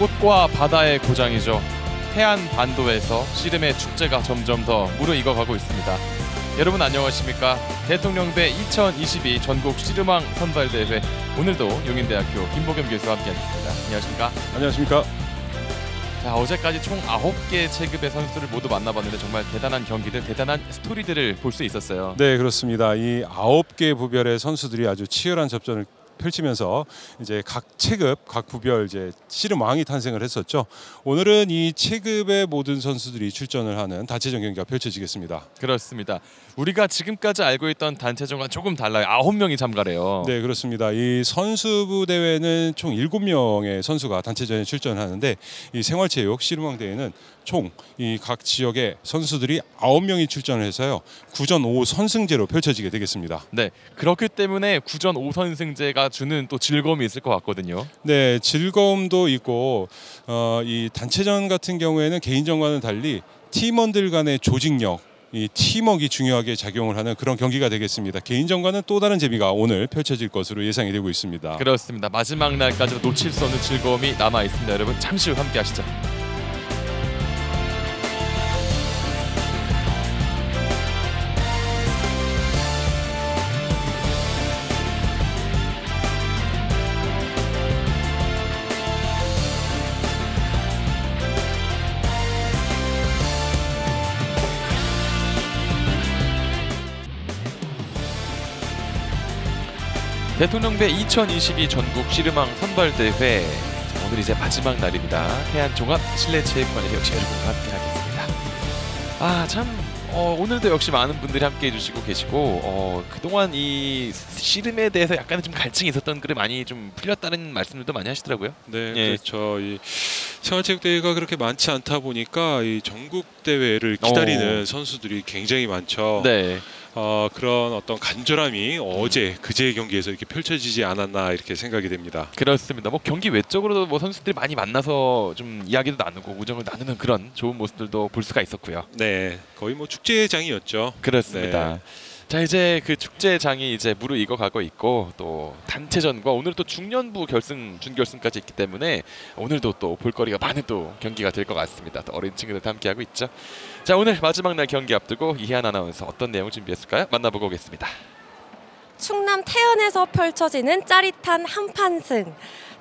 네, 꽃과 바다의 고장이죠. 해안 반도에서 씨름의 축제가 점점 더 무르익어가고 있습니다. 여러분 안녕하십니까? 대통령배 2022 전국 씨름왕 선발대회 오늘도 용인대학교 김보겸 교수와 함께하겠습니다. 안녕하십니까? 안녕하십니까? 자, 어제까지 총 9개 체급의 선수를 모두 만나봤는데 정말 대단한 경기들, 대단한 스토리들을 볼 수 있었어요. 네 그렇습니다. 이 아홉 개 부별의 선수들이 아주 치열한 접전을 펼치면서 이제 각 체급, 각 부별 이제 씨름 왕이 탄생을 했었죠. 오늘은 이 체급의 모든 선수들이 출전을 하는 단체전 경기가 펼쳐지겠습니다. 그렇습니다. 우리가 지금까지 알고 있던 단체전과 조금 달라요. 아홉 명이 참가래요. 네 그렇습니다. 이 선수부 대회는 총 일곱 명의 선수가 단체전에 출전하는데 이 생활체육 씨름왕 대회는 총 이 각 지역의 선수들이 아홉 명이 출전을 해서요. 9전 5 선승제로 펼쳐지게 되겠습니다. 네, 그렇기 때문에 구전 5선승제가 주는 또 즐거움이 있을 것 같거든요. 네, 즐거움도 있고 어, 이 단체전 같은 경우에는 개인전과는 달리 팀원들 간의 조직력 이 팀워크가 중요하게 작용을 하는 그런 경기가 되겠습니다. 개인전과는 또 다른 재미가 오늘 펼쳐질 것으로 예상이 되고 있습니다. 그렇습니다. 마지막 날까지도 놓칠 수 없는 즐거움이 남아 있습니다. 여러분 잠시 후 함께 하시죠. 대통령배 2022 전국 씨름왕 선발대회 자, 오늘 이제 마지막 날입니다. 해안종합 실내체육관에서 역시 여러분과 함께 하겠습니다. 아 참 어, 오늘도 역시 많은 분들이 함께 해 주시고 계시고 어, 그동안 이 씨름에 대해서 약간의 좀 갈증이 있었던 글이 많이 좀 풀렸다는 말씀들도 많이 하시더라고요. 네, 예. 그렇죠. 이 생활체육 대회가 그렇게 많지 않다 보니까 이 전국 대회를 기다리는 오. 선수들이 굉장히 많죠. 네. 어, 그런 어떤 간절함이 어제 그제의 경기에서 이렇게 펼쳐지지 않았나 이렇게 생각이 됩니다. 그렇습니다. 뭐 경기 외적으로도 뭐 선수들이 많이 만나서 좀 이야기도 나누고 우정을 나누는 그런 좋은 모습들도 볼 수가 있었고요. 네, 거의 뭐 축제장이었죠. 그렇습니다. 네. 자 이제 그 축제장이 이제 무르익어 가고 있고 또 단체전과 오늘 또 중년부 결승 준결승까지 있기 때문에 오늘도 또 볼거리가 많은 또 경기가 될 것 같습니다. 또 어린 친구들 함께 하고 있죠. 자 오늘 마지막 날 경기 앞두고 이해한 아나운서 어떤 내용 준비했을까요? 만나보고 오겠습니다. 충남 태안에서 펼쳐지는 짜릿한 한판승.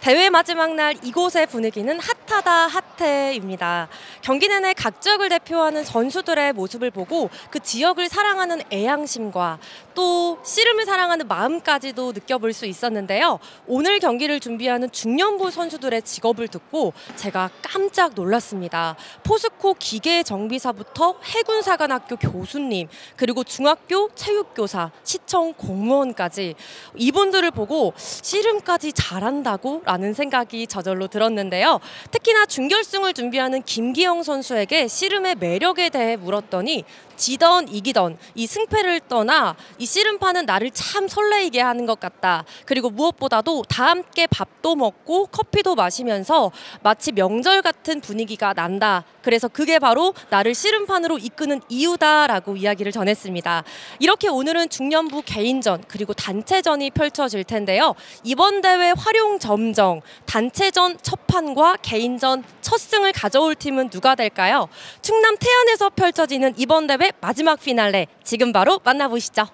대회 마지막 날 이곳의 분위기는 핫하다 핫해입니다. 경기 내내 각 지역을 대표하는 선수들의 모습을 보고 그 지역을 사랑하는 애양심과 또 씨름을 사랑하는 마음까지도 느껴볼 수 있었는데요. 오늘 경기를 준비하는 중년부 선수들의 직업을 듣고 제가 깜짝 놀랐습니다. 포스코 기계 정비사부터 해군사관학교 교수님 그리고 중학교 체육교사, 시청 공무원까지 이분들을 보고 씨름까지 잘한다고 라는 생각이 저절로 들었는데요. 특히나 준결승을 준비하는 김기영 선수에게 씨름의 매력에 대해 물었더니 지던 이기던 이 승패를 떠나 이 씨름파는 나를 참 설레이게 하는 것 같다. 그리고 무엇보다도 다 함께 밥도 먹고 커피도 마시면서 마치 명절 같은 분위기가 난다. 그래서 그게 바로 나를 씨름판으로 이끄는 이유다라고 이야기를 전했습니다. 이렇게 오늘은 중년부 개인전 그리고 단체전이 펼쳐질 텐데요. 이번 대회 활용 점정 단체전 첫 판과 개인전 첫 승을 가져올 팀은 누가 될까요? 충남 태안에서 펼쳐지는 이번 대회 마지막 피날레 지금 바로 만나보시죠.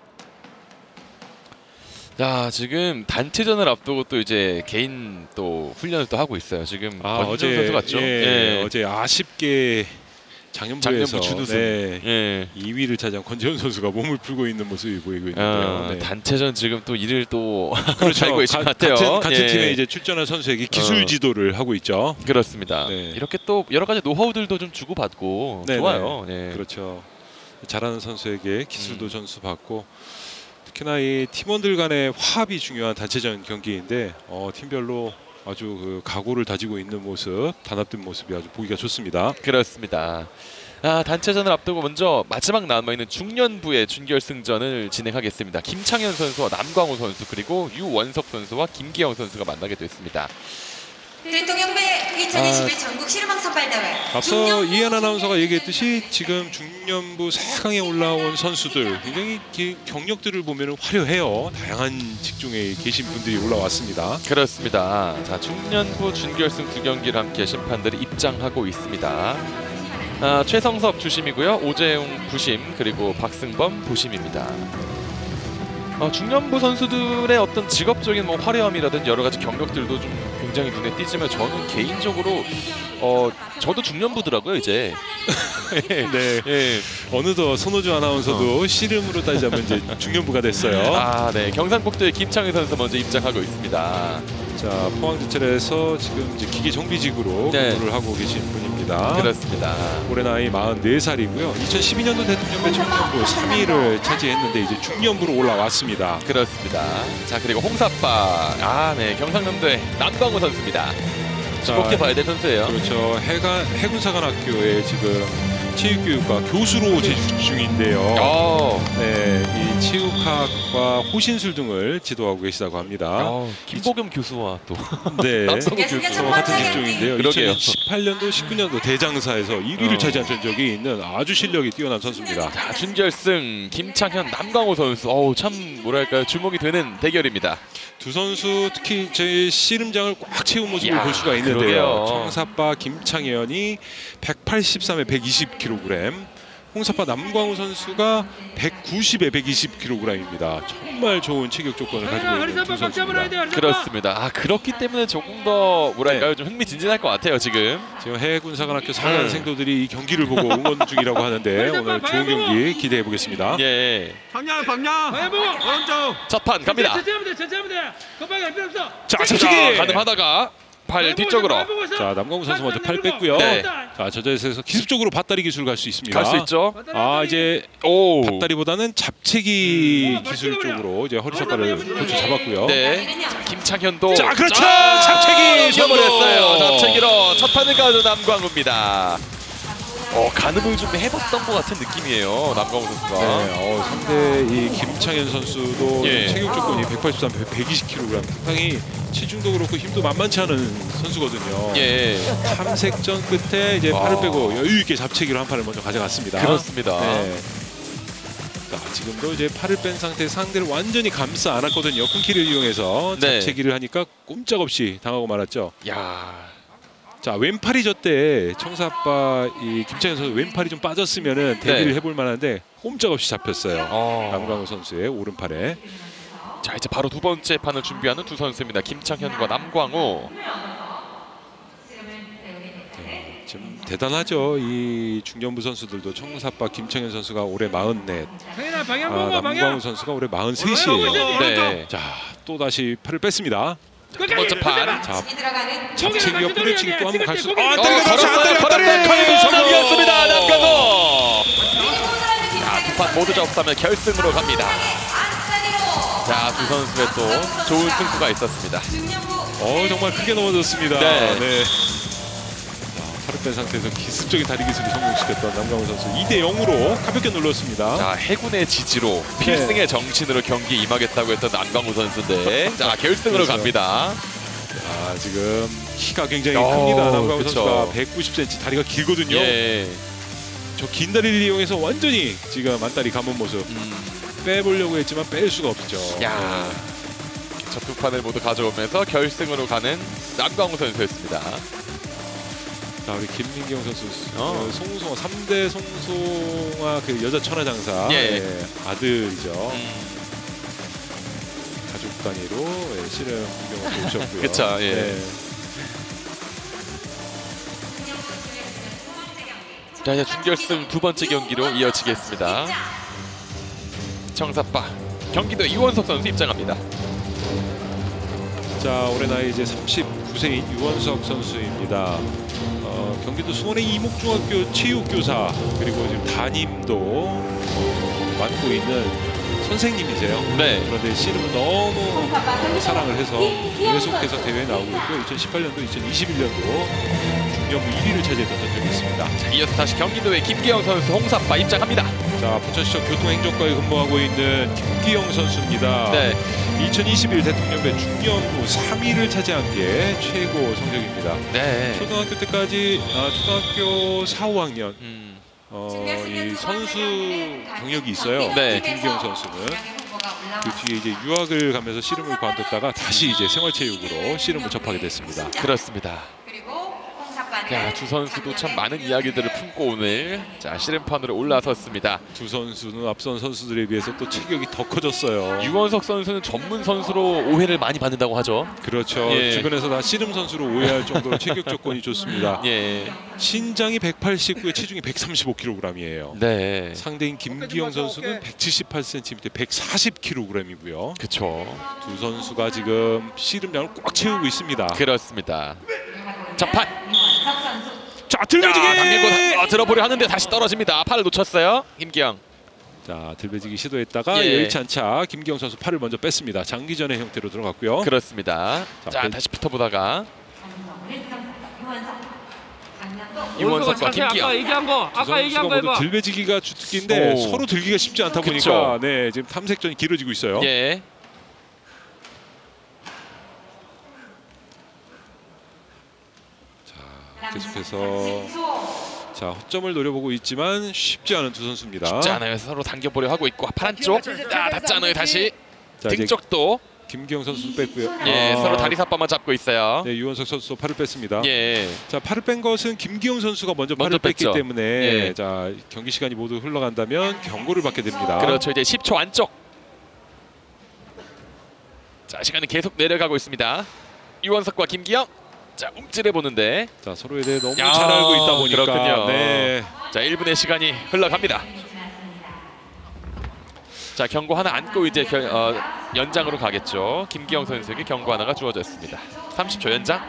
자 지금 단체전을 앞두고 또 이제 개인 또 훈련을 또 하고 있어요. 지금 아, 어제 선수 같죠? 예, 어제 아쉽게 장년부에서 장년부 준우승. 네, 예. 2위를 차지한 권재훈 선수가 몸을 풀고 있는 모습이 보이고 있는데요. 어, 네. 단체전 지금 또 일을 또 그렇죠. 알고 계신 가- 것 같아요. 같은, 같은 예. 팀에 이제 출전한 선수에게 기술 어. 지도를 하고 있죠. 그렇습니다. 네. 이렇게 또 여러 가지 노하우들도 좀 주고받고 네, 좋아요. 예. 그렇죠. 잘하는 선수에게 기술도 음. 전수 받고 특히나 이 팀원들 간의 화합이 중요한 단체전 경기인데 어, 팀별로 아주 그 각오를 다지고 있는 모습, 단합된 모습이 아주 보기가 좋습니다. 그렇습니다. 아, 단체전을 앞두고 먼저 마지막 남아있는 중년부의 준결승전을 진행하겠습니다. 김창현 선수와 남광호 선수 그리고 유원석 선수와 김기영 선수가 만나게 됐습니다. 대통령배 2021 전국 씨름왕 선발대회. 앞서 이한 아나운서가 얘기했듯이 지금 중년부 4강에 올라온 선수들 굉장히 기- 경력들을 보면 화려해요. 다양한 직종에 계신 분들이 올라왔습니다. 그렇습니다. 자 중년부 준결승 두 경기를 함께 심판들이 입장하고 있습니다. 아, 최성섭 주심이고요, 오재용 부심 그리고 박승범 부심입니다. 어, 중년부 선수들의 어떤 직업적인 뭐 화려함이라든 여러 가지 경력들도 좀 굉장히 눈에 띄지만 저는 개인적으로 어 저도 중년부더라고요 이제. 네. 예. 어느덧 손호주 아나운서도 씨름으로 따지자면 이제 중년부가 됐어요. 아, 네. 경상북도의 김창희 선수 먼저 입장하고 있습니다. 자 포항제철에서 지금 이제 기계 정비직으로 네. 근무를 하고 계신 분입니다. 그렇습니다. 올해 나이 44살이고요. 2012년도 대통령배 청년부 3위를 차지했는데 이제 중년부로 올라왔습니다. 그렇습니다. 자 그리고 홍사빠 아네 경상남도의 남광우 선수입니다. 주목해 봐야 될 선수예요. 그렇죠. 해관 해군사관학교에 지금 체육교육과 교수로 재직 중인데요. 어, 네, 이 체육학과 호신술 등을 지도하고 계시다고 합니다. 어, 김보겸 교수와 또 네. 남성우 첫 교수 어, 같은 직종인데요. 그러게요. 2018년도, 19년도 대장사에서 1위를 어. 차지한 전적이 있는 아주 실력이 뛰어난 선수입니다. 자, 준결승 김창현 남광우 선수 어우 참 뭐랄까요 주목이 되는 대결입니다. 두 선수 특히 제 씨름장을 꽉 채운 모습을 이야, 볼 수가 있는데요. 그러게요. 청사빠 김창현이 183에 120kg, 홍사빠 남광우 선수가 190에 120kg입니다. 정말 좋은 체격 조건을 가지고 있는 두 선수입니다. 그렇습니다. 아 그렇기 때문에 조금 더 뭐랄까요 좀 흥미진진할 것 같아요 지금. 지금 해군사관학교 4년 음. 생도들이 이 경기를 보고 응원 중이라고 하는데 오늘 좋은 경기 기대해 보겠습니다. 예. 방향 방향 해보고 오른쪽 첫판 갑니다. 자, 자, 잡치기! 가늠하다가 팔 뒤쪽으로 자, 남광우 선수 먼저 팔 뺐고요. 네. 자, 저 자세에서 기습적으로 밭다리 기술 갈 수 있습니다. 갈 수 있죠. 아, 이제 오. 밭다리보다는 잡채기 음. 기술 어, 쪽으로 이제 허리 젓가락을 고쳐 잡았고요. 네. 자, 김창현도 자, 그렇죠. 자, 잡채기! 이겨버렸어요. 잡채기로 첫 판을 가는 남광우입니다. 어, 가늠을 좀 해봤던 것 같은 느낌이에요. 남광우 선수가. 네, 어, 상대 이 김창현 선수도 예. 체격 조건이 183, 120kg, 상당히 체중도 그렇고 힘도 만만치 않은 선수거든요. 예. 탐색전 끝에 이제 아. 팔을 빼고 여유 있게 잡채기로 한 판을 먼저 가져갔습니다. 그렇습니다. 네. 자, 지금도 이제 팔을 뺀 상태에서 상대를 완전히 감싸 안았거든요. 큰 키를 이용해서 네. 잡채기를 하니까 꼼짝없이 당하고 말았죠. 야. 자 왼팔이 저때 청사빠 이 김창현 선수 왼팔이 좀 빠졌으면은 대비를 네. 해볼 만한데 꼼짝없이 잡혔어요. 어. 남광우 선수의 오른팔에 자, 이제 바로 두 번째 판을 준비하는 두 선수입니다. 김창현과 남광우. 지금 대단하죠. 이 중년부 선수들도 청사빠 김창현 선수가 올해 44, 당연아 방향 아, 방향 선수가 올해 방향 43이에요. 네. 자또 다시 팔을 뺐습니다. 두 번째 판. 자 잡채기와 뿌리치기 또 한번 갈 수. 고개 아, 어, 걸었어요. 걸었어요. 때려. 칼을 성공! 성공했습니다. 남광우. 자, 두판 모두 접수하면 결승으로 갑니다. 자, 두 선수의 또 좋은 승부가 있었습니다. 어 정말 크게 넘어졌습니다. 네. 자, 팔을 뺀 상태에서 기습적인 다리 기술을 성공시켰던 남강훈 선수 2대 0으로 가볍게 눌렀습니다. 자, 해군의 지지로 필승의 정신으로 경기에 임하겠다고 했던 남광우 선수인데 자, 결승으로 그렇죠. 갑니다. 아, 지금 키가 굉장히 어, 큽니다. 남강훈 그쵸. 선수가 190cm 다리가 길거든요. 예. 저긴 다리를 이용해서 완전히 지금 안다리 감은 모습 음, 빼보려고 했지만 뺄 수가 없죠. 야. 저두 판을 모두 가져오면서 결승으로 가는 남광우 선수였습니다. 자 우리 김민경 선수 어. 그 송송아 3대 송송아 그 여자 천하장사 예. 예, 아들이죠. 음, 가족 단위로 예, 씨름 구경을 오셨고요. 그쵸, 예. 네. 자, 이제 준결승 두 번째 경기로 이어지겠습니다. 청사빠 경기도 이원석 선수 입장합니다. 자 올해 나이 이제 39세인 유원석 선수입니다. 어, 경기도 수원의 이목중학교 체육교사 그리고 지금 담임도 어, 맡고 있는 선생님이세요. 네. 그런데 씨름을 너무 어, 사랑을 해서 계속해서 대회에 나오고 있고 2018년도, 2021년도 중년부 1위를 차지했던 적이 있습니다. 자, 이어서 다시 경기도의 김기영 선수 홍사빠 입장합니다. 자, 부천시청 교통행정과에 근무하고 있는 김기영 선수입니다. 네. 2021 대통령배 중년부 3위를 차지한 게 최고 성적입니다. 네. 초등학교 때까지 아, 초등학교 4, 5학년 음, 어, 이 선수 경력이 있어요. 네. 김기영 선수는 그 뒤에 이제 유학을 가면서 씨름을 관뒀다가 다시 이제 생활체육으로 씨름을 접하게 됐습니다. 그렇습니다. 자, 두 선수도 참 많은 이야기들을 품고 오늘 자 씨름판으로 올라섰습니다. 두 선수는 앞선 선수들에 비해서 또 체격이 더 커졌어요. 유원석 선수는 전문 선수로 오해를 많이 받는다고 하죠. 그렇죠. 예. 주변에서 다 씨름 선수로 오해할 정도로 체격 조건이 좋습니다. 예. 신장이 189에 체중이 135kg이에요. 네. 상대인 김기영 선수는 178cm, 140kg이고요. 그렇죠. 두 선수가 지금 씨름장을 꽉 채우고 있습니다. 그렇습니다. 첫판. 자, 자, 들배지기! 당기고 어, 들어보려 하는데 다시 떨어집니다. 팔을 놓쳤어요. 김기영. 자, 들배지기 시도했다가 예. 여의치 않자 김기영 선수 팔을 먼저 뺐습니다. 장기전의 형태로 들어갔고요. 그렇습니다. 자, 자, 벤- 다시 붙어보다가 유원석과 자세 아까 김기영. 얘기한 거두 아까 얘기한 선수가 거 모두 해봐 들배지기가 주특기인데 오. 서로 들기가 쉽지 않다 그쵸. 보니까 네, 지금 탐색전이 길어지고 있어요. 예. 계속해서 자, 허점을 노려보고 있지만 쉽지 않은 두 선수입니다. 쉽지 않아요. 서로 당겨보려 하고 있고 팔 한쪽. 아, 닿지 않아요. 다시 자, 등 쪽도 김기영 선수 뺐고요. 예, 아, 서로 다리 사빠만 잡고 있어요. 네, 유원석 선수 팔을 뺐습니다. 예. 자, 팔을 뺀 것은 김기영 선수가 먼저 먼저 팔을 뺐기 뺐죠. 때문에 예. 자, 경기 시간이 모두 흘러간다면 경고를 받게 됩니다. 그렇죠. 이제 10초 안쪽. 자, 시간이 계속 내려가고 있습니다. 유원석과 김기영. 자, 움찔해 보는데. 자, 서로에 대해 너무 야, 잘 알고 있다 보니까 그렇군요. 네. 자, 1분의 시간이 흘러갑니다. 자, 경고 하나 안고 이제 결- 어, 연장으로 가겠죠. 김기영 선수에게 경고 하나가 주어졌습니다. 30초 연장.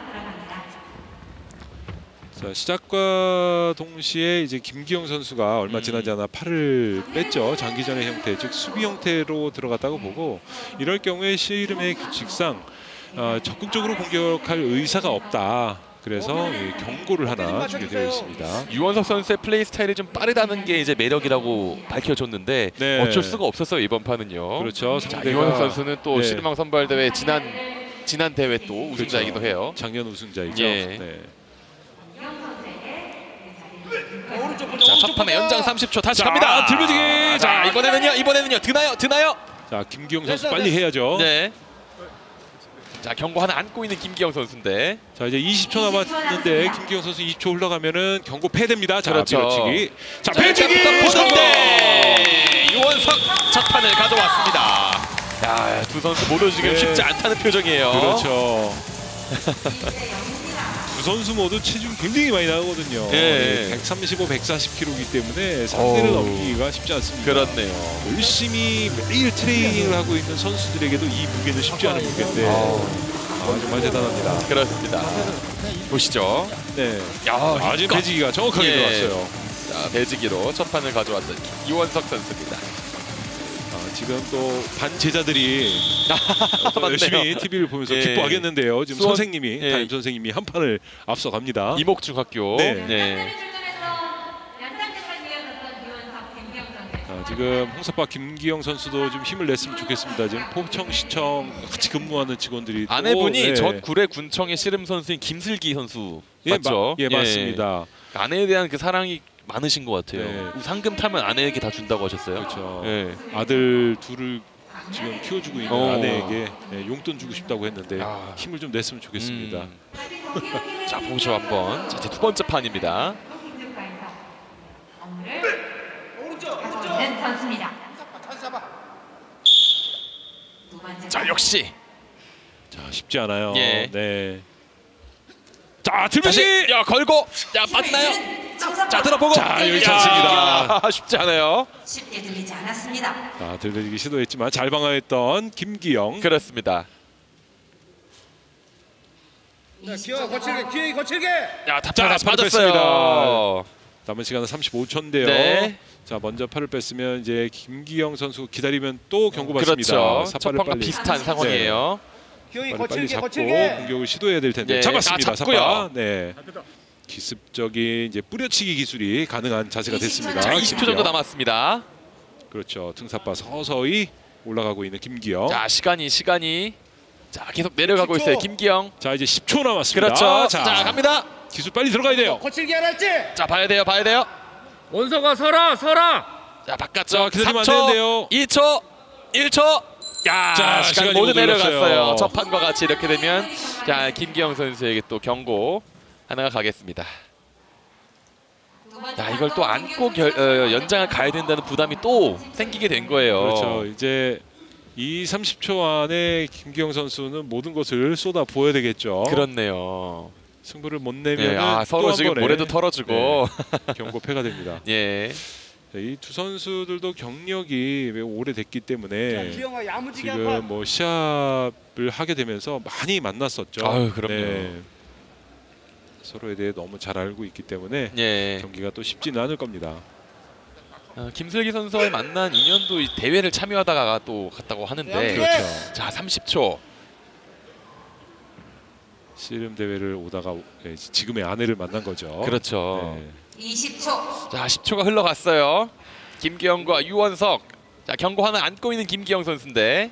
자, 시작과 동시에 이제 김기영 선수가 얼마 음. 지나지 않아 팔을 뺐죠. 장기전의 형태, 즉 수비 형태로 들어갔다고 보고 이럴 경우에 씨름의 규칙상 어, 적극적으로 공격할 의사가 없다. 그래서 이 경고를 하나 주게 되어 있습니다. 유원석 선수의 플레이 스타일이 좀 빠르다는 게 이제 매력이라고 밝혀졌는데 네. 어쩔 수가 없었어요 이번 판은요. 그렇죠. 자, 상대가 유원석 선수는 또 네. 시르망 선발 대회 지난 지난 대회 또 우승자이기도 그렇죠. 해요. 작년 우승자이죠. 예. 네. 자, 첫 판에 연장 30초 다시 자, 갑니다. 들배지기! 자, 자, 이번에는요. 이번에는요. 드나요? 드나요? 자, 김기영 선수 빨리 해야죠. 네. 자, 경고 하나 안고 있는 김기영 선수인데. 자, 이제 20초 남았는데 김기영 선수 20초 흘러가면은 경고 패됩니다. 자, 그렇죠. 밀어치기. 자, 자, 성공! 보는데 유원석 첫 판을 가져왔습니다. 야, 두 선수 모두 지금 네. 쉽지 않다는 표정이에요. 그렇죠. 두 선수 모두 체중 굉장히 많이 나오거든요. 예. 135, 140kg이기 때문에 상대를 어우. 넘기기가 쉽지 않습니다. 그렇네요. 열심히 매일 트레이닝을 하고 있는 선수들에게도 이 무게는 쉽지 않은 무게인데 아, 정말 대단합니다. 그렇습니다. 보시죠. 네. 야, 아, 지금 배지기가 정확하게 예. 들어왔어요. 자, 배지기로 첫 판을 가져왔던 유원석 선수입니다. 아, 지금 또 반 제자들이 또 맞네요. 열심히 TV를 보면서 예. 기뻐하겠는데요. 지금 수원- 선생님이 예. 담임 선생님이 한 판을 앞서갑니다. 이목중학교. 네. 네. 아, 지금 홍사파 김기영 선수도 좀 힘을 냈으면 좋겠습니다. 지금 포청시청 같이 근무하는 직원들이 또, 아내분이 네. 전 구례 군청의 씨름 선수인 김슬기 선수 예, 맞죠? 마, 예, 맞습니다. 아내에 대한 그 사랑이 많으신 것 같아요. 네. 상금 타면 아내에게 다 준다고 하셨어요. 그렇죠. 예. 아들 둘을 지금 키워주고 있는 어. 아내에게 예, 용돈 주고 싶다고 했는데 아. 힘을 좀 냈으면 좋겠습니다. 음. 자 보죠 한번. 자, 이제 두 번째 판입니다. 번째 자 역시 자 쉽지 않아요. 예. 네. 자 들배지. 야 걸고 야 빠지나요? 자 들어보고 자, 여기 야, 찬스입니다. 쉽지 않아요. 쉽게 들리지 않았습니다. 자 들배지기 시도했지만 잘 방어했던 김기영. 그렇습니다. 기어 거칠게 기어 거칠게 야 자, 팔을 빠졌어요. 남은 시간은 35초인데요. 네. 자 먼저 팔을 뺐으면 이제 김기영 선수 기다리면 또 경고 받습니다. 그렇죠. 첫 판과 비슷한 상황이에요. 기어이 빨리, 빨리 거칠게 잡고 거칠게 공격을 시도해야 될 텐데 예, 잡았습니다. 아, 잡고요. 네. 기습적인 이제 뿌려치기 기술이 가능한 자세가 됐습니다. 자, 20초 정도. 남았습니다. 그렇죠. 등사바 서서히 올라가고 있는 김기영. 자, 자, 시간이 시간이 자, 계속 내려가고 있어요. 김기영. 이제 10초 남았습니다. 그렇죠. 자, 자, 갑니다. 기술 빨리 들어가야 돼요. 거칠게 했지? 자, 봐야 돼요. 봐야 돼요. 원서가 서라 서라. 자, 바깥쪽 자, 기다리면 안 3초, 되는데요. 2초, 1초. 야, 자, 시간 시간이 모두. 내려갔어요. 첫판과 같이 이렇게 되면 자, 김기영 선수에게 또 경고 하나가 가겠습니다. 자, 이걸 또 안고 결, 어, 연장을 가야 된다는 부담이 또 생기게 된 거예요. 그렇죠. 이제 이 30초 안에 김기영 선수는 모든 것을 쏟아 부어야 되겠죠. 그렇네요. 승부를 못 내면 예, 아, 서로 지금 모래도 털어주고 경고패가 됩니다. 예. 이 두 선수들도 경력이 오래됐기 때문에 지금. 뭐 시합을 하게 되면서 많이 만났었죠. 아유, 그럼요. 서로에 대해 너무 잘 알고 있기 때문에 예. 경기가 또 쉽지는 않을 겁니다. 어, 김슬기 선수와의 만난 인연도 이 대회를 참여하다가 또 갔다고 하는데 그렇죠. 자 30초 씨름 대회를 오다가 예, 지금의 아내를 만난 거죠. 그렇죠 네. 20초. 자 10초가 흘러갔어요 김기영과 유원석 자 경고 하나 안고 있는 김기영 선수인데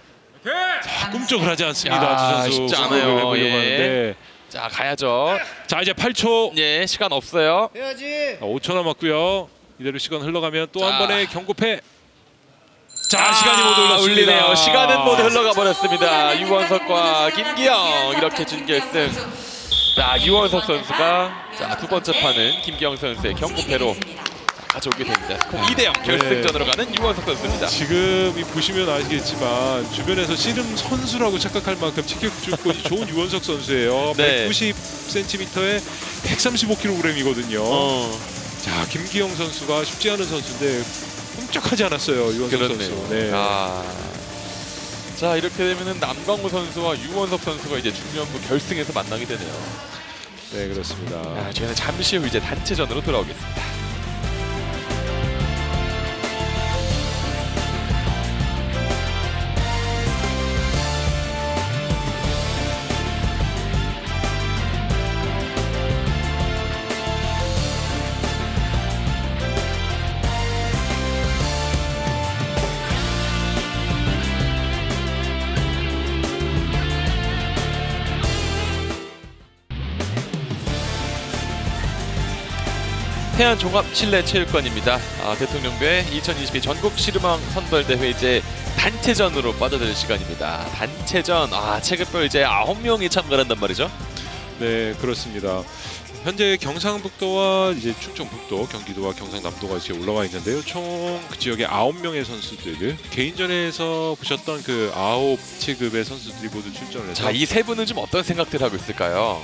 자, 꿈쩍을 하지 않습니다. 야, 선수 쉽지 않아요. 예. 하는데 자 가야죠 자 이제 8초 예 시간 없어요 해야지. 5초 남았고요. 이대로 시간 흘러가면 또 자. 한 번의 경고패. 자 시간이 모두 아, 흘렀습니다. 울리네요 시간은 모두 흘러가 버렸습니다 유원석과 김기영 이렇게 준결승 자 유원석 선수가 자두 번째 판은 김기영 선수의 경고패로 가져오게 됩니다 스코어 2대0 결승전으로 가는 유원석 선수입니다 지금 이 보시면 아시겠지만 주변에서 씨름 선수라고 착각할 만큼 체격줄권이 좋은 유원석 선수예요. 네. 190cm에 135kg이거든요. 어. 자 김기영 선수가 쉽지 않은 선수인데 끔찍하지 않았어요 유원석 그렇네요. 선수. 네. 아. 자 이렇게 되면은 남광우 선수와 유원석 선수가 이제 중년부 결승에서 만나게 되네요. 네 그렇습니다. 아, 저희는 잠시 후 이제 단체전으로 돌아오겠습니다. 태안 종합 실내 체육관입니다. 아, 대통령배 2022 전국 씨름왕 선발대회 이제 단체전으로 빠져들 시간입니다. 단체전 아 체급별 이제 9명이 참가한단 말이죠. 네 그렇습니다. 현재 경상북도와 이제 충청북도, 경기도와 경상남도가 이제 올라와 있는데요. 총 그 지역에 아홉 명의 선수들 개인전에서 보셨던 그 아홉 체급의 선수들이 모두 출전을 해서 자 이 세 분은 좀 어떤 생각들 하고 있을까요?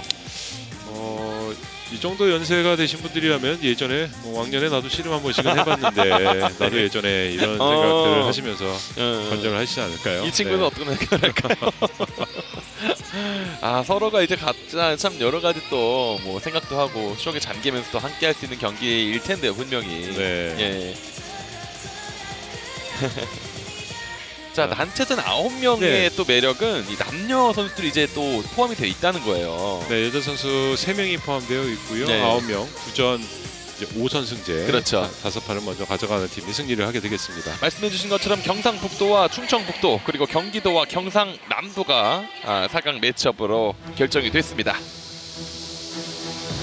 어, 이 정도 연세가 되신 분들이라면 예전에 뭐 왕년에 나도 씨름 한 번씩은 해봤는데 나도 예전에 이런 어. 생각들을 하시면서 음. 관전을 하시지 않을까요? 이 친구는 네. 어떤 생각을 할까요? 아 서로가 이제 각자 참 여러 가지 또 뭐 생각도 하고 추억에 잠기면서 또 함께 할 수 있는 경기일 텐데요 분명히. 네. 예. 자 단체전 9명의 네. 또 매력은 이 남녀 선수들이 이제 또 포함이 돼 있다는 거예요. 네, 여자 선수 3명이 포함되어 있고요. 네. 아홉 명 구전 이제 5선 승제. 그렇죠. 다섯 판을 먼저 가져가는 팀이 승리를 하게 되겠습니다. 말씀해주신 것처럼 경상북도와 충청북도 그리고 경기도와 경상남도가 아, 4강 매치업으로 결정이 됐습니다.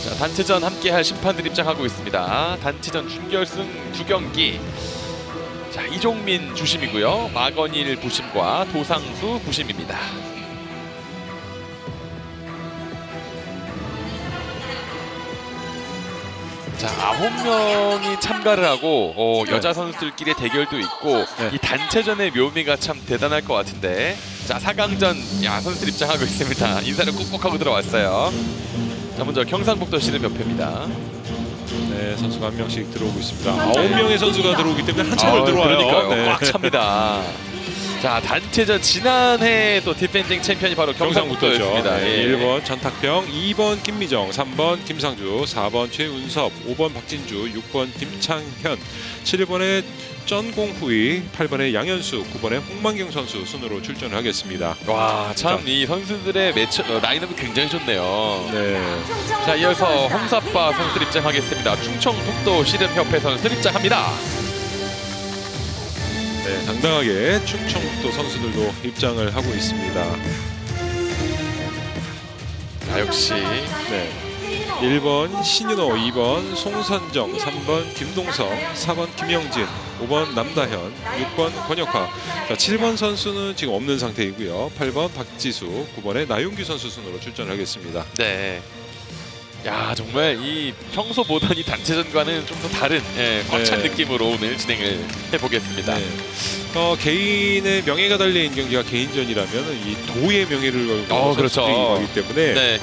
자, 단체전 함께할 심판들 입장하고 있습니다. 단체전 준결승 두 경기. 자 이종민 주심이고요. 마건일 부심과 도상수 부심입니다. 자 아홉 명이 참가를 하고 어, 여자 선수들끼리 대결도 있고 네. 이 단체전의 묘미가 참 대단할 것 같은데 자 4강전 야 선수들 입장하고 있습니다 인사를 꾹꾹 하고 들어왔어요 자 먼저 경상북도 씨름협회입니다 네, 선수가 한 명씩 들어오고 있습니다. 아홉 명의 선수가 들어오기 때문에 한참을 아, 들어와요. 그러니까요 네. 꽉 찹니다 자 단체전 지난해 또 defending 챔피언이 바로 경상북도죠. 경상북도였습니다. 네, 예. 1번 전탁병, 2번 김미정, 3번 김상주, 4번 최운섭, 5번 박진주, 6번 김창현, 7번에 쩐공후이, 8번에 양현수, 9번에 홍만경 선수 순으로 출전을 하겠습니다. 와, 참 이 선수들의 매치 어, 라인업이 굉장히 좋네요. 네. 자, 이어서 홍사빠 선수 입장하겠습니다. 충청 북도 씨름협회 선수 입장합니다. 네, 당당하게 충청 북도 선수들도 입장을 하고 있습니다. 자, 역시 네. 1번 신윤호, 2번 송선정, 3번 김동성, 4번 김영진, 5번 남다현, 6번 권혁화. 자, 7번 선수는 지금 없는 상태이고요. 8번 박지수, 9번에 나윤규 선수 순으로 출전하겠습니다. 네. 야, 정말 이 평소 보던 이 단체전과는 좀 더 다른 예, 꽉찬 네. 느낌으로 오늘 진행을 해보겠습니다. 네. 어, 개인의 명예가 달려있는 경기가 개인전이라면 이 도의 명예를 걸고 어, 그렇죠. 거기 때문에 네.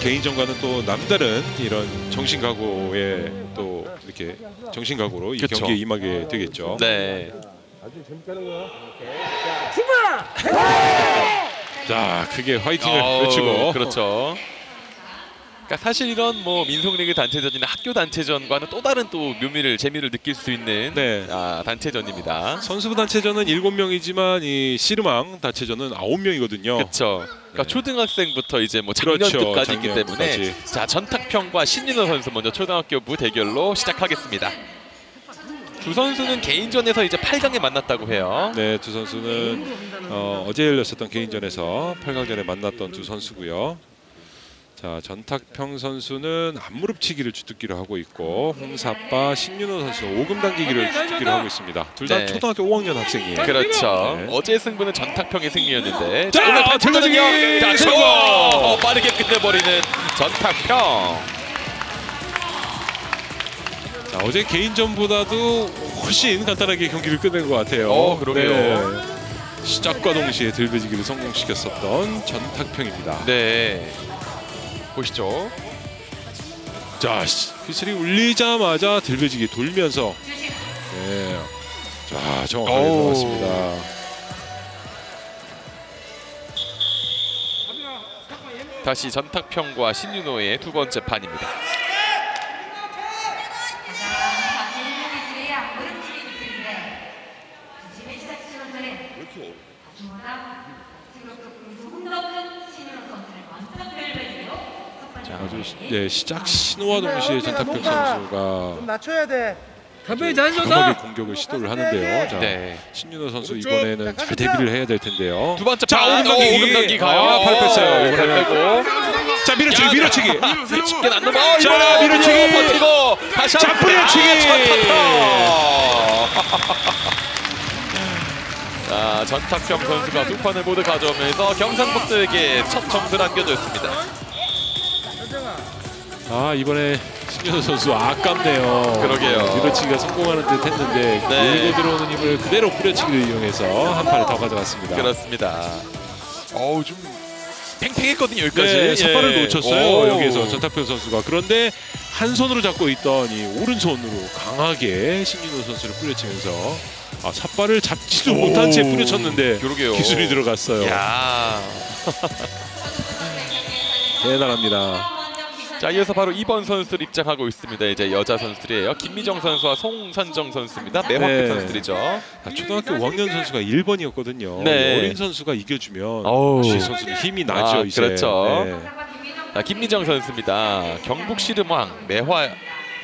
개인전과는 또 남다른 이런 정신 각오에 또 이렇게 정신 각오로 이 그쵸. 경기에 임하게 되겠죠. 네. 자, 크게 화이팅을 어우, 외치고 그렇죠. 그러니까 사실 이런 뭐 민속리그 단체전이나 학교 단체전과는 또 다른 또 묘미를 재미를 느낄 수 있는 네. 아, 단체전입니다. 선수부 단체전은 7명이지만 이 씨름왕 단체전은 9명이거든요. 그렇죠. 그러니까 네. 초등학생부터 이제 뭐 작년 그렇죠, 있기 작년까지. 때문에 자 전탁평과 신윤호 선수 먼저 초등학교부 대결로 시작하겠습니다. 두 선수는 개인전에서 이제 8강에 만났다고 해요. 네, 두 선수는 어, 어제 열렸었던 개인전에서 8강전에 만났던 두 선수고요. 자, 전탁평 선수는 앞무릎치기를 주특기로 하고 있고 홍사빠 신윤호 선수는 오금 당기기를 주특기로 하고 있습니다. 둘 다 네. 초등학교 5학년 학생이에요. 그렇죠. 네. 어제 승부는 전탁평의 승리였는데 자, 오늘. 들어가기! 자, 성공! 성공! 어, 빠르게 끝내버리는 전탁평. 자, 어제 개인전보다도 훨씬 간단하게 경기를 끝낸 것 같아요. 어, 그러게요. 네. 시작과 동시에 들배지기를 성공시켰었던 전탁평입니다. 네. 보시죠. 자, 시- 휘슬이 울리자마자 들배지기 돌면서 네. 자, 정확하게. 들어갔습니다. 다시 전탁평과 신윤호의 두 번째 판입니다. 가장 자신을 지어야 무릎치기 기술인데 중심을 시작시키는 선수는 아주마다 지금 조금 더 큰 신인호 선수를 먼저 펼쳐주고 첫 번째 아주 시, 네, 시작 신호와 동시에 전탁평 선수가 좀 낮춰야 돼. 강하게 줬다. 공격을 시도를 하는데요. 자, 네. 신윤호 선수 이번에는 잘 대비를 해야 될 텐데요. 두 번째 자, 판. 오금 당기기. 오, 오금 당기기 가요. 아, 팔 뺐어요. 이번에는. 빼고. 자, 밀어치기, 밀어치기. 쉽게 안 넘어. 어, 자, 이번에 밀어치기. 버티고 다시 자, 한 번. 뿌려치기. 아, 전탁평. 자, 전탁평 선수가 두 판을 모두 가져오면서 경상북도에게 첫 점수를 안겨줬습니다. 아, 이번에 신윤호 선수 아깝네요. 그러게요. 밀어치기가 성공하는 듯 했는데 네. 밀고 들어오는 힘을 그대로 뿌려치기를 이용해서 한 판을 더 가져갔습니다. 그렇습니다. 어우 좀 팽팽했거든요 여기까지. 네, 삿발을 예. 놓쳤어요. 오. 여기에서 전탁평 선수가 그런데 한 손으로 잡고 있던 이 오른손으로 강하게 신윤호 선수를 뿌려치면서 아, 삿발을 잡지도 못한 채 뿌려쳤는데 그러게요. 기술이 들어갔어요. 야. 대단합니다. 자 이어서 바로 2번 선수를 입장하고 있습니다. 이제 여자 선수들이에요. 김미정 선수와 송선정 선수입니다. 매화급 네. 선수들이죠. 자, 초등학교 5학년 선수가 1번이었거든요. 네. 어린 선수가 이겨주면. 시 선수는 힘이 나죠. 아, 이제. 그렇죠. 네. 자, 김미정 선수입니다. 경북 씨름왕 매화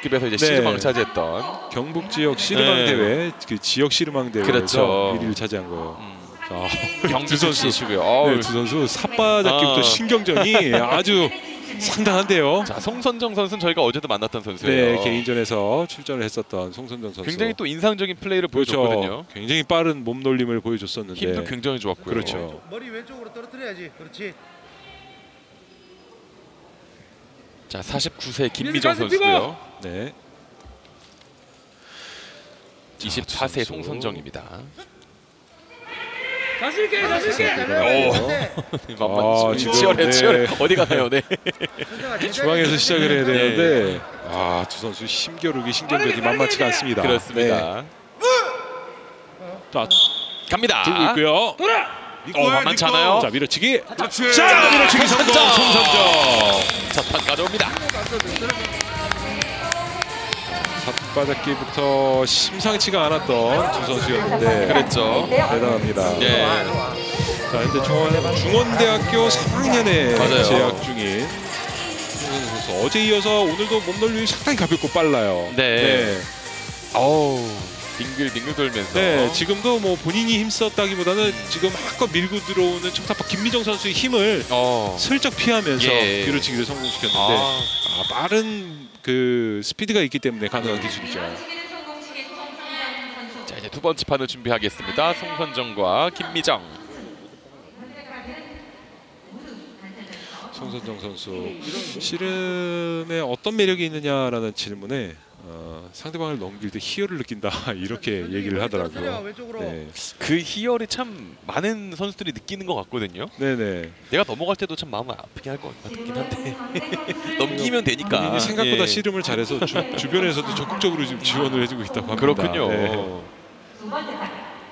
급에서 이제 네. 씨름왕을 차지했던. 경북 지역 씨름왕 네. 대회 그 지역 씨름왕 대회에서 그렇죠. 1위를 차지한 거예요. 음, 선수 선수시고요. 네, 두 선수 삿바잡기부터 아. 신경전이 아주 상당한데요. 자 송선정 선수는 저희가 어제도 만났던 선수예요. 네, 개인전에서 출전을 했었던 송선정 선수. 굉장히 또 인상적인 플레이를 그렇죠. 보여줬거든요. 굉장히 빠른 몸놀림을 보여줬었는데. 힘도 굉장히 좋았고요. 그렇죠. 머리 왼쪽으로 떨어뜨려야지. 그렇지. 자 49세 김미정 선수고요. 네. 24세 선수. 송선정입니다. 다시 있게 다시 있게. 오. 아, 지금, 치열해 네. 치열해. 어디 가나요? 네. 중앙에서 시작을 해야 되는데 아, 두 선수 힘겨루기 신경전이 만만치가 않습니다. 그렇습니다. 네. 자, 갑니다. 들고 있고요. 어, 만만치 않아요. 자 밀어치기. 자 밀어치기 성공. 송선정. 첫판 가져옵니다. 삿바닥기부터 심상치가 않았던 두 선수였는데 그랬죠. 대단합니다. 예. 자, 근데 중원, 중원대학교 3학년에 맞아요. 재학 중인 선수 어제 이어서 오늘도 몸놀림이 상당히 가볍고 빨라요. 네. 어우, 빙글 빙글 돌면서. 네, 지금도 뭐 본인이 힘썼다기보다는 지금 한껏 밀고 들어오는 청사파 김미정 선수의 힘을 어. 슬쩍 피하면서 예. 밀어치기를 성공시켰는데 아, 아, 빠른 그 스피드가 있기 때문에 가능한 기술이죠. 자 이제 두 번째 판을 준비하겠습니다. 송선정과 김미정. 송선정 선수 씨름에 어떤 매력이 있느냐라는 질문에 어, 상대방을 넘길 때 희열을 느낀다 이렇게 얘기를 하더라고요. 네, 그 희열이 참 많은 선수들이 느끼는 것 같거든요. 네네. 내가 넘어갈 때도 참 마음을 아프게 할 것 같긴 한데 넘기면 되니까. 생각보다 예. 씨름을 잘해서 주, 주변에서도 적극적으로 지금 지원을 해주고 있다고 합니다. 그렇군요. 네.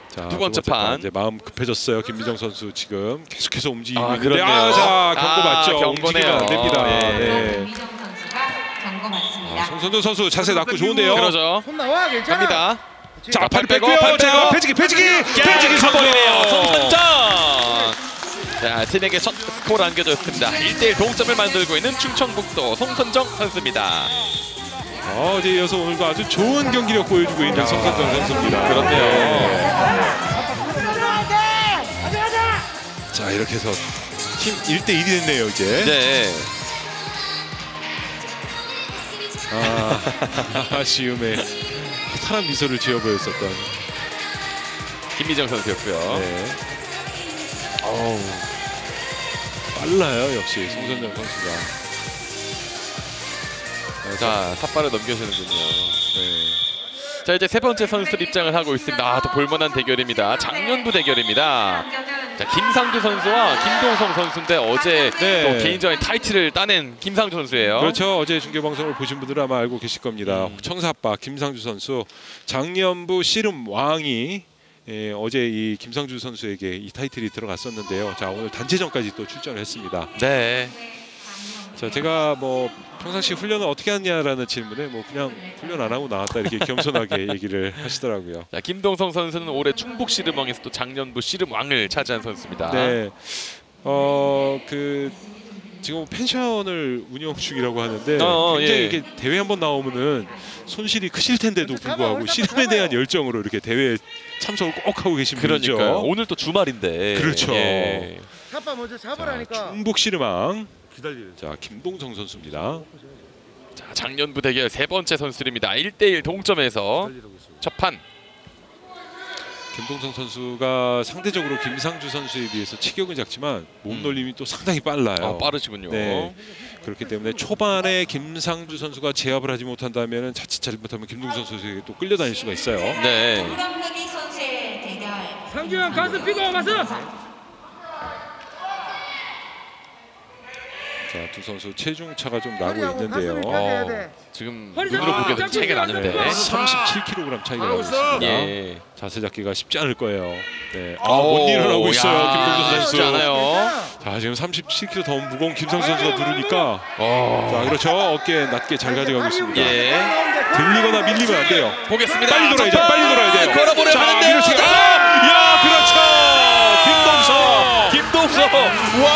자, 두 번째 판. 이제 마음 급해졌어요. 김민정 선수 지금 계속해서 움직이고 아, 있는데. 아, 자 경고 아, 맞죠? 경고네요. 움직이면 안 됩니다. 예. 네. 선수가 경고 맞습니다. 아, 송선정 선수 자세 낮고 좋은데요. 그러죠. 손 나와 괜찮아. 갑니다. 자, 팔팔 빼고. 팔 빼고. 제가 배지기, 배지기, 배지기 가버리네요. 송선정. 자 팀에게 첫 스코어를 안겨줬습니다. 1대1 동점을 만들고 있는 충청북도 송선정 선수입니다. 어, 어제 이어서 오늘도 아주 좋은 경기력 보여주고 있는 송선정 선수입니다. 그렇네요. 자, 이렇게 해서 팀 1대 1이 됐네요, 이제. 네. 아, 아쉬움에 허탈한 미소를 지어 보였었던. 김미정 선수였고요. 네. 어우, 빨라요, 역시 송선정 선수가. 네, 자 삿발을 넘겨주는군요. 네. 자 이제 세 번째 선수들 입장을 하고 있습니다. 아, 또 볼만한 대결입니다. 작년부 대결입니다. 자 김상주 선수와 김동성 선수인데 어제 네. 또 개인적인 타이틀을 따낸 김상주 선수예요. 그렇죠. 어제 중계 방송을 보신 분들은 아마 알고 계실 겁니다. 음. 청사빠 김상주 선수 작년부 씨름 왕이 예, 어제 이 김상주 선수에게 이 타이틀이 들어갔었는데요. 자 오늘 단체전까지 또 출전을 했습니다. 네. 자 제가 뭐 평상시 훈련을 어떻게 하냐라는 질문에 뭐 그냥 훈련 안 하고 나왔다 이렇게 겸손하게 얘기를 하시더라고요. 자 김동성 선수는 올해 충북 씨름왕에서 또 작년부 씨름 왕을 차지한 선수입니다. 네. 어 그 지금 펜션을 운영 중이라고 하는데 어, 굉장히 예. 이렇게 대회 한번 나오면은 손실이 크실 텐데도 불구하고 씨름에 대한 열정으로 이렇게 대회에 참석을 꼭 하고 계신 분이죠. 그러니까요. 오늘 또 주말인데. 그렇죠. 예. 자, 잡으라니까. 충북 씨름왕 자 김동성 선수입니다. 자 작년부 대결 세 번째 선수입니다. 1대1 동점에서 첫 판. 김동성 선수가 상대적으로 김상주 선수에 비해서 체격은 작지만 몸놀림이 또 상당히 빨라요. 아, 빠르시군요. 네. 그렇기 때문에 초반에 김상주 선수가 제압을 하지 못한다면 자칫 잘못하면 김동성 선수에게 또 끌려다닐 수가 있어요. 네. 무덤흑이 선수의 대결. 상규형 가슴 피고 가슴. 자, 두 선수 체중 차가 좀 나고 있는데요. 어, 돼. 지금 눈으로 잡아. 보기에도 차이가 잡기 나는데. 네, 37kg 차이가 나고 있습니다. 예. 자세 잡기가 쉽지 않을 거예요. 네. 아, 오, 못 일어나고 있어요. 야, 김동선 선수. 쉽지 않아요. 자, 지금 37kg 더 무거운 김상수 선수가 누르니까 어. 자, 그렇죠. 어깨 낮게 잘 가져가고 있습니다. 예. 들리거나 밀리면 안 돼요. 보겠습니다. 빨리 돌아야 첫 돼요. 판. 빨리 돌아야 돼요. 걸어보려 자, 하는데요. 밀어치기. 자, 아! 야, 그렇죠. 김동성. 김동성. 와.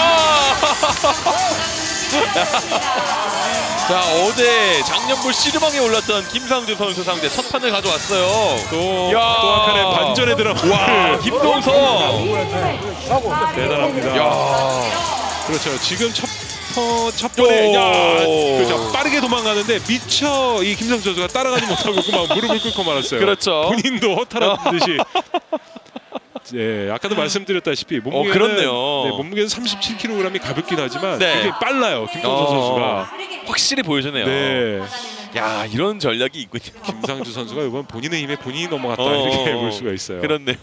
자 어제 작년부 씨름왕에 올랐던 김상주 선수 상대 첫 판을 가져왔어요. 또, 야. 또 한칸의 반전의 드라마. 와 김동성. 대단합니다. 야. 그렇죠. 지금 첫, 터, 첫 번에 야, 오. 그렇죠. 빠르게 도망가는데 미처 이 김상수 선수가 따라가지 못하고 그만 무릎을 꿇고 말았어요. 그렇죠. 본인도 허탈한 듯이. 예, 아까도 말씀드렸다시피 몸무게는 어, 그렇네요. 네, 몸무게는 37kg이 가볍긴 하지만 네. 굉장히 빨라요. 김동선 어. 선수가. 확실히 보여주네요. 네. 야 이런 전략이 있군요. 김상주 선수가 이번 본인의 힘에 본인이 넘어갔다 어. 이렇게 볼 수가 있어요. 그렇네요.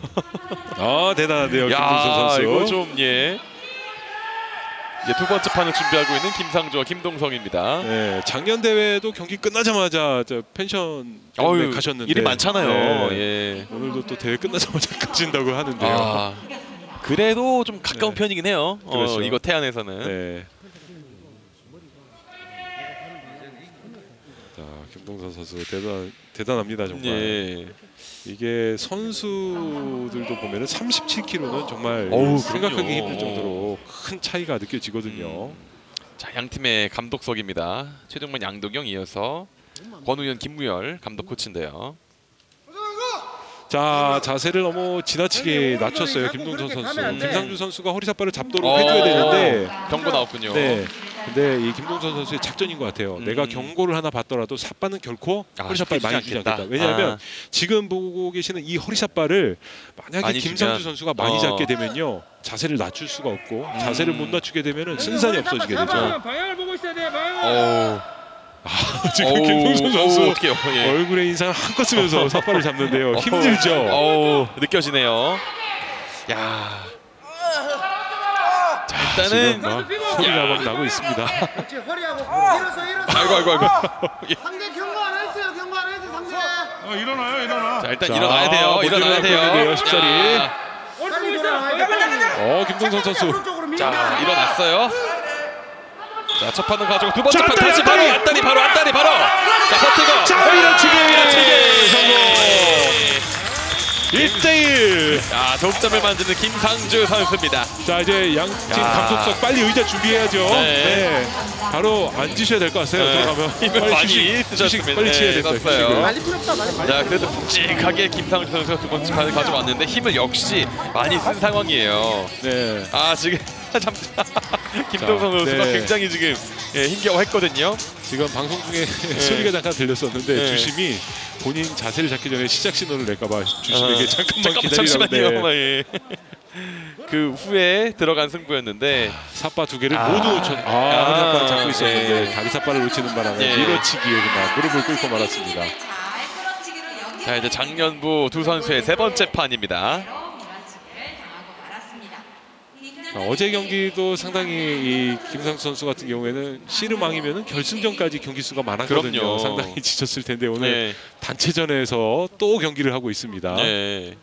아 대단한데요, 김동선 야 선수. 이거 좀 예. 이제 두 번째 판을 준비하고 있는 김상조와 김동성입니다. 네, 작년 대회도 경기 끝나자마자 저 펜션 어휴, 가셨는데 일이 많잖아요. 네, 예. 오늘도 또 대회 끝나자마자 가신다고 하는데요. 아, 그래도 좀 가까운 네. 편이긴 해요. 그렇죠. 어, 이거 태안에서는. 네. 자, 김동선 선수 대단 대단합니다 정말. 예. 이게 선수들도 보면은 37kg는 정말 어우, 생각하기 그럼요. 힘들 정도로 큰 차이가 느껴지거든요. 자, 양 팀의 감독석입니다. 최동만 양도경 이어서 권우현 김무열 감독 코치인데요. 자 자세를 너무 지나치게 낮췄어요 김동선 선수. 김상주 선수가 허리 삿발을 잡도록 어, 해줘야 되는데 경고 나왔군요. 네. 근데 이 김동선 선수의 작전인 것 같아요. 음. 내가 경고를 하나 받더라도 삿발은 결코 아, 허리삿발 많이 주지 않겠다. 않겠다. 왜냐하면 아. 지금 보고 계시는 이 허리삿발을 만약에 김상주 주면, 선수가 많이 어. 잡게 되면요 자세를 낮출 수가 없고 음. 자세를 못 낮추게 되면은 승산이 없어지게 되죠. 방향, 방향을 보고 있어야 돼. 방향을. 어우. 지금 어우, 김동선 어우, 선수 어떡해요. 예. 얼굴에 인상을 한껏 쓰면서 삿발을 잡는데요. 힘들죠. 어우, 느껴지네요. 야. 자, 일단은 지금 소리가 막 나고 있습니다. 그렇지 허리하고 일어서 일어서 아이고 아이고 아이고. 상대 경고 안 했어요 경고 안 했어 상대 어, 일어나요, 일어나. 자, 일단 자, 일어나야 돼요. 일어나야 돼요. 십자리. 빨리 돼어 김동선 선수. 자, 일어났어요. 자, 첫 판은 가지고 두 번째 자, 판 다시 바로 안다리. 안다리 바로 안다리 바로. 자, 버티고. 자 밀어치기 밀어치기 성공. 1대1. 자, 동점을 만드는 김상주 선수입니다. 자 이제 양팀 야. 감독석 빨리 의자 준비해야죠. 네. 네. 바로 앉으셔야 될 것 같아요. 네. 들어가면 많이 쓰셨습니다. 빨리 취해야 네, 된다. 썼어요. 휴식을. 많이 필요 없다 많이 자, 그래도 묵직하게 김상주 선수가 두 번째 판을 가져왔는데 힘을 역시 많이 쓴 상황이에요. 네. 아, 지금 잠 김동선 자, 선수가 네. 굉장히 지금 예, 힘겨워했거든요. 지금 방송 중에 소리가 잠깐 들렸었는데 네. 주심이 본인 자세를 잡기 전에 시작 신호를 낼까봐 주심에게 아, 잠깐만 잠깐만 기다리라고 잠시만요. 네. 예. 그 후에 들어간 승부였는데 삿바 두 개를 아. 모두 놓쳤. 아, 아. 삿바를 잡고 있었는데 네. 다리 삿바를 놓치는 바람에 예. 밀어치기에 그냥 무릎을 꿇고 말았습니다. 자 이제 작년부 두 선수의 세 번째 판입니다. 밀어치기를 당하고 말았습니다. 자, 어제 경기도 상당히 이 김상수 선수 같은 경우에는 씨름왕이면 결승전까지 경기 수가 많았거든요. 그럼요. 상당히 지쳤을 텐데 오늘 네. 단체전에서 또 경기를 하고 있습니다. 네.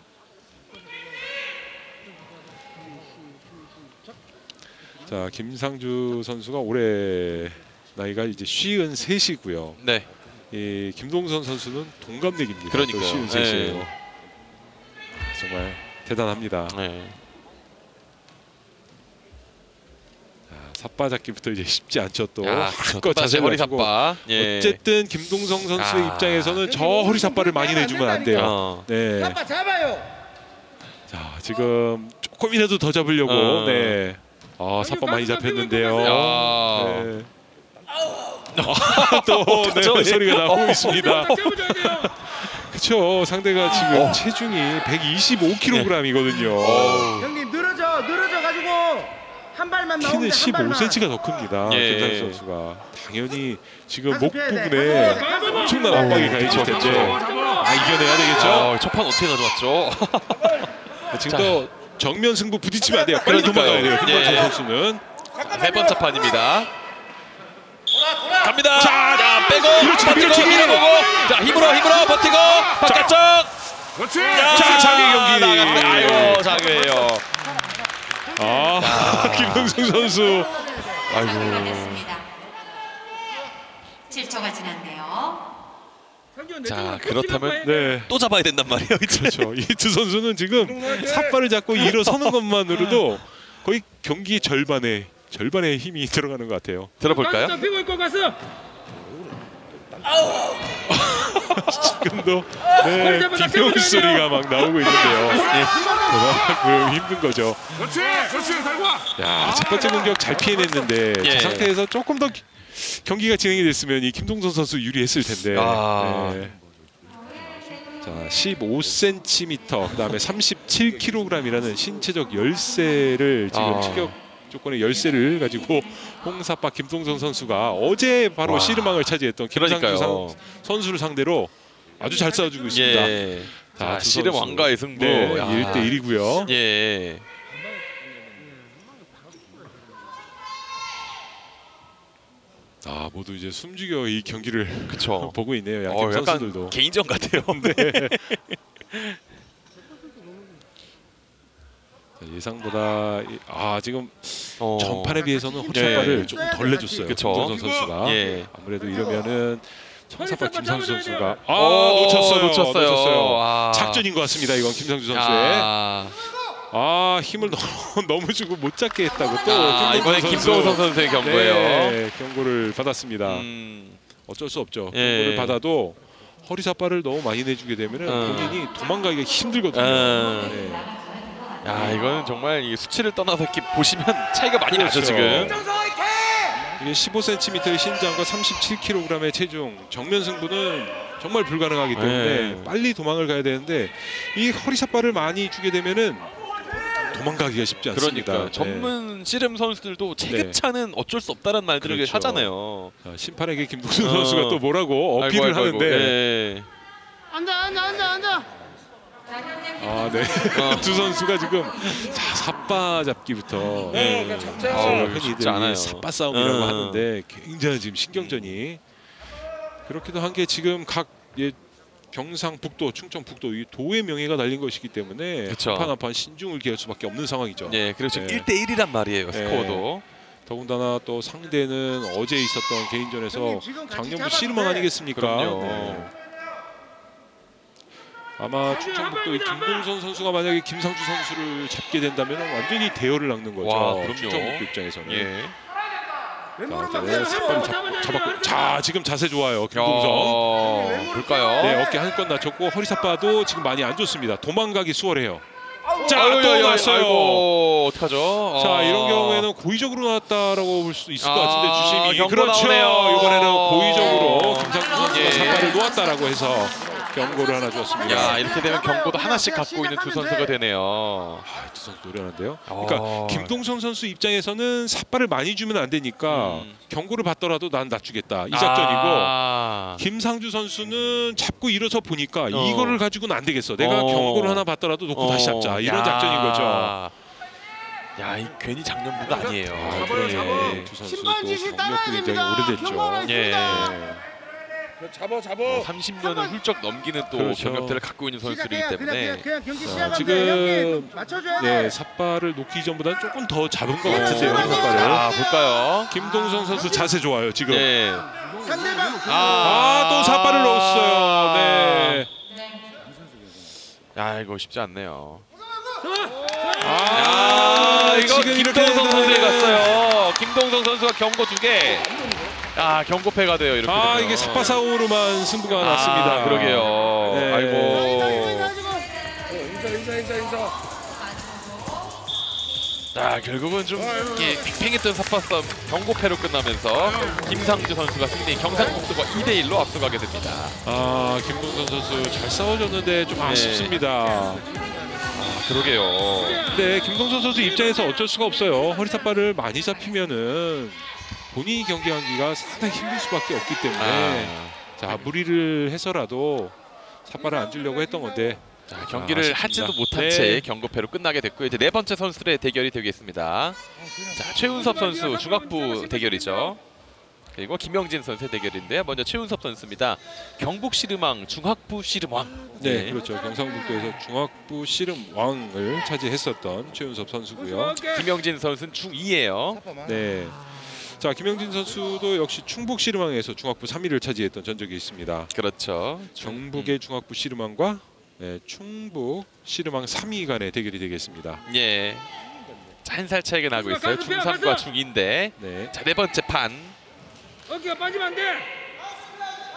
자 김상주 선수가 올해 나이가 이제 쉬은 셋이고요. 네. 이 김동선 선수는 동갑내기입니다. 그러니까요. 또 쉬운 네. 셋이에요. 정말 대단합니다. 네. 삿바 잡기부터 이제 쉽지 않죠 또. 야, 다시 자세를 허리. 삽바. 예. 어쨌든 김동성 선수의 아. 입장에서는 저 허리 삿발을 많이 내주면 안 돼요. 어. 네. 잡아 잡아요 자 지금 조금이라도 더 잡으려고. 어. 네. 아 삿바 많이 잡혔는데요. 야. 네. 또 네? 소리가 나오고 있습니다. 그렇죠. 상대가 지금 체중이 125kg이거든요. 어우. 형님 늘어져 늘어져 가지고 한 발만 키는 나오는데 한 발만 15cm가 더 큽니다. 예. 김상수 선수가 당연히 지금 목. 부분에. 엄청난 압박이 가 있을 텐데 아 이겨내야 되겠죠. 아, 첫판 어떻게 가져왔죠? 지금 또 정면 승부 부딪히면 안 돼요. 빨리. 도망가야 돼요. 김광철 예. 선수는. 세 번째 판입니다. 갑니다. 자, 자, 빼고 밀어치기, 버티고. 밀어보고 자 힘으로 힘으로 버티고 바깥쪽. 그렇지. 야, 자, 장애 경기. 나갔어요. 아이고 장애예요. 아, 김동성 선수. 아이고. 되었습니다. 7초가 지났네요. 자 그렇다면 네. 또 잡아야 된단 말이에요. 이제. 그렇죠. 이 두 선수는 지금 삿발을 잡고 일어서는 것만으로도 거의 경기 절반에 절반의 힘이 들어가는 것 같아요. 들어볼까요? 있고 가슴. 지금도 네, 비명 소리가 막 나오고 있는데요. 예, 그만큼 힘든 거죠. 그렇지. 그렇지. 달고 와. 야, 첫 번째 공격 잘 피해냈는데 예. 저 상태에서 조금 더 기- 경기가 진행이 됐으면 이 김동선 선수 유리했을 텐데. 아. 네. 자, 15cm, 그다음에 37kg이라는 신체적 열세를 지금 아. 조건의 열세를 가지고 홍사빠 김동선 선수가 어제 바로 와. 씨름왕을 차지했던 김상주. 상, 선수를 상대로 아주 잘 싸워주고 있습니다. 예. 자, 두 씨름 선수. 왕가의 승부. 네, 야. 1대 1이고요. 예. 아 모두 이제 숨죽여 이 경기를 그쵸. 보고 있네요. 양팀 어, 선수들도. 개인전 같아요. 자, 예상보다 이- 아 지금 어. 전판에 비해서는 네. 허리사파를 조금 덜 내줬어요. 그쵸. 김동선 선수가. 예. 아무래도 이러면은 청사파 김상수 선수가. 아 오, 놓쳤어요. 놓쳤어요. 놓쳤어요. 아. 작전인 것 같습니다. 이건 김상수 선수의 아, 아 힘을 너무 너무 주고 못 잡게 했다고 또 아, 이번에 선수. 김동선 선수의 경고예요. 네, 경고를 받았습니다. 음, 어쩔 수 없죠. 예. 경고를 받아도 허리 사파를 너무 많이 내주게 되면 은 음. 본인이 도망가기가 힘들거든요. 음. 네. 야 이거는 정말 이 수치를 떠나서 이렇게 보시면 차이가 많이 나죠 그렇죠. 지금. 이게 15cm의 신장과 37kg의 체중 정면 승부는 정말 불가능하기 때문에 네. 빨리 도망을 가야 되는데 이 허리사파를 많이 주게 되면은 도망가기가 쉽지 않습니다. 그러니까 네. 전문 씨름 선수들도 체급차는 어쩔 수 없다는 말들을 그렇죠. 하잖아요. 자, 심판에게 김동준 어. 선수가 또 뭐라고 어필을 아이고, 아이고, 아이고. 하는데 예. 앉아 앉아 앉아 앉아. 아, 네. 어. 두 선수가 지금 자, 삽바 잡기부터 네, 그냥 잡자. 어우, 제가 쉽지 흔히들 않아요. 이 삽바 싸움이라고 음. 하는데 굉장히 지금 신경전이 그렇기도 한 게 지금 각 예, 경상북도, 충청북도 이 도의 명예가 달린 것이기 때문에. 한판 한판 신중을 기할 수밖에 없는 상황이죠. 예, 그리고 지금 네. 1대 1이란 말이에요 스코어도. 더군다나 또 상대는 어제 있었던 개인전에서 잡아도 씨름왕 돼. 아니겠습니까? 아마 충청북도 이 김동선 선수가 만약에 김상주 선수를 잡게 된다면 완전히 대열을 낚는 거죠. 와, 그럼요. 충청북도 입장에서는. 예. 자, 네, 삽발 잡, 잡았고. 자, 지금 자세 좋아요. 김동성. 어, 볼까요? 네, 어깨 한 건 낮췄고 허리 삿바도 지금 많이 안 좋습니다. 도망가기 수월해요. 자, 아유, 또 아유, 났어요. 아이고, 어떡하죠? 자, 어. 이런 경우에는 고의적으로 나왔다라고 볼 수 있을 것 아, 같은데 주심이 경고 그렇죠. 나오네요. 이번에는 고의적으로 김상주 선수가 예. 삿발을 놓았다라고 해서 경고를 하나 줬습니다. 야, 이렇게 되면 경고도 하나씩 갖고 있는 두 선수가 되네요. 아, 두 선수 노련한데요. 어. 그러니까 김동선 선수 입장에서는 삿발을 많이 주면 안 되니까 음. 경고를 받더라도 난 낮추겠다 이 작전이고 아. 김상주 선수는 잡고 일어서 보니까 어. 이거를 가지고는 안 되겠어. 내가 어. 경고를 하나 받더라도 놓고 다시 잡자. 이런 야. 작전인 거죠. 야, 이 괜히 장년부가 아니에요. 아, 잡아요, 그러네. 잡아요. 두 선수 또 지시 따라야 경력도 굉장히 됩니다. 오래됐죠. 예. 있습니다. 네. 잡아 잡아. 어, 30년을 훌쩍 넘기는 또 그렇죠. 경력들을 갖고 있는 선수이기. 그냥 때문에 그냥, 그냥 경기 자, 시작하면 지금- 맞춰줘야 돼. 네, 삿발을 놓기 전보다는 조금 더 잡은 것 네, 같은데요. 네, 삿발을. 자, 볼까요? 김동선 선수 자세 좋아요. 지금. 네. 상대방 아, 또 삿발을 넣었어요. 네. 야, 이거 쉽지 않네요. 아, 아, 이거 김동성 선수에 갔어요. 김동성 선수가 경고 두 개. 아, 경고패가 돼요. 이렇게. 아, 되면. 이게 삿바 싸움으로만 승부가 났습니다. 아, 그러게요. 네. 아이고. 인사 인사 인사 인사. 자, 결국은 좀 이렇게 팽팽했던 삿바 싸움 경고패로 끝나면서 김상주 선수가 승리, 경상북도가 2대 1로 앞서가게 됩니다. 아, 김동선 선수 잘 싸워줬는데 좀 네. 아쉽습니다. 아, 그러게요. 근데 김동선 선수 입장에서 어쩔 수가 없어요. 허리 삿발을 많이 잡히면은 본인이 경기하기가 상당히 힘들 수밖에 없기 때문에 아, 자 무리를 해서라도 삿발을 안 주려고 했던 건데 자, 경기를 아쉽습니다. 하지도 못한 네. 채 경고패로 끝나게 됐고요. 이제 네 번째 선수들의 대결이 되겠습니다. 자, 최운섭 선수 중학부 대결이죠. 그리고 김영진 선수의 대결인데요. 먼저 최운섭 선수입니다. 경북 씨름왕 중학부 씨름왕. 네, 그렇죠. 경상북도에서 중학부 씨름 왕을 차지했었던 최윤섭 선수고요. 김영진 선수는 중2예요. 네. 자 김영진 선수도 역시 충북 씨름왕에서 중학부 3위를 차지했던 전적이 있습니다. 그렇죠. 경북의 중학부 씨름왕과 네, 충북 씨름왕 3위 간의 대결이 되겠습니다. 예. 한살 차이가 나고 있어요. 가슴 펴, 중3과 가슴! 중2인데. 네. 자, 네 번째 판. 어깨가 빠지면 안 돼.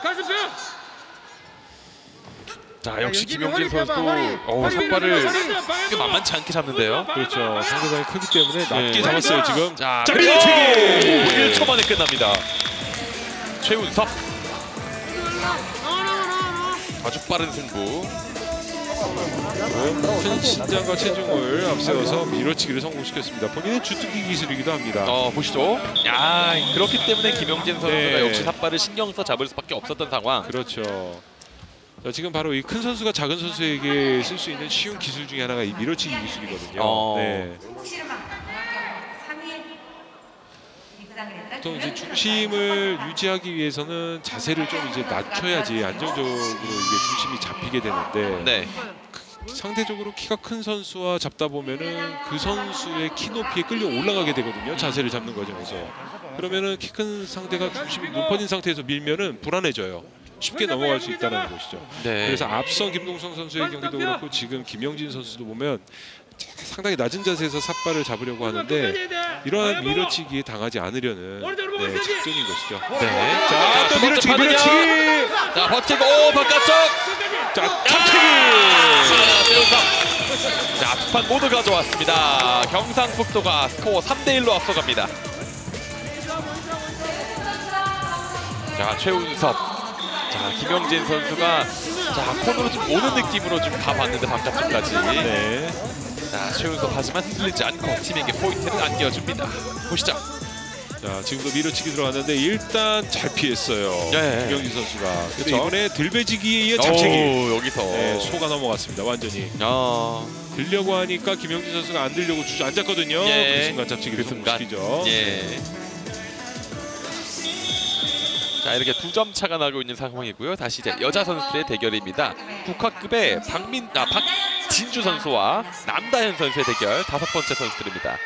가슴 펴. 자, 역시 펴봐, 선수도. 어, 허리. 꽤 만만치 않게 잡는데요. 그렇죠. 상대방이 크기 때문에 낮게 네. 잡았어요 지금. 자, 자, 그리고 밀어치기! 1초 만에 끝납니다. 최운섭 아주 빠른 승부. 큰 신장과 체중을 앞세워서 밀어치기를 성공시켰습니다. 본인의 주특기 기술이기도 합니다. 어 보시죠. 야 그렇기 때문에 김영진 선수가 네. 역시 삿발을 신경 써 잡을 수밖에 없었던 상황. 그렇죠. 자, 지금 바로 이 큰 선수가 작은 선수에게 쓸 수 있는 쉬운 기술 중에 하나가 이 밀어치기 기술이거든요. 어. 네. 실망 중학교 3위 보통 이제 중심을 유지하기 위해서는 자세를 좀 이제 낮춰야지 안정적으로 이게 중심이 잡히게 되는데 네. 상대적으로 키가 큰 선수와 잡다 보면은 그 선수의 키 높이에 끌려 올라가게 되거든요. 자세를 잡는 과정에서. 그러면은 키 큰 상대가 중심이 높아진 상태에서 밀면은 불안해져요. 쉽게 넘어갈 수 있다는 것이죠. 네. 그래서 앞선 김동성 선수의 경기도 그렇고 지금 김영진 선수도 보면 상당히 낮은 자세에서 삿발을 잡으려고 하는데 이러한 밀어치기에 당하지 않으려는 네, 작전인 것이죠. 네. 자, 또 밀어치기. 밀어치기. 자, 버티고 오 바깥쪽. 자, 자, 탑치기. 자, 두판 모두 가져왔습니다. 경상북도가 스코어 3대 1로 앞서갑니다. 자, 최운섭. 자, 김영진 선수가 자, 코너로 좀 오는 느낌으로 좀 가봤는데 바깥쪽까지. 네. 자, 최운섭 하지만 흔들리지 않고 팀에게 포인트를 안겨줍니다. 보시죠. 자, 지금도 밀어치기 들어갔는데 일단 잘 피했어요. 네. 김영진 선수가. 그쵸. 이번에 들배지기에 이어 잡채기. 오, 여기서. 네, 소가 넘어갔습니다. 완전히. 아, 들려고 하니까 김영진 선수가 안 들려고 주저앉았거든요. 예. 그 순간 잡채기를 그. 성공시키죠. 예. 자 이렇게 두 점 차가 나고 있는 상황이고요. 다시 이제 여자 선수들의 대결입니다. 국화급의 박민 아 박진주 선수와 남다현 선수의 대결 다섯 번째 선수들입니다.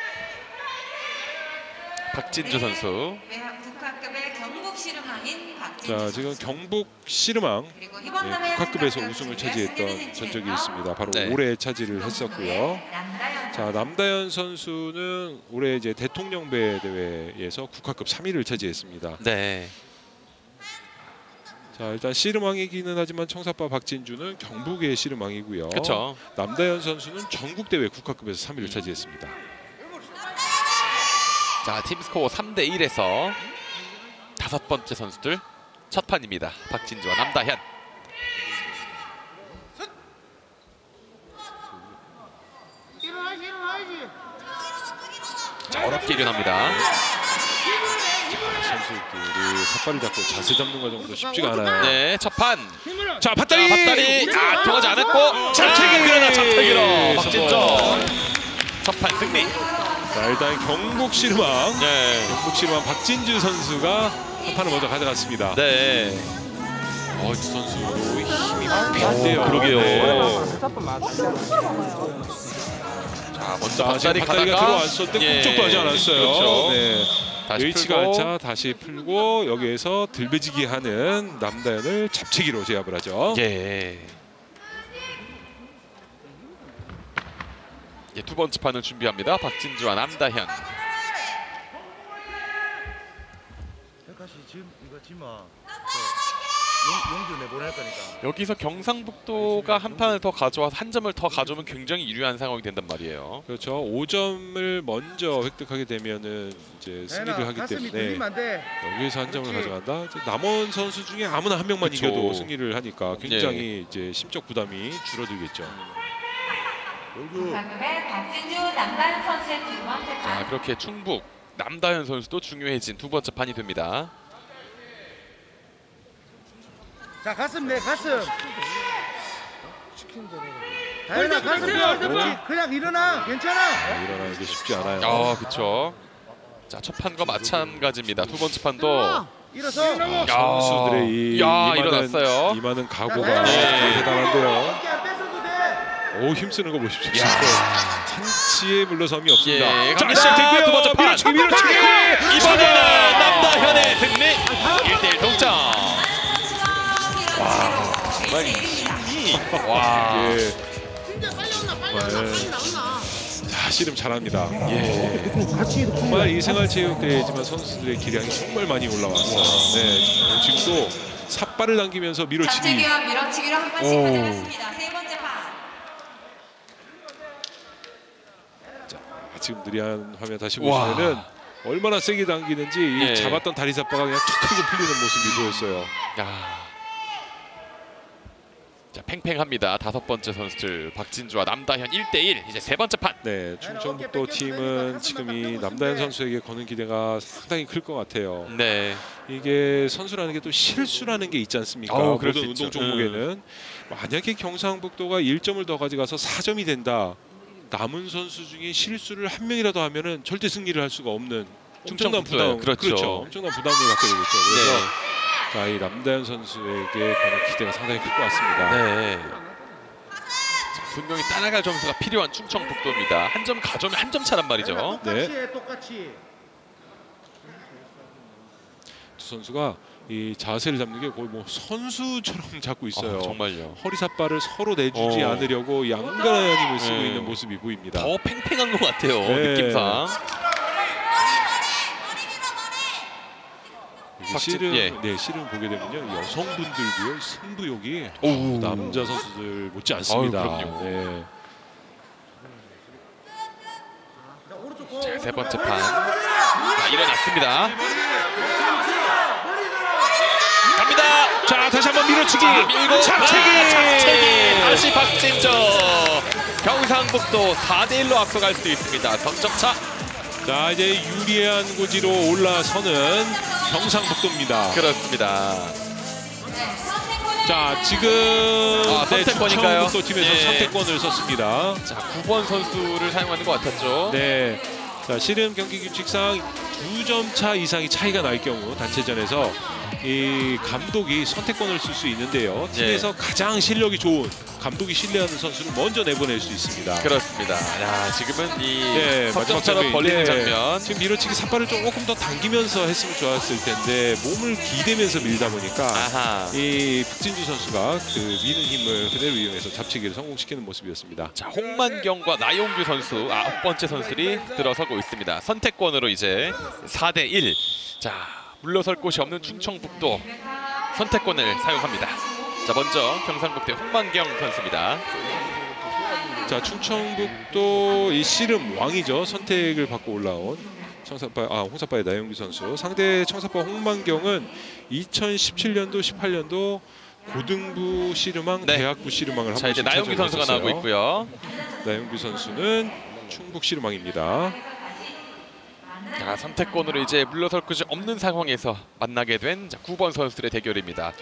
박진주 선수. 자, 지금 경북 씨름왕 네, 남의 국가급에서 국가급 우승을 차지했던 전적이 있습니다. 바로 네. 올해 차지를 했었고요. 자, 남다현 선수는 올해 이제 대통령배 대회에서 국가급 3위를 차지했습니다. 네. 자, 일단 씨름왕이기는 하지만 청사빠 박진주는 경북의 씨름왕이고요. 그렇죠. 남다현 선수는 전국 대회 국가급에서 3위를 차지했습니다. 자 팀 스코어 3대 1에서 다섯 번째 선수들 첫 판입니다. 박진주와 남다현. 자 어렵게 일어납니다. 선수들이 삿발을 잡고 자세 잡는 과정도 쉽지가 않아요. 네, 첫 판. 힘을 자, 자, 밧다리! 밧다리 아, 통하지 않았고 잡채기! 그러나 잡채기로 박진주 성공. 첫판 승리. 자, 일단 경북 씨름왕 네. 경북 씨름왕 박진주 선수가 한 판을 먼저 가져갔습니다. 네. 어, 이 선수 힘이 안 돼요. 그러게요. 네. 자, 먼저 자, 지금 밧다리 밧다리가 가다가 들어왔을 때 예, 꿈쩍도 하지 않았어요. 그렇죠. 네. 다시 여의치가 풀고 않자 다시 풀고 여기에서 들배지기 하는 남다현을 잡채기로 제압을 하죠. 예. 예, 두 번째 판을 준비합니다. 박진주와 남다현. 용주 내보낼 거니까 여기서 경상북도가 한 판을 더 가져와서 한 점을 더 가져오면 굉장히 유리한 상황이 된단 말이에요. 그렇죠. 5점을 먼저 획득하게 되면은 이제 승리를 하기 때문에 여기서 한 점을 그렇지. 가져간다. 남원 선수 중에 아무나 한 명만 그쵸. 이겨도 승리를 하니까 굉장히 예. 이제 심적 부담이 줄어들겠죠. 자, 판 그렇게 충북 남다현 선수도 중요해진 두 번째 판이 됩니다. 자 가슴 내 가슴 다현아 가슴 펴 그렇지 그냥 일어나 괜찮아 아, 일어나는 게 쉽지 않아요. 아, 그렇죠. 자, 첫 판과 마찬가지입니다. 두 번째 판도 일어서 야, 선수들의 이 야, 일어났어요. 임하는 각오가 네. 대단한데요. 어깨 안 뺏어도 돼 오 힘쓰는 거 보십시오. 야. 진짜 한치의 물러섬이 없습니다. 예, 자 갑니다. 시작됐고요. 두 번째 판. 밀어치기 밀어치기. 이번에는 남다현의 승리 1대1 동점 정말 이 힘이 와 예. 진짜 빨리 온나 빨리 정말. 온나 빨리 나온나 자 씨름 잘합니다. 예. 정말 이 생활체육대회지만 선수들의 기량이 정말 많이 올라왔어요. 네, 어, 지금도 삿발을 당기면서 밀어치기. 잡채기와 밀어치기로 한 판씩 오. 가져갔습니다. 세 번째 판 아, 지금 느리한 화면 다시 와. 보시면은 얼마나 세게 당기는지 이 예. 잡았던 다리 삿바가 그냥 툭 하고 풀리는 모습이 보였어요. 야. 자 팽팽합니다. 다섯 번째 선수들 박진주와 남다현 1대1 이제 세 번째 판. 네, 충청북도 팀은 지금 이 남다현 선수에게 거는 기대가 상당히 클 것 같아요. 네. 이게 선수라는 게 또 실수라는 게 있지 않습니까? 그럴 모든 수 운동 있죠. 종목에는 만약에 경상북도가 1점을 더 가져가서 4점이 된다. 남은 선수 중에 실수를 한 명이라도 하면은 절대 승리를 할 수가 없는 엄청난. 부담, 그렇죠. 엄청난 부담을 갖게 되겠죠. 그래서 네. 자, 이 남다현 선수에게 과연 기대가 상당히 클 것 같습니다. 네. 자, 분명히 따라갈 점수가 필요한 충청북도입니다. 한 점 가져오면 한점 차란 말이죠. 똑같이 네. 해 똑같이 두 선수가 이 자세를 잡는 게 거의 뭐 선수처럼 잡고 있어요. 아, 정말요. 허리 삿발을 서로 내주지 어. 않으려고 양가라는 힘을 쓰고 네. 있는 모습이 보입니다. 더 팽팽한 것 같아요. 네. 느낌상. 이게 박진- 실은 예. 네 실은 보게 되면요 여성분들도요 승부욕이 오우. 남자 선수들 못지 않습니다. 아유. 네. 자, 세 번째 판. 자, 일어났습니다. 갑니다. 자 다시 한번 밀어치기. 자, 밀고 잡채기. 아, 잡채기. 다시 박진정. 경상북도 4대 1로 앞서갈 수 있습니다. 덕점차. 자 이제 유리한 고지로 올라서는 경상북도입니다. 그렇습니다. 자 지금 아, 선택권인가요? 충청북도 팀에서 예. 선택권을 썼습니다. 자, 9번 선수를 사용하는 것 같았죠. 네. 자 씨름 경기 규칙상 두 점 차 이상이 차이가 날 경우 단체전에서 이 감독이 선택권을 쓸 수 있는데요. 팀에서 네. 가장 실력이 좋은 감독이 신뢰하는 선수를 먼저 내보낼 수 있습니다. 그렇습니다. 야, 지금은 이 네, 석점처럼. 벌리는 네. 장면. 지금 밀어치기 삿발을 조금 더 당기면서 했으면 좋았을 텐데 몸을 기대면서 밀다 보니까 아하. 이 박진주 선수가 그 미는 힘을 그대로 이용해서 잡치기를 성공시키는 모습이었습니다. 자, 홍만경과 나용규 선수 아홉 번째 선수들이 들어서고 있습니다. 선택권으로 이제 4대 1. 자, 물러설 곳이 없는 충청북도 선택권을 사용합니다. 자, 먼저 경상북도 홍만경 선수입니다. 자 충청북도 이 씨름 왕이죠 선택을 받고 올라온 청사파 아 홍사파의 나영규 선수 상대 청사파 홍만경은 2017년도 18년도 고등부 씨름왕 네. 대학부 씨름왕을 한 자, 이제 나용규 선수가. 나오고 있고요. 나영규 선수는 충북 씨름왕입니다. 자, 선택권으로 이제 물러설 곳이 없는 상황에서 만나게 된 자, 9번 선수들의 대결입니다.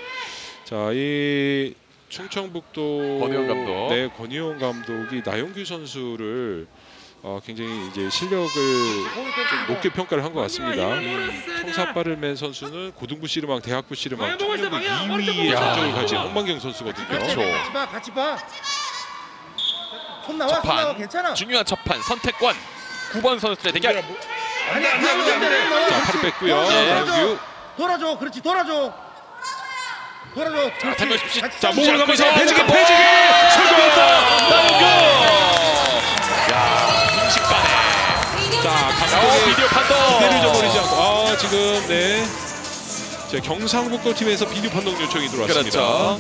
자 이 충청북도 권희원 감독. 네 권희원 감독이 나영규 선수를 어, 굉장히 이제 실력을 좀 높게 평가를 한 것 같습니다. 청사빠를 맨 선수는 고등부 씨름왕, 대학부 씨름왕, 청년부 2위의 성적을 가진 홍만경 선수거든요. 그렇죠. 같이 봐 같이 봐 손 나와 손 나와 첫판 괜찮아 중요한 첫판 선택권 9번 선수들의 대결. 아니 아니 아니 자, 팔을 뺐고요. 나영규. 돌아줘 그렇지 돌아줘 돌아줘 그렇지 당겨주십시오. 같이 자. 목을 가면서 자, 패지기, 자, 패지기! 성공! 나용규. 야, 순식간에. 자, 어, 감독의 비디오 판독. 기대를 저버리지 않고 아, 지금 네. 자, 경상북도 팀에서 비디오 판독 요청이 들어왔습니다. 그렇죠.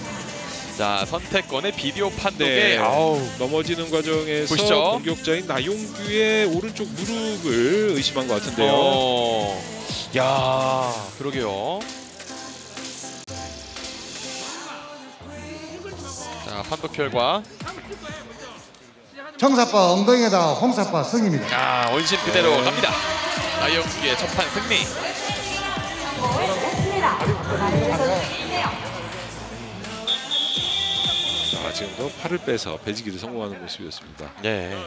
자, 선택권의 비디오 판독에 네. 아우 넘어지는 과정에서 보시죠. 공격자인 나용규의 오른쪽 무릎을 의심한 것 같은데요. 어. 야, 그러게요. 자, 판독 결과. 청사빠 엉덩이에다 홍사빠 승입니다. 자, 원심 그대로 네. 갑니다. 나영규의 첫판 승리. 지금도 팔을 빼서 배지기를 성공하는 모습이었습니다. 네.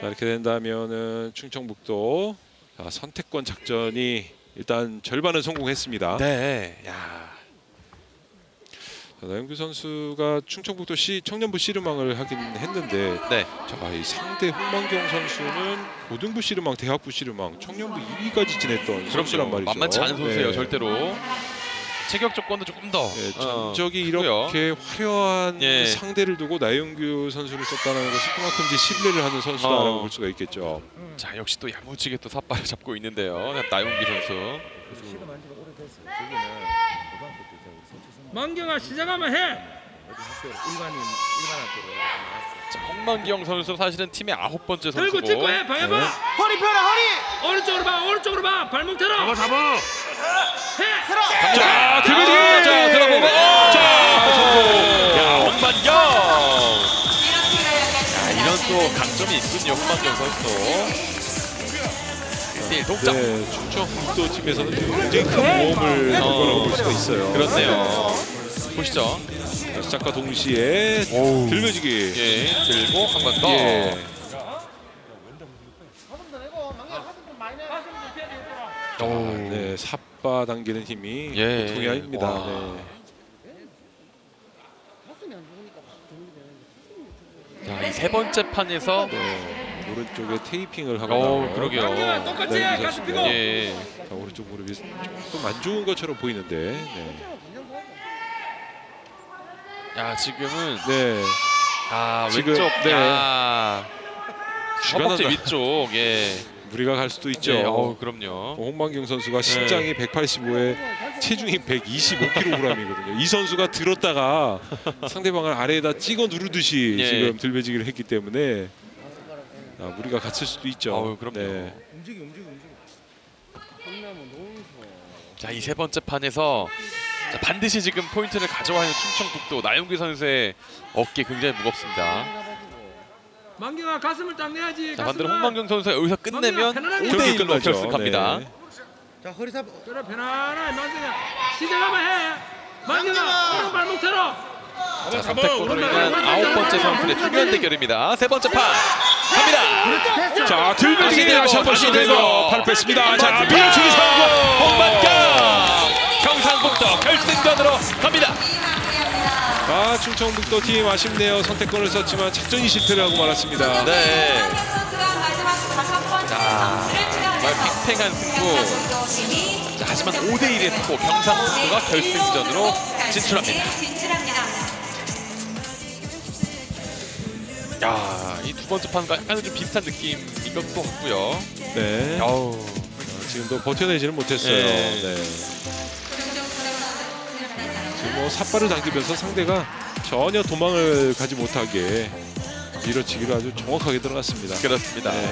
자, 이렇게 된다면은 충청북도 자, 선택권 작전이 일단 절반은 성공했습니다. 네. 야. 자, 나영규 선수가 충청북도 시 청년부 씨름왕을 하긴 했는데 네. 자, 이 상대 홍만경 선수는 고등부 씨름왕, 대학부 씨름왕, 청년부 2위까지 지냈던 선수란 말이죠. 만만치 않은 선수예요, 네. 절대로. 체격 조건도 조금 더 네, 어, 전적이 크고요. 이렇게 화려한 예. 상대를 두고 나영규 선수를 썼다는 것은 그만큼 이제 신뢰를 하는 선수다라고 어. 볼 수가 있겠죠. 자, 역시 또 야무지게 또 삿발을 잡고 있는데요. 나용기 선수. 만경아 시작하면 해. 일반인 일반 학교로 나왔어. 자, 홍만경 선수 사실은 팀의 아홉 번째 들고 선수고. 찍고 해. 방해봐. 허리 펴라 허리 오른쪽으로 봐. 오른쪽으로 봐. 발목 들어. 잡아 잡아. 해. 자, 들어보기. 아, 자, 들어보고. 자, 성공. 야, 홍만경. 야, 이런 또 강점이 있군요, 홍만경 선수. 1대1 동점. 네, 충청북도 팀에서는 굉장히 큰 모험을 한 거라고 볼 수가 있어요. 그렇네요. 보시죠. 자, 시작과 동시에 들매지기. 예, 들고 한 번 더. 예. 네, 삿바 당기는 힘이 예. 보통이 아닙니다. 와. 네. 자, 이세 번째 판에서 네, 오른쪽에 테이핑을 하고 어, 나와요. 그러게요. 똑같이. 네, 가슴. 예. 자, 오른쪽 무릎이 조금 안 좋은 것처럼 보이는데. 네. 야, 지금은 네. 아, 지금, 왼쪽 네. 야. 허벅지. 위쪽. 예. 무리가 갈 수도 있죠. 예, 어우, 그럼요. 홍만경 선수가 신장이 185에 체중이 125kg이거든요. 이 선수가 들었다가 상대방을 아래에다 찍어 누르듯이 예. 지금 들배지기를 했기 때문에 아, 무리가 갔을 수도 있죠. 어우, 그럼요. 네. 움직여 움직여 움직여. 자, 이 세 번째 판에서 자, 반드시 지금 포인트를 가져와야 하는 충청북도 나영규 선수의 어깨 굉장히 무겁습니다. 만경아 가슴을 딱 내야지. 자, 반대로 가슴을. 홍만경 선수가 여기서 끝내면 5대 1로 끝나죠. 결승 갑니다. 네. 자 허리 삽. 그래 편안하게 만경아 시작 한번 해. 만경아 오른 발목 들어. 자, 선택권으로 인한 아홉 번째 선수의 중요한 대결입니다. 세 번째 판 갑니다. 자, 들배지기 다시 한번 다시 시도해서 들고. 팔 뺐습니다. 자, 한번 밀어주기 성공. 홍만경 경상북도 결승전으로 갑니다. 아, 충청북도 팀 아쉽네요. 선택권을 썼지만 작전이 실패를 하고 말았습니다. 네. 자, 정말 팽팽한 승부. 자, 하지만 5대 1의 스코 경상북도가 결승전으로 진출합니다. 야, 이 두 번째 판과 약간 좀 비슷한 느낌인 것도 같고요. 네. 아우, 어, 지금도 버텨내지는 못했어요. 네. 네. 지금 뭐 삿발을 당기면서 상대가 전혀 도망을 가지 못하게 밀어치기를 아주 정확하게 들어갔습니다. 그렇습니다. 네.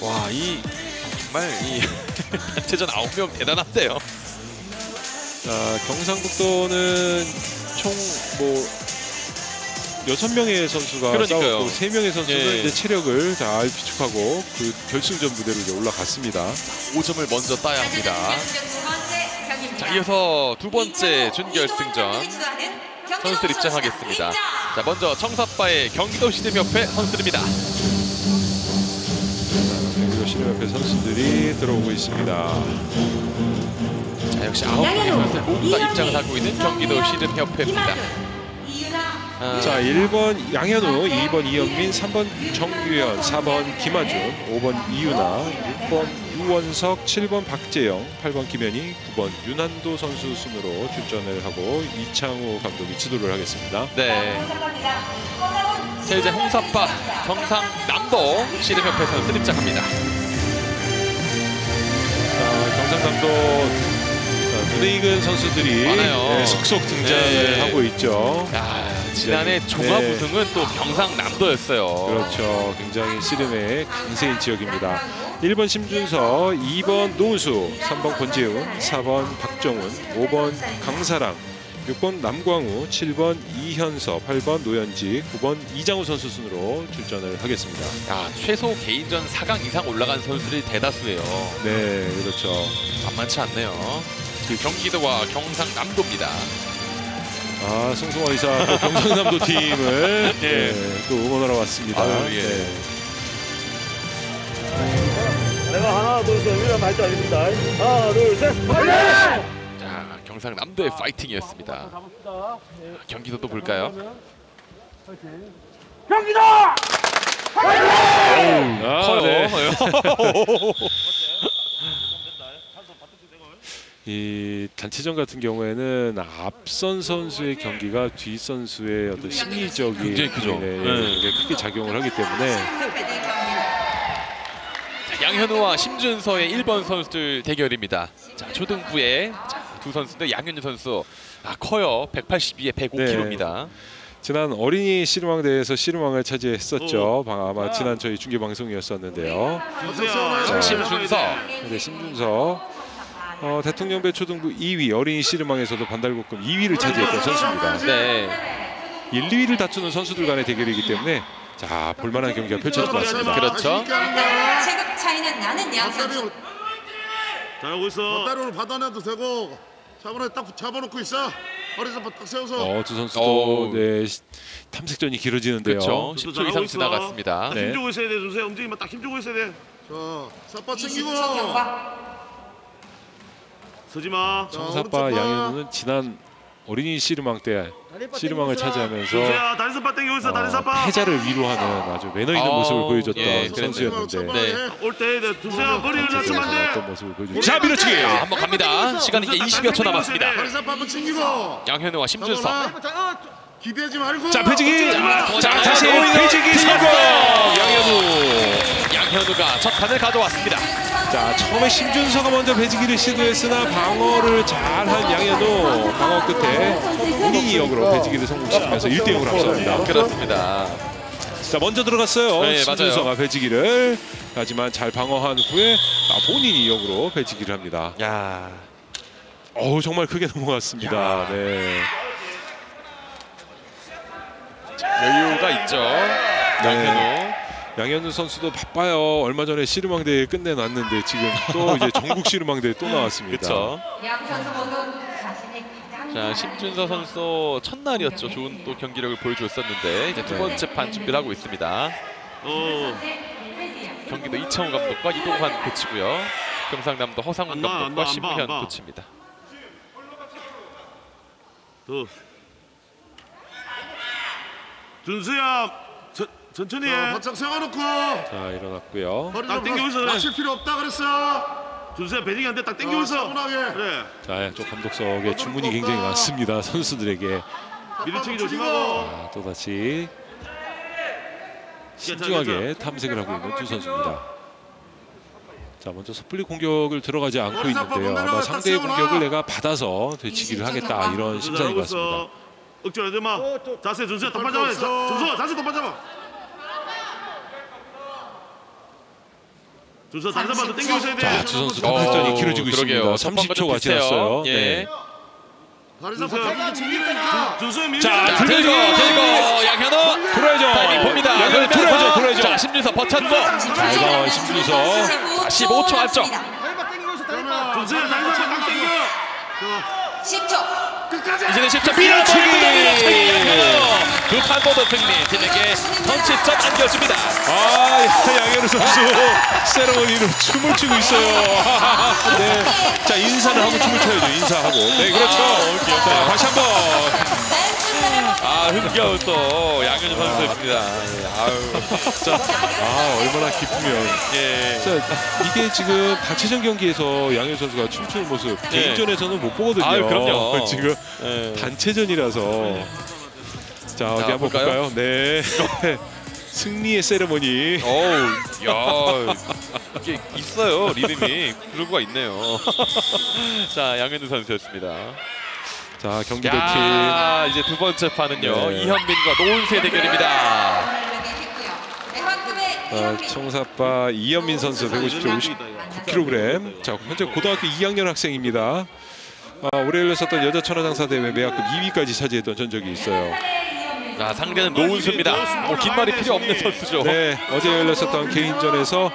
와, 이 정말 이 단체전 9명 대단한데요. 자, 경상북도는 총뭐 여섯 명의 선수가 그러니까요. 싸웠고 세 명의 선수는 예. 이제 체력을 잘 비축하고 그 결승전 무대로 이제 올라갔습니다. 5점을 먼저 따야 합니다. 자, 이어서 두 번째 준결승전 선수들 입장하겠습니다. 자, 먼저 청사빠의 경기도 시대협회 선수들입니다. 경기도 신협회 선수들이 들어오고 있습니다. 자, 역시 아홉 명의 선수들 모두 다 입장을 하고 있는 경기도 시름협회입니다. 아, 자, 1번 양현우, 2번 이현민, 3번 정규현, 4번 김하준, 5번 이유나, 6번 유원석, 7번 박재영, 8번 김현희, 9번 윤한도 선수 순으로 출전을 하고 이창우 감독이 지도를 하겠습니다. 네. 자, 이제 홍사빠 경상남도 시름협회 선수들 입장합니다. 자, 경상남도 자, 눈에 익은 선수들이 많아요. 네, 속속 등장을 네. 하고 있죠. 야, 지난해 종합 네. 우승은 또 경상남도였어요. 그렇죠. 굉장히 씨름의 강세인 지역입니다. 1번 심준서, 2번 노은수, 3번 권재훈, 4번 박정훈, 5번 강사랑, 6번 남광우, 7번 이현서, 8번 노현지, 9번 이장우 선수 순으로 출전을 하겠습니다. 야, 최소 개인전 4강 이상 올라간 선수들이 대다수예요. 네, 그렇죠. 만만치 않네요. 그 경기도와 경상남도입니다. 아, 송승화 의사 또 경상남도 팀을 예. 네, 또 응원하러 왔습니다. 아유, 예. 네. 내가 하나 둘셋 위로 발도 아닙니다. 하나 둘셋 자, 경상남도의 파이팅이었습니다. 경기도도 볼까요? 아, 커요. 네. 이 단체전 같은 경우에는 앞선 선수의 경기가 뒤 선수의 어떤 심리적인 굉장히 크죠. 네, 네. 게 크게 작용을 하기 때문에 자, 양현우와 심준서의 1번 선수들 대결입니다. 자, 초등부의 자, 두 선수인데 양현우 선수 아, 커요. 182에 105kg입니다. 지난 어린이 씨름왕 대회에서 씨름왕을 차지했었죠. 방- 아마 지난 저희 중계 방송이었었는데요. 자, 심준서 네, 심준서 어, 대통령배 초등부 2위 어린이 씨름왕에서도 반달곡금 2위를 차지했던 선수입니다. 네. 1, 2위를 다투는 선수들 간의 대결이기 때문에 자 볼만한 경기가 펼쳐질 것 같습니다. 그렇죠. 차이는 나는 양 선수. 잘하고 있어. 따로는 받아내도 되고 차번에 딱 잡아놓고 있어. 허리 잡아 딱 세워서. 어, 두 선수도 어우. 네, 시- 탐색전이 길어지는데요. 그렇죠. 또 10초 잘하고 이상 있어. 지나갔습니다. 네. 힘주고 있어야 돼, 조세. 움직이면 딱 힘주고 있어야 돼. 자, 사빠 20초 챙기고. 서지마. 봐. 양현우는 지난 어린이 씨름왕 때 씨름왕을 차지하면서 어. 패자를 위로하는 아주 매너 있는 아, 모습을 보여줬던 예, 선수였는데 네. 어떤 모습을 보여줬죠. 자 밀어치기. 자, 한번 갑니다. 시간 이제 20여 초 남았습니다. 양현우와 심준석. 잡아라. 기대지 말고. 자 배지기. 자, 자 다시 배지기. 성공. 양현우. 양현우가 첫 판을 가져왔습니다. 자 처음에 심준서가 먼저 배지기를 시도했으나 방어를 잘한 양현우 방어 끝에 본인이 역으로 배지기를 성공시키면서 1대 0으로 앞섭니다. 그렇습니다. 자 먼저 들어갔어요. 네, 심준서가 배지기를 하지만 잘 방어한 후에 아, 본인 이 역으로 배지기를 합니다. 야, 어우 정말 크게 넘어갔습니다. 야. 네. 여유가 있죠. 양현우. 양현우 선수도 바빠요. 얼마 전에 씨름왕 대회 끝내놨는데 지금 또 이제 전국 씨름왕 대회 또 나왔습니다. 그렇죠. 자, 심준서 선수 첫날이었죠. 좋은 또 경기력을 보여줬었는데 이제 두 네. 번째 판 준비를 하고 있습니다. 어. 경기도 이창호 감독과 이동환 코치고요. 경상남도 허상훈 감독과 봐, 안 봐, 안 심우현 봐. 코치입니다. 더. 준수야 천, 천천히 자, 해. 바짝 세워놓고. 자 일어났고요. 딱 있어, 그래. 낮출 필요 없다 그랬어. 준수야 한대 딱 땡기고 어. 차분하게. 그래. 자, 또 감독석에 주문이 굉장히 많습니다. 선수들에게 밀어치기 조심하고. 자, 또 다시 신중하게 탐색을 하고 있는 두 선수입니다. 자, 먼저 섣불리 공격을 들어가지 않고 있는데요. 아마 상대의 공격을 내가 받아서 되치기를 하겠다 이런 심산인 것 같습니다. 억지로 하지 마. 자세 준수야 똑바로 잡아. 자, 준수 자세 똑바로 잡아. 준수 다리 잡아. 너 땡기고 있어야 돼. 자, 두 선수 어, 길어지고 그러게요. 있습니다. 첫 번과 좀 30초가 비슷해요. 지났어요. 예. 네. 밀. 자, 자, 들고 들고 양현우 돌아야죠. 타이밍 봅니다. 양현우 그러면서 돌아야죠. 돌아야죠. 자, 심준서 버텼고 잘 방어한 심준서. 15초 안쪽. 다리바 땡기고 있어 다리바 준수야 다리 잡아. 딱 땡겨. 10초. 이제는 10점 밀어치기! 밀어치기 양현우 두 판보도 승리 팀에게 선취점 안겨줍니다. 아, 양현우 선수 세레머니로 춤을 추고 있어요. 네. 자, 인사를 하고 춤을 춰야죠. 인사하고. 네, 그렇죠. 아, 귀엽다. 자, 다시 한번. 아 흥겨운 또 양현우 선수입니다. 예, 아유, 자, 아, 얼마나 기쁘면. 예. 자, 이게 지금 단체전 경기에서 양현 선수가 춤추는 모습 예. 개인전에서는 못 보거든요. 아유, 그럼요. 지금 예. 단체전이라서. 자, 어디 자, 한번 볼까요? 볼까요? 네. 승리의 세레머니. 어우, 야, 이게 있어요 리듬이 그런 거가 있네요. 자 양현우 선수였습니다. 자, 경기도 팀. 야 이제 두 번째 판은요 네. 이현민과 노은수의 대결입니다. 어, 청사빠 이현민 선수 150조 59kg. 자, 현재 고등학교 2학년 학생입니다. 아, 올해 열렸었던 여자 천하장사 대회 매학급 2위까지 차지했던 전적이 있어요. 자 상대는 노은수입니다. 뭐긴 말이 필요 없는 선수죠. 네, 어제 열렸었던 개인전에서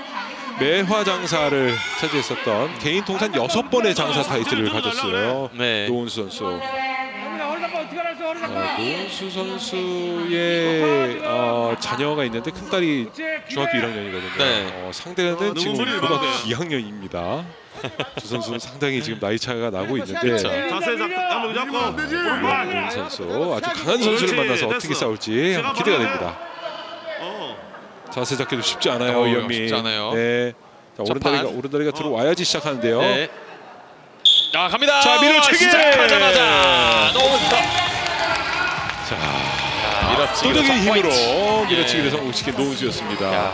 매화 장사를 차지했었던 개인 통산 여섯 번의 장사 타이틀을 가졌어요. 네. 노은수 선수. 어, 노은수 선수의 어, 자녀가 있는데 큰 딸이 중학교 1학년이거든요. 네. 어, 상대는 너무 지금 고등학교 내는데. 2학년입니다. 두 선수는 상당히 지금 나이 차이가 나고 있는데 그렇죠. 자세 잡고 한번 잡고. 안 되지. 노은 선수 아주 강한 선수를 만나서 어떻게 싸울지 한번 기대가 됩니다. 어. 자세 잡기도 쉽지 않아요, 어, 이현민. 쉽지 않아요. 네. 자, 첫 오른다리가 판. 오른다리가 들어와야지 시작하는데요. 네. 자 갑니다. 자, 밀어치기! 시작하자마자 노은수. 자, 자, 밀어치기. 압도적인 힘으로 예. 밀어치기를 성공시킨 노은수였습니다. 야,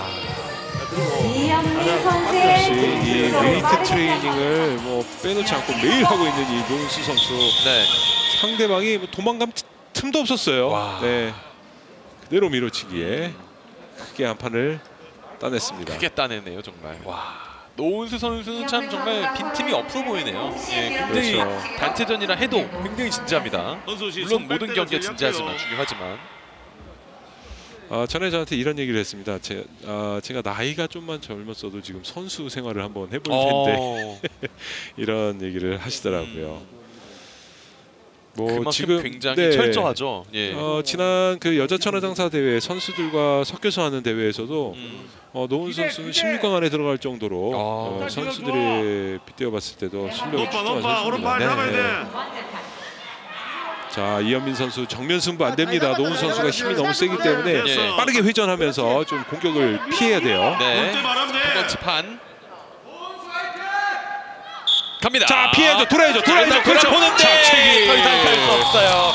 역시 이 웨이트 트레이닝을 뭐 빼놓지 않고 매일 하고 있는 이 노은수 선수 네. 상대방이 뭐 도망감 틈- 틈도 없었어요. 와. 네. 그대로 밀어치기에 크게 한 판을 따냈습니다. 크게 따내네요 정말. 와. 노은수 선수는 참 정말 빈틈이 없어 보이네요. 예, 굉장히 그렇죠. 단체전이라 해도 굉장히 진지합니다. 물론 손 모든 뺄 경기가 진지하지만 중요하지만 아, 전에 저한테 이런 얘기를 했습니다. 제, 아, 제가 나이가 좀만 젊었어도 지금 선수 생활을 한번 해볼 텐데 어, 이런 얘기를 하시더라고요. 뭐 그만큼 지금 굉장히 네. 철저하죠. 예. 어, 지난 그 여자 천하장사 대회 선수들과 섞여서 하는 대회에서도 음. 어, 노은 선수는 16강 안에 들어갈 정도로 아. 어, 선수들이 빗대어봤을 때도 실력이 높아 네. 돼. 자 이현민 선수 정면 승부 안 됩니다. 노은 선수가 힘이 너무 세기 때문에 예. 빠르게 회전하면서 좀 공격을 피해야 돼요. 네. 번째 판. 갑니다. 자 피해야죠, 돌아야죠, 돌아야죠. 그렇죠. 보는데. 더 이상 갈수 없어요.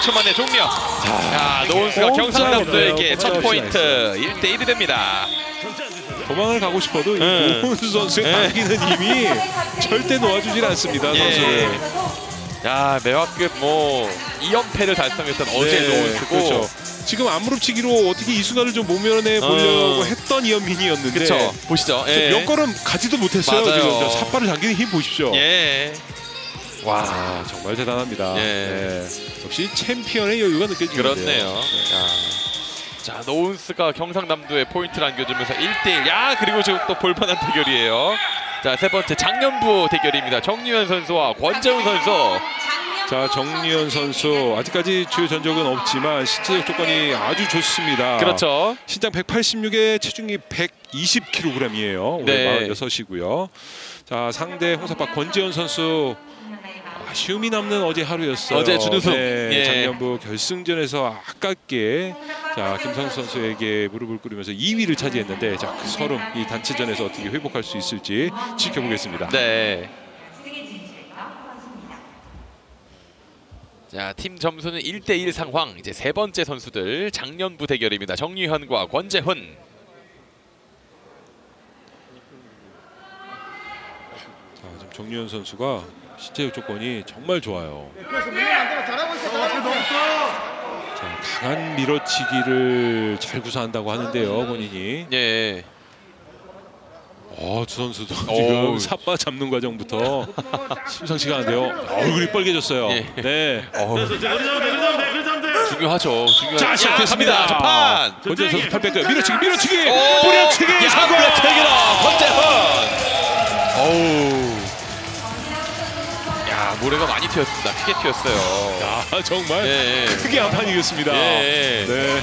2초 만에 종료. 자, 노은수가 홈 경상남도에게 싸움이네요. 첫홈 포인트 1대 1이 됩니다. 도망을 가고 싶어도 이 네. 노은 선수의 네. 당기는 힘이 절대 놓아주질 않습니다. 예. 선수를. 야, 매화급 뭐 2연패를 달성했던 어제 네, 노은수고 그렇죠. 지금 안무릎치기로 어떻게 이 순간을 좀 모면해 보려고 어. 했던 이현민이었는데 그렇죠. 보시죠. 예. 몇 걸음 가지도 못했어요. 맞아요. 지금 저 삿발을 당기는 힘 보십시오. 예. 와, 아, 정말 대단합니다. 예. 네. 역시 챔피언의 여유가 느껴지는데요. 그렇네요. 야. 자, 노운스가 경상남도에 포인트를 안겨주면서 1대1. 야, 그리고 지금 또 볼만한 대결이에요. 자, 세 번째 장년부 대결입니다. 정유현 선수와 권재훈 선수. 자 정리현 선수 아직까지 주요 전적은 없지만 신체적 조건이 아주 좋습니다. 그렇죠. 신장 186에 체중이 120kg이에요. 네. 올해 46이고요. 자 상대 홍사파 권재현 선수 아쉬움이 남는 어제 하루였어요. 어제 준우승. 네, 예. 작년부 결승전에서 아깝게 자 김성수 선수에게 무릎을 꿇으면서 2위를 차지했는데 자그 서름 이 단체전에서 어떻게 회복할 수 있을지 지켜보겠습니다. 네. 자, 팀 점수는 1대1 상황. 이제 세 번째 선수들 장년부 대결입니다. 정유현과 권재훈. 자, 지금 정유현 선수가 신체적 조건이 정말 좋아요. 자, 강한 밀어치기를 잘 구사한다고 하는데요, 본인이. 예. 어, 두 선수도 어우. 지금 삿바 잡는 과정부터 심상치가 않은데요. 얼굴이 빨개졌어요. 예. 네. 중요하죠. 중요하죠. 자, 시작됐습니다. 야, 갑니다. 첫 판. 권재현 선수 팔 뺐고요. 밀어치기, 밀어치기, 오! 뿌려치기, 야, 성공! 뿌려치기로 권재훈. 어우. 야, 모래가 많이 튀었습니다. 크게 튀었어요. 아, 정말 예, 예. 크게 한판 이겼습니다. 예. 네.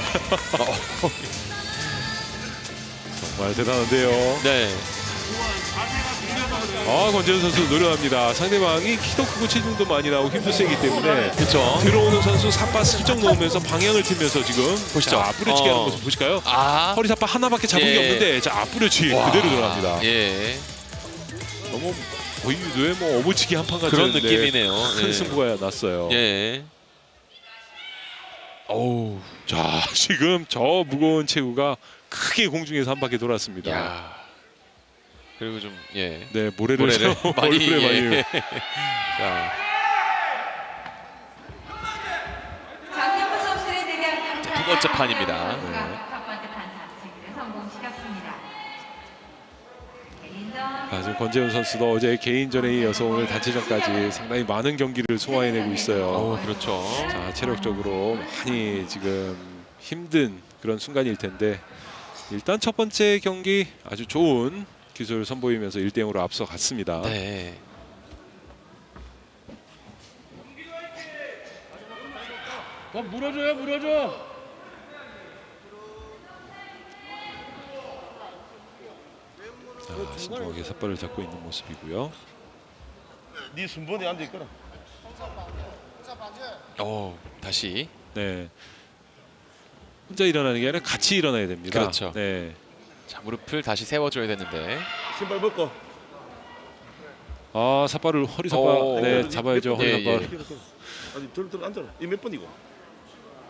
정말 대단한데요. 네. 아, 권재현 선수 노련합니다. 상대방이 키도 크고 체중도 많이 나오고 힘도 세기 때문에 그렇죠. 들어오는 선수 삿바 슬쩍 놓으면서 방향을 틀면서 지금 보시죠. 자, 뿌려치기 어. 하는 모습 보실까요? 아. 허리 삿바 하나밖에 잡은 게 예. 없는데 자 뿌려치기 와. 그대로 들어갑니다. 예. 너무 거의 유도에 뭐 어부치기 한 판 같은 그런 느낌이네요. 큰 예. 승부가 났어요. 예. 어우. 자 지금 저 무거운 체구가 크게 공중에서 한 바퀴 돌았습니다. 야. 그리고 좀 예. 네 모래를 모래를 저 많이 얼굴에 예. 많이 자, 선수들에 대한 자, 두 번째 판입니다. 개인전 아, 지금 권재훈 선수도 어제 개인전에 이어서 오늘 단체전까지 상당히 많은 경기를 소화해내고 있어요. 어, 그렇죠. 자 체력적으로 많이 지금 힘든 그런 순간일 텐데 일단 첫 번째 경기 아주 좋은 기술을 선보이면서 1대 0으로 앞서갔습니다. 네. 더 물어줘요 물어줘 자, 신중하게 삿발을 잡고 있는 모습이고요. 네 순번에 앉아 있거라. 어, 다시. 네. 혼자 일어나는 게 아니라 같이 일어나야 됩니다. 그렇죠. 네. 자, 무릎을 다시 세워 줘야 되는데. 신발 벗고. 아, 삿발을 허리 삿발 오. 네, 잡아야죠. 허리 예, 예. 삿발. 아니 들어 들어 앉아라. 이 몇 번이고?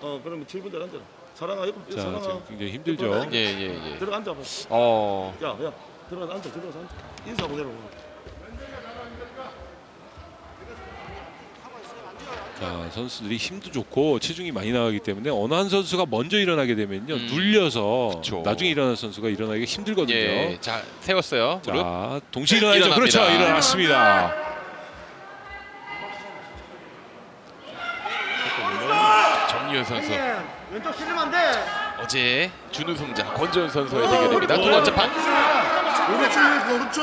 어 그러면 7분대 앉아라. 사랑아 자, 사랑아. 지금 굉장히 힘들죠. 예, 예, 예. 들어 앉아 봐. 어. 야 야 들어가 앉아 들어가서 앉아. 인사하고 내려오고. 자, 선수들이 힘도 좋고 체중이 많이 나가기 때문에 어느 한 선수가 먼저 일어나게 되면요. 음. 눌려서 그쵸. 나중에 일어나는 선수가 일어나기가 힘들거든요. 예. 자, 세웠어요. 무릎. 자, 동시에 일어나죠. 일어납니다. 그렇죠. 일어났습니다. 정유현 선수. 왼쪽 실리면 안 돼 어제 준우승자 권재훈 선수의 대결입니다. 두 번째 판. 오른쪽 오른쪽.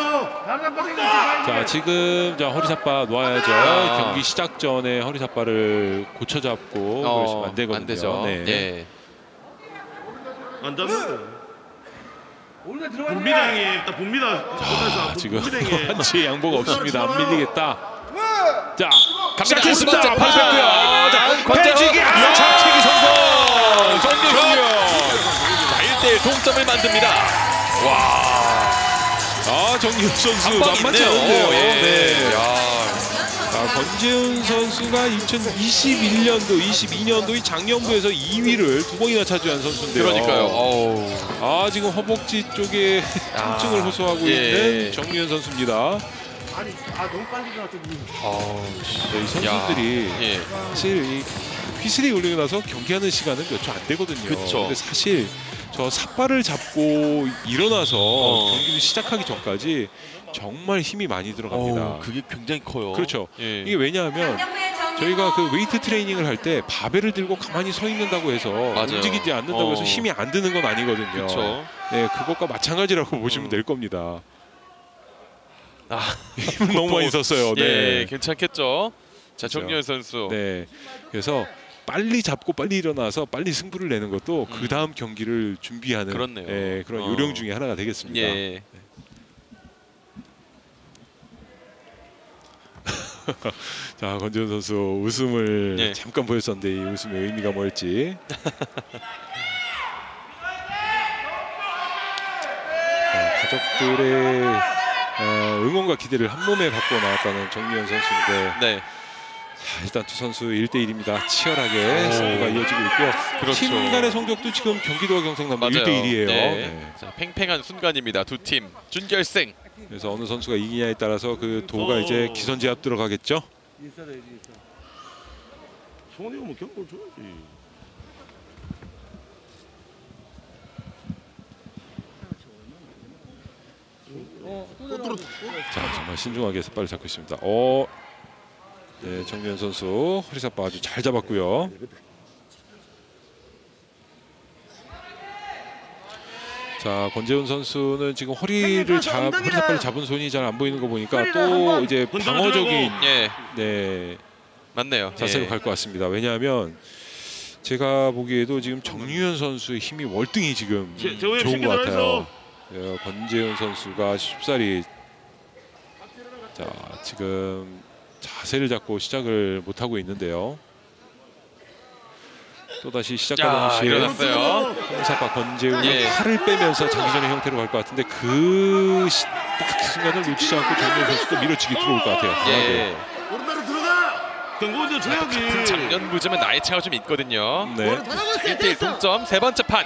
자 지금 자 허리 삿바 놓아야죠. 아. 경기 시작 전에 허리 삿바를 고쳐 잡고 그러시면 안 되거든요. 안 되죠. 네. 예. 안 잡는데. 오늘 들어가. 봅니다 형님. 딱 봅니다. 아, 지금. 한치의 양보가 없습니다. 안 밀리겠다. 자 갑니다. 시작했습니다. 판. 자 권재훈. 배지기 아, 잡치기 성공. 정규현. 자, 1대1 동점을 만듭니다. 와. 아 정규 선수 만만치. 않은데요. 예. 네. 야. 아, 권재훈 선수가 2021년도, 22년도 이 작년부에서 2위를 두 번이나 차지한 선수인데요. 그러니까요. 어우. 아 지금 허벅지 쪽에 아, 통증을 호소하고 예. 있는 정유현 선수입니다. 아니 아 너무 빨리 가지고 어우. 네, 이 선수들이 예. 사실 이 휘슬이 울리고 나서 경기하는 시간은 몇 초 안 되거든요. 그쵸. 근데 사실 저 샅바를 잡고 일어나서 어. 경기를 시작하기 전까지 정말 힘이 많이 들어갑니다. 어우, 그게 굉장히 커요. 그렇죠. 예. 이게 왜냐하면 저희가 그 웨이트 트레이닝을 할 때 바벨을 들고 가만히 서 있는다고 해서 맞아요. 움직이지 않는다고 해서 어. 힘이 안 드는 건 아니거든요. 그렇죠. 네, 그것과 마찬가지라고 보시면 음. 될 겁니다. 아, 힘을 너무 많이 썼어요. 예, 네. 괜찮겠죠. 자, 그렇죠. 정유현 선수. 네. 그래서 빨리 잡고 빨리 일어나서 빨리 승부를 내는 것도 그 다음 경기를 준비하는 음. 그렇네요. 예, 그런 어. 요령 중에 하나가 되겠습니다. 예. 자, 권지훈 선수 웃음을 예. 잠깐 보였었는데 이 웃음의 의미가 뭘지. 자, 가족들의 어, 응원과 기대를 한 몸에 받고 나왔다는 정유현 선수인데 네. 자, 일단 두 선수 1대1입니다. 치열하게 승부가 이어지고 있고요. 그렇죠. 팀 간의 성적도 지금 경기도와 경상남도 맞아요. 1대1이에요. 네. 자, 팽팽한 순간입니다. 두 팀 준결승. 그래서 어느 선수가 이기냐에 따라서 그 도가 어. 이제 기선제압 들어가겠죠. 손이가 뭐 경고 줘야지. 자 정말 신중하게 삿발을 잡고 있습니다. 어, 네 정면 선수 허리 삿바 아주 잘 잡았고요. 자 권재훈 선수는 지금 허리를 잡 허리 삿발을 잡은 손이 잘 안 보이는 거 보니까 또 이제 방어적인 예. 네 맞네요. 자세로 예. 갈것 같습니다. 왜냐하면 제가 보기에도 지금 정유현 선수의 힘이 월등히 지금 제- 좋은 것 같아요. 예, 권재훈 선수가 쉽사리 자 지금 자세를 잡고 시작을 못 하고 있는데요. 또 다시 시작과 자, 동시에 일어났어요. 홍사파 권재훈이 예. 팔을 빼면서 장기전의 형태로 갈 것 같은데 그 딱 순간을 놓치지 않고 정유현 선수도 밀어치기 들어올 것 같아요. 예. 오른다리 들어가. 경고 이제 줘야지. 같은 작년부지만 나이 차가 좀 있거든요. 네. 머리 다 잡았어 1대1 동점 세 번째 판.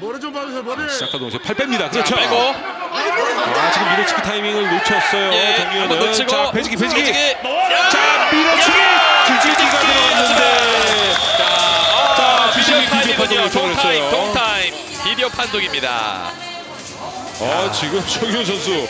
머리 좀 봐주세요 머리. 시작과 동시에 팔 뺍니다. 자, 그렇죠. 빼고 아, 지금 밀어치기 타이밍을 놓쳤어요. 예, 정유현은 놓치고 자 배지기 배지기. 자, 밀어치기 뒤지기가 들어갔는데 자, 자, 비디오 비디오 타임이군요. 판독을 동타임. 동타임. 비디오 판독입니다. 아 지금 정유현 선수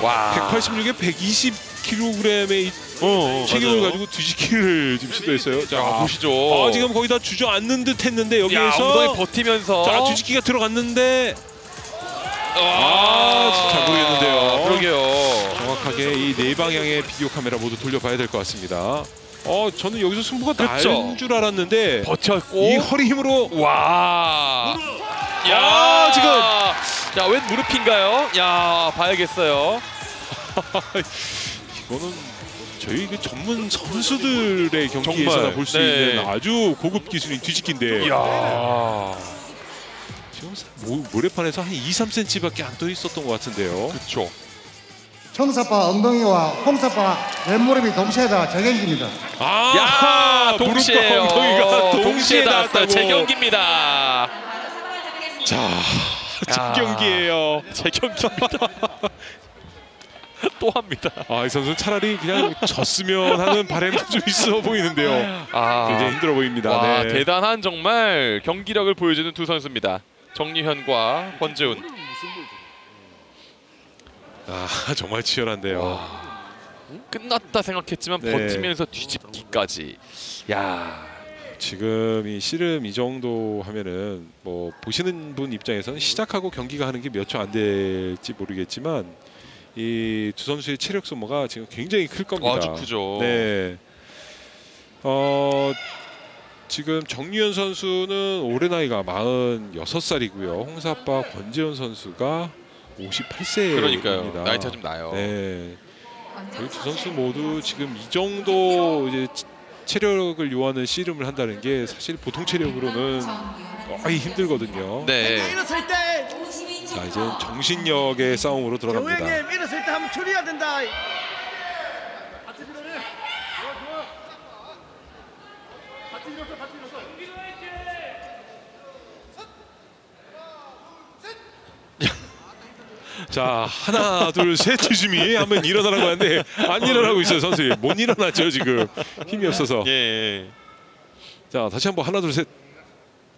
와. 186에 120kg의 어, 체격을 맞아요. 가지고 뒤지기를 지금 시도했어요. 자 야, 보시죠. 아 지금 거의 다 주저앉는 듯 했는데 야, 여기에서 엉덩이 버티면서 자 뒤지기가 들어갔는데 와, 아, 잘 모르겠는데요. 그러게요. 정확하게 이 네 방향의 비디오 카메라 모두 돌려봐야 될 것 같습니다. 어 저는 여기서 승부가 그쵸. 나는 줄 알았는데 버텼고 이 허리 힘으로 와. 야, 아, 지금. 야, 웬 무릎인가요? 야, 봐야겠어요. 이거는 저희 그 전문 선수들의 경기에서나 정말, 볼 수 네. 있는 아주 고급 기술인 뒤집기인데 야. 지금 모, 모래판에서 한 2, 3cm밖에 안 떠 있었던 것 같은데요. 그렇죠. 청사파 엉덩이와 홍사파 왼무릎이 동시에 다 정행기입니다. 아, 야, 동시에요. 엉덩이가 동시에 동시에 나왔다. 재경기입니다. 자, 야. 재경기예요. 재경기입니다. 또 합니다. 아, 이 선수는 차라리 그냥 졌으면 하는 바람이 좀 있어 보이는데요. 아, 굉장히 힘들어 보입니다. 와, 네. 대단한 정말 경기력을 보여주는 두 선수입니다. 정유현과 권재훈. 아, 정말 치열한데요. 끝났다 생각했지만 네. 버티면서 뒤집기까지. 야, 지금 이 씨름 이 정도 하면은 뭐 보시는 분 입장에서는 시작하고 경기가 하는 게 몇 초 안 될지 모르겠지만 이 두 선수의 체력 소모가 지금 굉장히 클 겁니다. 아주 크죠. 네. 어 지금 정유현 선수는 올해 나이가 46살이고요. 홍사빠 권재현 선수가 58세입니다. 그러니까요. 나이 차좀 나요. 네. 이두 선수 모두 지금 이 정도 이제 치- 체력을 요하는 씨름을 한다는 게 사실 보통 체력으로는 거의 힘들거든요. 네. 때자 이제 정신력의 싸움으로 들어갑니다. 조행님 일어설 때 한번 처리해야 된다. 자 하나 둘셋 주심이 한번 일어나라고 하는데 안 일어나고 있어요 선수님. 못 일어나죠 지금. 힘이 없어서. 예. 자 다시 한번 하나 둘 셋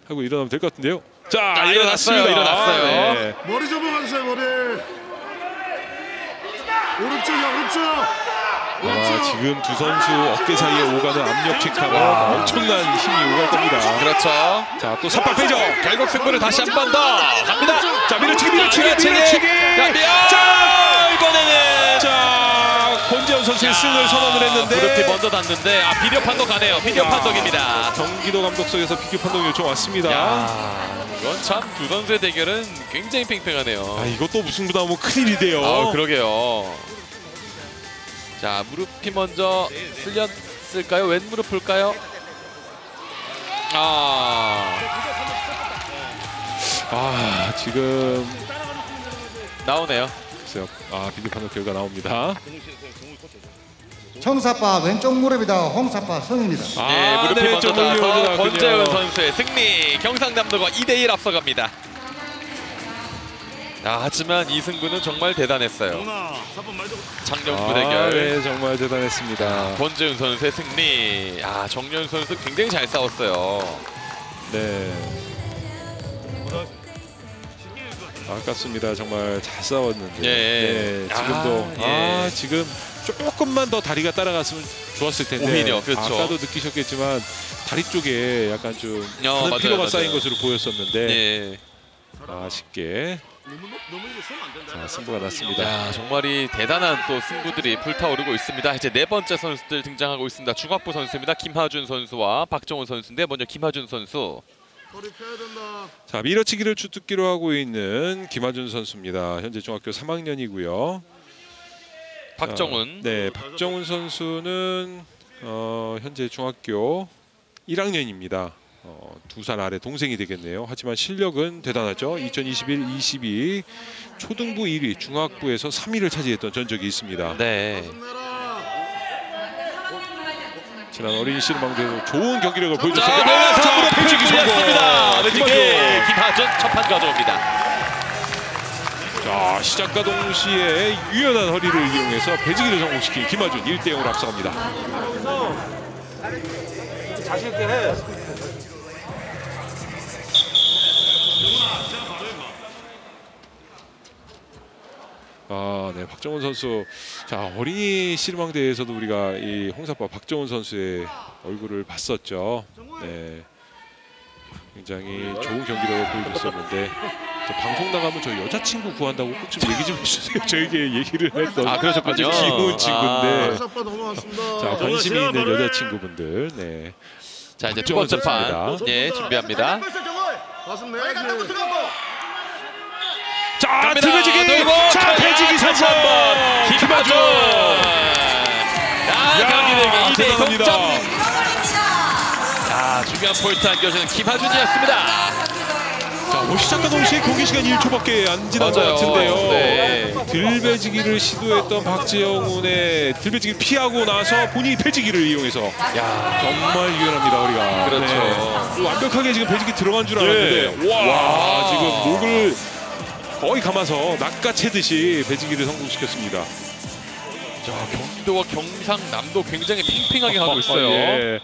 하고 일어나면 될 것 같은데요. 자 아, 일어났어요, 일어났습니다. 일어났어요. 네. 머리 접어가주세요 머리. 오른쪽이야 오른쪽 아, 지금 두 선수 어깨 사이에 오가는 압력 체카가 엄청난 힘이 오갈 겁니다 그렇죠. 자또 삽박 패죠 결국 승부를 다시 한 번 더 갑니다. 자 밀어치기 밀어치기 밀어치기. 밀어치기 자, 밀- 자, 이번에는 자 권재현 선수의 승을 선언을 무릎이 했는데 먼저 닿는데 아 비디오 판독 가네요. 비디오 판독입니다. 정기도 감독석에서 비교 판독 요청 왔습니다 야, 이건 참 두 선수의 대결은 굉장히 팽팽하네요. 아 이것도 무승부 나오면 큰일이 돼요 아, 그러게요. 자, 무릎이 먼저 쓸렸을까요? 왼 무릎일까요? 아, 아 지금 나오네요. 글쎄요 아 비디오 판독 결과 나옵니다 청사파 왼쪽 무릎이다 홍사파 성입니다. 예, 무릎이 네, 먼저 닿아서. 권재현 선수의 승리. 경상남도가 2대1 앞서갑니다. 아, 하지만 이 승부는 정말 대단했어요. 누나 4번 말도 장정부 아, 대결. 네, 정말 대단했습니다 권재훈 선수의 승리. 아, 정현 선수 굉장히 잘 싸웠어요. 네 아깝습니다 정말 잘 싸웠는데 예. 네, 지금도 아, 아, 예. 지금 조금만 더 다리가 따라갔으면 좋았을 텐데 오히려, 그렇죠. 아까도 느끼셨겠지만 다리 쪽에 약간 좀 어, 많은 맞아요, 피로가 맞아요. 쌓인 것으로 보였었는데 예. 아쉽게 자, 승부가 났습니다. 야, 정말 이 대단한 또 승부들이 불타오르고 있습니다. 이제 네 번째 선수들 등장하고 있습니다. 중학부 선수입니다. 김하준 선수와 박정훈 선수인데 먼저 김하준 선수. 자 밀어치기를 주특기로 하고 있는 김하준 선수입니다. 현재 중학교 3학년이고요. 박정훈. 네, 박정훈 선수는 어, 현재 중학교 1학년입니다. 어, 두살 아래 동생이 되겠네요. 하지만 실력은 대단하죠. 2021-22 초등부 1위, 중학부에서 3위를 차지했던 전적이 있습니다. 네. 지난 어린이 씨름왕대에서 좋은 경기력을 자, 보여줬습니다. 네, 자, 무릎 펼치기 성공. 습니다 김하준. 김하준 첫판 가져옵니다. 자, 시작과 동시에 유연한 허리를 이용해서 배지기를 성공시킨 김하준 1대 0으로 앞서갑니다. 자신 있게 해. 아, 네, 박정훈 선수. 자, 어린이 씨름왕대에서도 우리가 이 홍사빠 박정훈 선수의 얼굴을 봤었죠. 네. 굉장히 좋은 경기력을 보여줬었는데 저 방송 나가면 저 여자친구 구한다고 꼭 좀 얘기 좀 해주세요. 저에게 얘기를 했던 아, 그러셨군요. 아주 귀여운 아. 친구인데 넘어왔습니다 자 관심이 있는 여자친구분들 네. 자, 이제 두 번째 판. 예, 준비합니다. 가슴 다리 갖다 내야지 붙어갖고. 자. 들배지기. 들고 자, 자, 배지기 다시 성공. 한번 김하준. 야, 야, 경기 대기 2대 대단합니다. 동점. 자, 중요한 포인트 안겨주는 김하준이었습니다. 자, 뭐 시작과 동시에 경기 시간 1초밖에 안 지난 것 맞아요. 같은데요. 네. 들배지기를 시도했던 박지영훈의 들배지기를 피하고 나서 본인이 배지기를 이용해서 야, 정말 유연합니다 우리가. 그렇죠. 네. 완벽하게 지금 배지기 들어간 줄 알았는데 네. 와, 지금 목을 거의 감아서 낚아채듯이 배지기를 성공시켰습니다. 자, 경기도와 경상남도 굉장히 팽팽하게 하고 있어요. 예.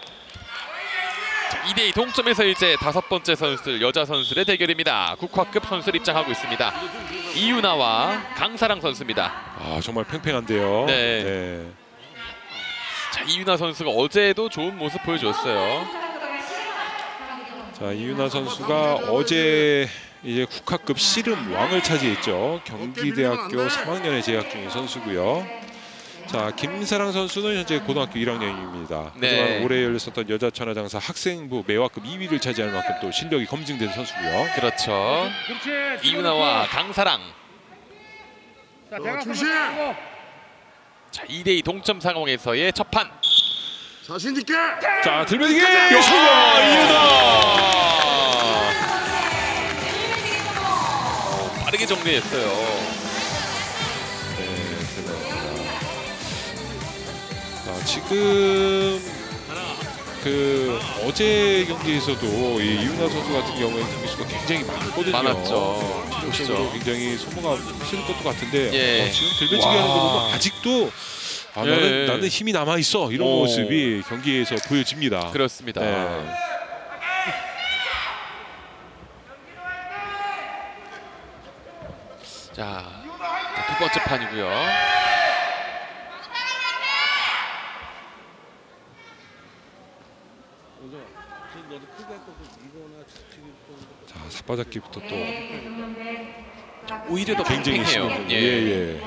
자, 2대2 동점에서 이제 다섯 번째 선수들 여자 선수들의 대결입니다. 국화급 선수들 입장하고 있습니다. 이유나와 강사랑 선수입니다. 아 정말 팽팽한데요. 네. 자, 이유나 선수가 어제도 좋은 모습 보여줬어요. 자 이윤아 선수가 어제 이제 국학급 씨름 왕을 차지했죠. 경기대학교 3학년에 재학 중인 선수고요. 자 김사랑 선수는 현재 고등학교 1학년입니다. 네. 하지만 올해 열렸었던 여자 천하장사 학생부 매화급 2위를 차지할 만큼 또 실력이 검증된 선수고요. 그렇죠. 이윤아와 강사랑. 자, 대각 어, 자 2대2 동점 상황에서의 첫 판. 자신 있게. 자 들배지기 야, 이윤아. 어, 빠르게 정리했어요. 지금 그 어제 경기에서도 이 이윤아 선수 같은 경우에는 경기수가 굉장히 많거든요. 많았죠. 그렇죠. 굉장히 소모가 있을 것도 같은데 예. 어, 지금 들배지기 와. 하는 거 보면 아직도 아, 예. 나는, 나는 힘이 남아 있어 이런 오. 모습이 경기에서 보여집니다. 그렇습니다. 네. 자, 자, 두 번째 판이고요. 자 삿바잡기부터 또 오히려 더 굉장히. 심해요. 예. 예, 예.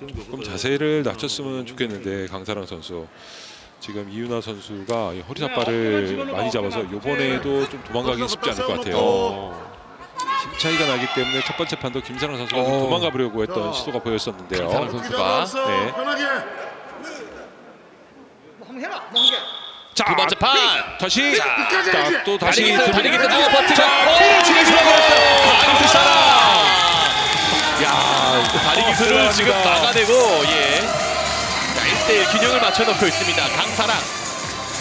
조금 자세를 낮췄으면 좋겠는데 강사랑 선수 지금 이윤아 선수가 이 허리 삿발을 많이 잡아서 이번에도 좀 도망가긴 쉽지 않을 것 같아요. 힘 차이가 나기 때문에 첫 번째 판도 김사랑 선수가 좀 어. 도망가 보려고 했던 야. 시도가 보였었는데요. 선수가 네. 편하게. 뭐. 자, 두 번째 판. 다시 자. 또 다시 다리 기술, 다리 기술 들어가요. 누가 버티고. 자, 오, 시작했어요. 강사랑. 야, 다리 기술을 지금. 막아내고 예. 자, 1대1 균형을 맞춰 놓고 있습니다. 강사랑.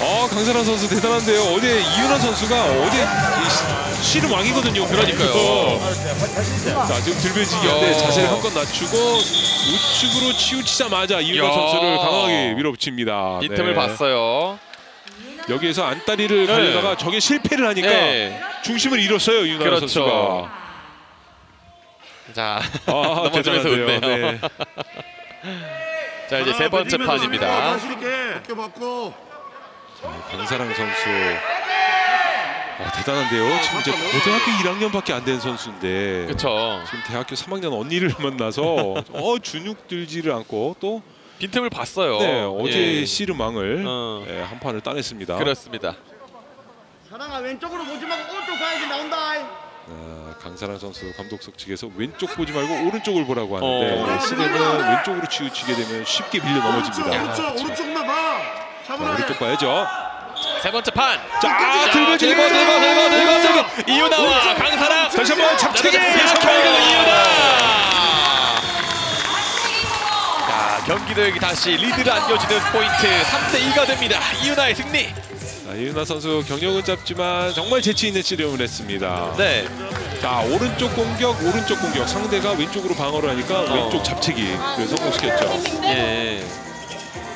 어, 강사랑 선수 대단한데요. 어제 이윤아 선수가 어제 이 시- 씨름 왕이거든요. 그러니까요. 자, 지금 들배지기인데 야. 자세를 한번 낮추고 우측으로 치우치자마자 이윤아 야. 선수를 강하게 밀어붙입니다. 빈틈을 네. 봤어요. 여기에서 안다리를 네. 가려다가 저게 실패를 하니까 네. 중심을 잃었어요. 이윤아 그렇죠. 선수가. 자, 아, 넘어지면서. 웃네요. 네. 자, 이제 세 번째 판입니다. 강사랑 선수. 아, 대단한데요. 지금 이제 고등학교 1학년밖에 안 된 선수인데 그렇죠. 지금 대학교 3학년 언니를 만나서 어 근육 들지를 않고 또 빈틈을 봤어요. 네, 어제 예. 씨름왕을 어. 네, 한 판을 따냈습니다. 그렇습니다. 사랑아 왼쪽으로 보지 말고 오른쪽 가야지 나온다. 아, 강사랑 선수 감독석 측에서 왼쪽 보지 말고 오른쪽을 보라고 하는데 어. 네, 시대는 왼쪽으로 치우치게 되면 쉽게 밀려 넘어집니다. 오른쪽, 오른쪽, 오른쪽만 봐. 오른쪽 봐야죠. 세 번째 판. 자, 들고 들고 들고 들고 들고 들고 이윤아와 강사랑 다시 한번 잡채기. 야, 결국 이윤아. 자, 경기도에게 다시 리드를 안겨주는 포인트 3대 2가 됩니다. 이윤아의 승리. 자, 이윤아 선수 경력은 짧지만 정말 재치 있는 씨름을 했습니다. 네. 자 오른쪽 공격 오른쪽 공격 상대가 왼쪽으로 방어를 하니까 왼쪽 잡채기 그래서 성공시켰죠. 예.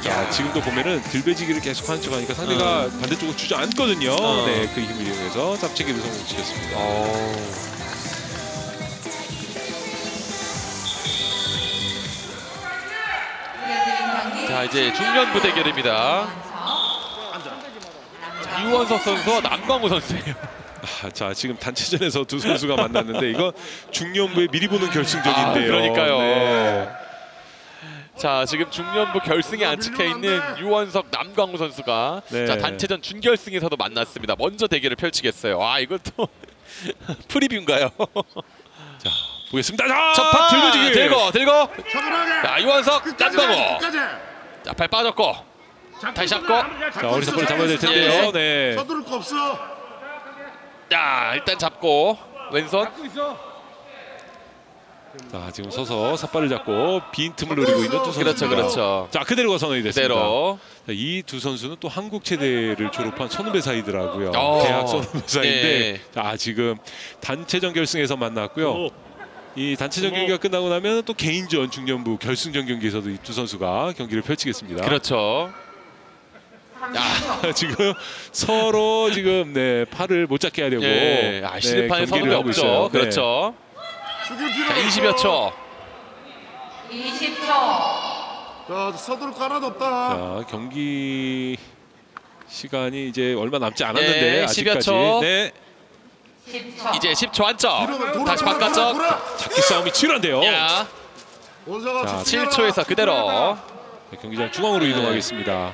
자 지금도 보면은 들배지기를 계속 하는 척하니까 상대가 반대쪽으로 주저앉거든요. 어. 네, 그 힘을 이용해서 잡채기를 성공시켰습니다. 자, 이제 중년 부 대결입니다. 자, 유원석 선수와 남광우 선수예요. 아, 자 지금 단체전에서 두 선수가 만났는데 이건 중년부에 미리 보는 결승전인데요. 아, 그러니까요. 네. 자, 지금 중년부 결승에 안착해 있는 유원석 남광우 선수가 네. 자, 단체전 준결승에서도 만났습니다. 먼저 대결을 펼치겠어요. 아, 이것도 프리뷰인가요? 자 보겠습니다. 자, 첫판 들고 들고 차분하게. 자, 유원석 남광우 가야지, 끝까지. 자, 팔 빠졌고 다시 잡고 자 어리석을 잡아야 될 텐데요. 네. 서두를 거 없어. 자, 일단 잡고 왼손 자 지금 서서 삿발을 잡고 빈 틈을 노리고 있는 두 선수. 그렇죠, 그렇죠. 자 그대로 가 선언이 됐습니다. 그대로 이 두 선수는 또 한국 체대를 졸업한 선후배 사이더라고요. 어. 대학 선후배 사이인데 네. 자 지금 단체전 결승에서 만났고요. 이 단체전 경기가 끝나고 나면 또 개인전 중년부 결승전 경기에서도 이 두 선수가 경기를 펼치겠습니다. 그렇죠. 야, 지금 서로 지금 네 팔을 못 잡게 하려고 예, 아, 시름판에 네, 경기를 하고 없죠. 있어요. 네. 그렇죠. 없어. 20여 초. 20초. 자 서두를 거 하나도 없다. 자, 경기 시간이 이제 얼마 남지 않았는데 네, 아직까지 10여 초. 네, 10초. 이제 10초 안쪽. 뒤로 돌아, 다시 돌아, 바깥쪽. 돌아, 돌아. 잡기 싸움이 치열한데요. 야, 자, 집중해라. 7초에서 그대로. 네, 경기장 중앙으로 네. 이동하겠습니다.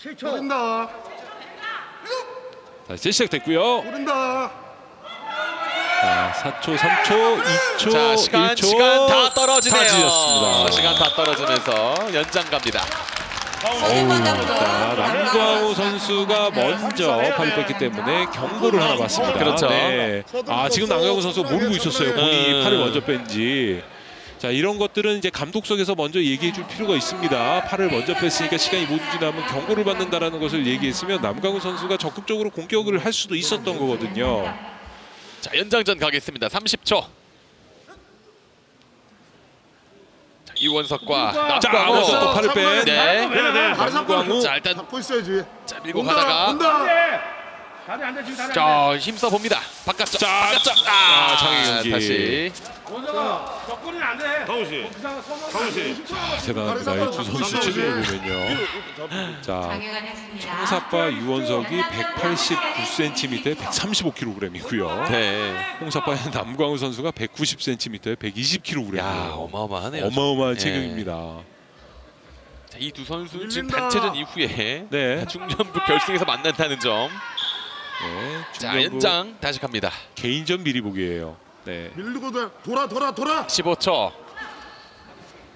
7초. 우린다. 다시 시작됐고요. 우린다. 자, 4초, 3초, 2초, 자, 시간 1초 시간 다 떨어지네요. 다 지졌습니다. 시간 다 떨어지면서 연장 갑니다. 자, 남광우 선수가 먼저 팔을 뺐기 때문에 경고를 하나 받습니다. 그렇죠. 네. 아, 지금 남광우 선수가 모르고 있었어요. 본인이 음. 팔을 먼저 뺀지. 자, 이런 것들은 이제 감독석에서 먼저 얘기해 줄 필요가 있습니다. 팔을 먼저 뺐으니까 시간이 못 지나면 경고를 받는다라는 것을 얘기했으면 남광우 선수가 적극적으로 공격을 할 수도 있었던 거거든요. 자, 연장전 가겠습니다. 30초. 자, 이원석과 자, 남광우. 또 팔을 뺀. 네. 다리 잡고 남광우. 자, 일단 잡고 있어야지. 자, 밀고 온다. 가다가 온다. 다리 안 돼, 지금 다리 안 돼. 자, 힘써 봅니다. 바깥쪽. 자, 바깥쪽. 아, 아, 장애 경기. 다시. 덕분이 안 돼. 강우 씨. 강우 씨. 대단합니다. 이 두 선수 체중을 보면요. 자. 홍사빠 유원석이 189cm에 135kg이고요. 네. 홍사빠의 남광우 선수가 190cm에 120kg. 야, 어마어마하네요. 어마어마한 예. 체격입니다. 자, 이두 선수 지금. 단체전 이후에 네. 중년부 결승에서 만난다는 점. 네. 자, 연장 다시 갑니다. 개인전 미리 보기예요. 네. 밀리고 돌아 돌아 돌아 돌아. 15초.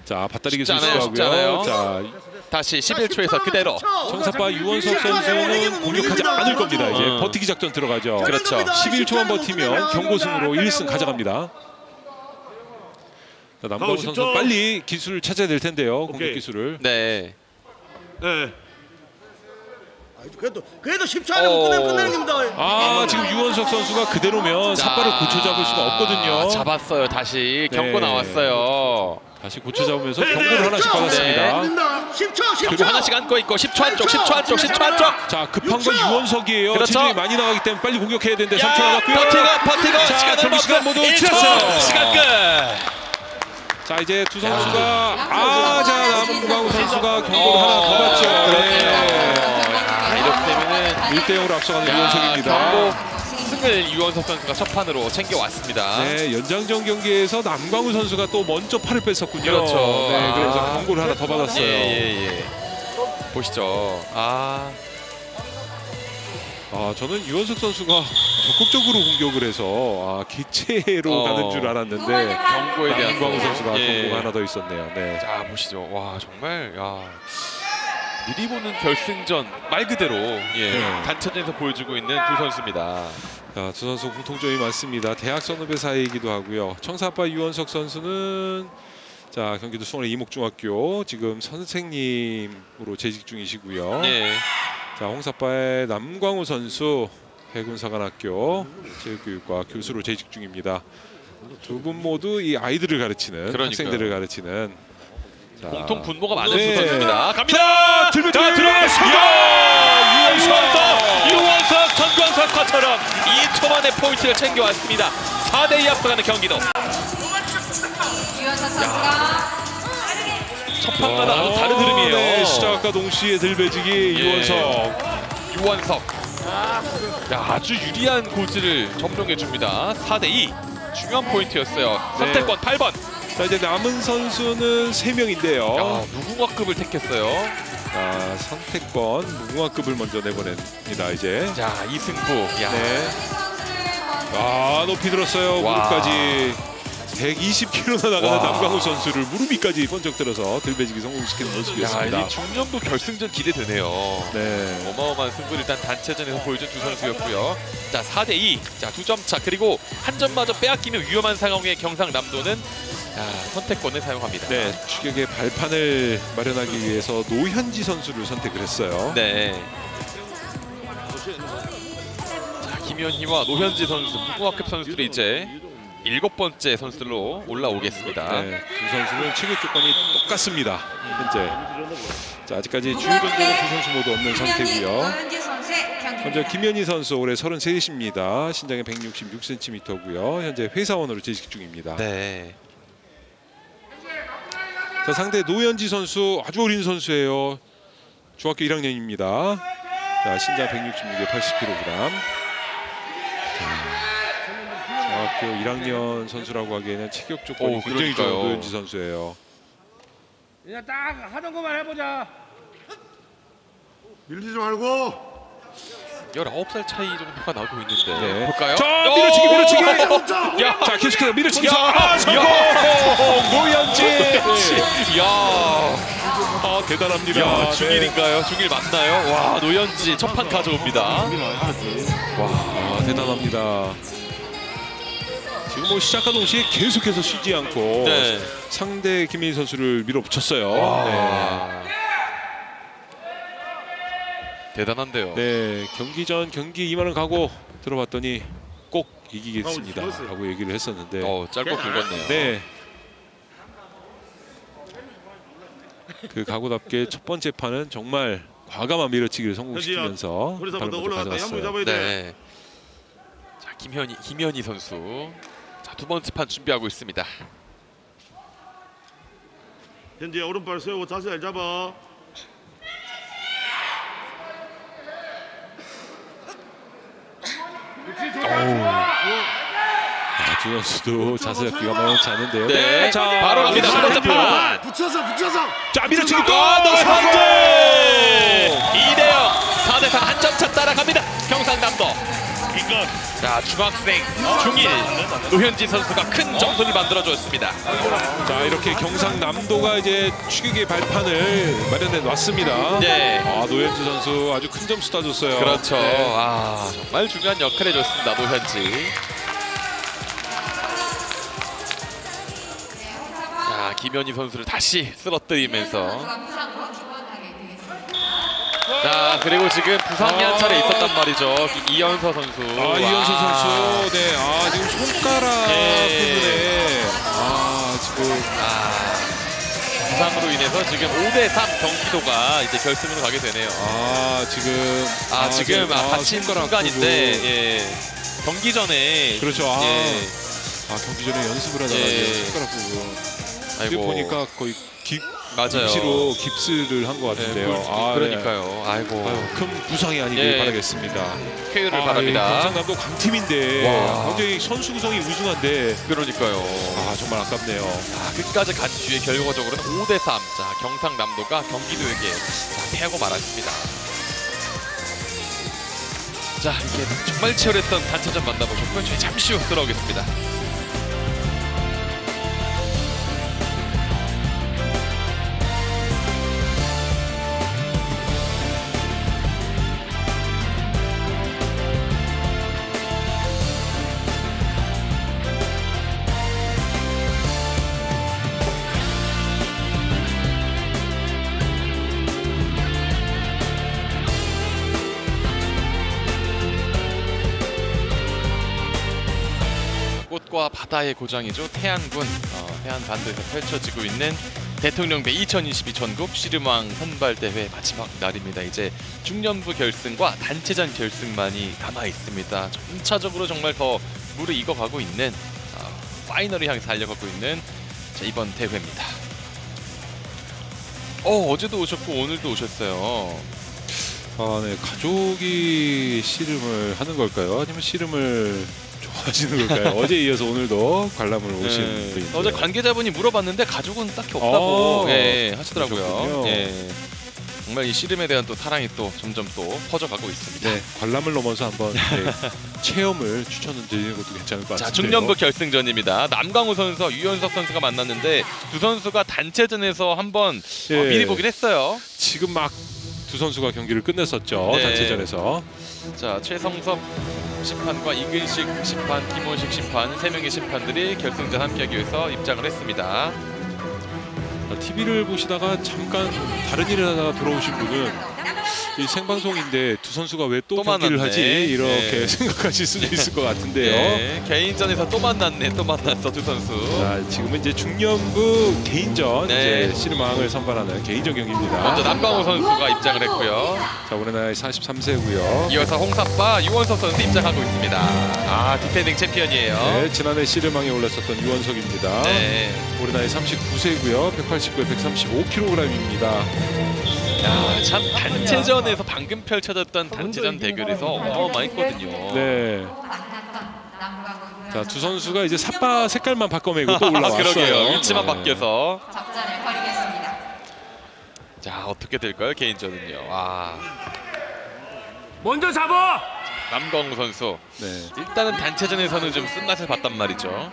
자, 밭다리 쉽지 기술 않아요, 쉽지 않아요. 시도하고요. 자, 다시 11초에서 그대로. 청사빠 유원석 선수는 공격하지 않을 겁니다. 이제 음. 버티기 작전 들어가죠. 그렇죠. 11초만 버티면 경고승으로 1승 가져갑니다. 자, 아우, 선수 10초. 빨리 기술을 찾아야 될 텐데요. 공격 오케이. 기술을. 네. 네. 그래도 그래도 10초 안에 못 끝내면 끝내는 겁니다. 아 지금 유원석 선수가 그대로면 자, 삿발을 고쳐 잡을 수가 없거든요. 잡았어요. 다시 경고 네. 나왔어요. 다시 고쳐 잡으면서 경고를 하나씩 받았습니다. 우린다. 10초 10초. 그리고 하나씩 안고 있고 10초 안쪽, 10초 안쪽, 10초 안쪽. 자 급한 건 유원석이에요. 그렇죠. 체중이 많이 나가기 때문에 빨리 공격해야 되는데 3초 야, 남았고요. 버티고 버티고 자, 시간 경기 시간 모두 지났어요. 시간 끝. 자 이제 두 선수가 아자 남광우 선수가 경고를 하나 더 받죠. 네. 아, 이렇게 되면은 1대 0으로 앞서가는 야, 유원석입니다. 경고 승을 유원석 선수가 첫 판으로 챙겨왔습니다. 네, 연장전 경기에서 남광우 선수가 또 먼저 팔을 뺐었군요. 그렇죠. 네, 그래서 아. 경고를 하나 더 받았어요. 예, 예, 예. 보시죠. 아, 아 저는 유원석 선수가 적극적으로 공격을 해서 아, 기체로 어. 가는 줄 알았는데 경고에 대한 남광우 선수가 예. 경고가 하나 더 있었네요. 네. 자 보시죠. 와 정말 야 미리 보는 결승전 말 그대로 예, 네. 단체전에서 보여주고 있는 두 선수입니다. 자, 두 선수 공통점이 많습니다. 대학 선후배 사이이기도 하고요. 청사빠 유원석 선수는 자 경기도 수원의 이목중학교 지금 선생님으로 재직 중이시고요. 예. 자 홍사빠의 남광우 선수 해군사관학교 체육교육과 교수로 재직 중입니다. 두 분 모두 이 아이들을 가르치는 그러니까요. 학생들을 가르치는 자, 공통 분모가 많은 네. 두 선수입니다. 갑니다. 자, 들면 자 들어갔습니다. 유원석, 유원석, 전광석화처럼 2초 만에 포인트를 챙겨왔습니다. 4대 2 앞서가는 경기도. 유현석 선수가 첫 판과 아주 다른 흐름이에요. 네, 시작과 동시에 들배지기 예. 유원석. 유원석. 야, 아주 유리한 고지를 점령해 줍니다. 4대 2. 중요한 포인트였어요. 네. 선택권 8번. 자 이제 남은 선수는 세 명인데요. 야, 무궁화급을 택했어요. 자 선택권 무궁화급을 먼저 내보냅니다 이제. 자, 이승부. 야. 네. 아 높이 들었어요 와. 무릎까지 120kg나 나가는 와. 남광우 선수를 무릎 위까지 번쩍 들어서 들배지기 성공시키는 야, 모습이었습니다. 이 중년부 결승전 기대되네요. 네. 어마어마한 승부를 일단 단체전에서 보여준 두 선수였고요. 자, 4대 2. 자, 두 점 차. 그리고 한 점마저 빼앗기면 위험한 상황의 경상남도는 자, 선택권을 사용합니다. 네, 추격의 발판을 마련하기 위해서 노현지 선수를 선택을 했어요. 네. 자, 김현희와 노현지 선수, 무궁화급 선수들이 이제 일곱 번째 선수들로 올라오겠습니다. 네, 두 선수는 체격 조건이 똑같습니다. 현재. 자, 아직까지 주요 변동은 두 선수 모두 없는 상태고요. 먼저. 김현희 선수 올해 33입니다. 신장이 166cm고요. 현재 회사원으로 재직 중입니다. 네. 자 상대 노현지 선수 아주 어린 선수예요. 중학교 1학년입니다. 자 신장 166에 80kg. 자, 중학교 1학년 선수라고 하기에는 체격 조건이 오, 굉장히 그러니까요. 좋은 노현지 선수예요. 그냥 딱 하던 것만 해보자. 밀리지 말고 19살 차이 정도가 나고 있는데 네. 볼까요? 자 밀어치기 밀어치기. 야, 자 계속해서 밀어치기. 야, 아 성공. 야. 노현지. 야, 아 대단합니다. 야, 네. 중일인가요? 중일 맞나요? 와, 노현지 첫판 가져옵니다. 와 대단합니다. 지금 뭐 시작과 동시에 계속해서 쉬지 않고 네. 상대 김민 선수를 밀어붙였어요. 와. 대단한데요. 네. 네, 경기 전 경기 이만은 가고 들어봤더니 꼭 이기겠습니다. 라고 얘기를 했었는데 어, 짧고 굵었네요. 네. 그 각오답게 첫 번째 판은 정말 과감한 밀어치기를 성공시키면서 다른 가져갔어요. 네. 자, 김현희 김현희 선수. 자, 두 번째 판 준비하고 있습니다. 현지야 오른발 세우고 자세 잘 잡아 선수도 자세 잡기가 만만치 않은데요. 네. 자, 바로 갑니다. 첫 번째 판. 붙여서 붙여서 자, 밀어치기 또 아, 노현지! 2대0 4대3 한점 차 따라갑니다. 경상남도. 자, 중학생 중일 노현지 선수가 큰 정선을 만들어줬습니다. 자, 이렇게 경상남도가 이제 추격의 발판을 마련해 놨습니다. 네. 아, 노현지 선수 아주 큰 점수 따줬어요. 그렇죠. 네. 아, 정말 중요한 역할을 해줬습니다. 노현지. 자, 김현희 선수를 다시 쓰러뜨리면서 자, 그리고 지금 부상이 한 차례 있었단 말이죠. 이연서 선수. 아, 이현수 선수. 네. 아, 지금 손가락 예. 부분에 아, 지금 아, 부상으로 인해서 지금 5대3 경기도가 이제 결승으로 가게 되네요. 아, 지금 아, 지금 아, 다친 손가락 순간인데. 예. 경기 전에 그렇죠. 아. 예. 아, 경기 전에 연습을 하다가 예. 손가락 부분. 아이고. 보니까 거의 깁 맞아요. 임시로 깁스를 한것 예, 같은데요. 그, 그러니까요. 아이고. 네. 아유, 큰 부상이 아니길 예. 바라겠습니다. 쾌유를 아, 바랍니다. 이 경상남도 강팀인데 와. 굉장히 선수 구성이 우승한데 그러니까요. 아 정말 아깝네요. 자, 끝까지 간 뒤에 결과적으로는 5대 3. 자, 경상남도가 경기도에게 자, 패하고 말았습니다. 자, 이게 정말 치열했던 단체전 만나보셨고요. 저희 잠시 후 돌아오겠습니다. 바다의 고장이죠. 태안군 어, 태안 반도에서 펼쳐지고 있는 대통령배 2022 전국 씨름왕 선발대회 마지막 날입니다. 이제 중년부 결승과 단체전 결승만이 남아 있습니다. 점차적으로 정말 더 무르익어가고 있는 어, 파이널을 향해 달려가고 있는 자, 이번 대회입니다. 어 어제도 오셨고 오늘도 오셨어요. 아, 네. 가족이 씨름을 하는 걸까요? 아니면 씨름을 하시는 걸까요? 어제 이어서 오늘도 관람을 오신 네. 분인데 어제 관계자분이 물어봤는데 가족은 딱히 없다고 어, 예, 하시더라고요. 예. 정말 이 씨름에 대한 또 사랑이 또 점점 또 퍼져가고 있습니다. 네, 관람을 넘어서 한번 네, 체험을 추천을 드리는 것도 괜찮을 것자 같은데요. 중년부 결승전입니다. 남강우 선수와 유연석 선수가 만났는데 두 선수가 단체전에서 한번 예. 어, 미리 보긴 했어요. 지금 막 두 선수가 경기를 끝냈었죠. 네. 단체전에서. 자 최성섭 심판과 이근식 심판, 김원식 심판 세 명의 심판들이 결승전 함께하기 위해서 입장을 했습니다. TV를 보시다가 잠깐 다른 일을 하다가 들어오신 분은 이 생방송인데 두 선수가 왜또또 경기를 만났네. 하지 이렇게 네. 생각하실 수도 있을 것 같은데요. 네, 개인전에서 또 만났네. 또 만났어 두 선수. 자, 지금은 이제 중년부 개인전 네. 이제 씨름왕을 선발하는 개인전 경기입니다. 먼저 남광우 선수가 입장을 했고요. 자, 올해 나이 43세고요. 이어서 홍샅바 유원석 선수 입장하고 있습니다. 아 defending 챔피언이에요. 네, 지난해 씨름왕에 올랐었던 유원석입니다. 네. 올해 나이 39세고요. 189에 135kg입니다. 야, 참 단체전에서 방금 펼쳐졌던 단체전 대결에서 어마어마했거든요. 네. 자, 두 선수가 이제 샅바 색깔만 바꿔매고 또 올라왔어요. 그러게요. 위치만 네. 바뀌어서. 접전을 벌이겠습니다. 자, 어떻게 될까요? 개인전은요. 아, 먼저 잡아. 남광우 선수. 네. 일단은 단체전에서는 좀 쓴맛을 봤단 말이죠.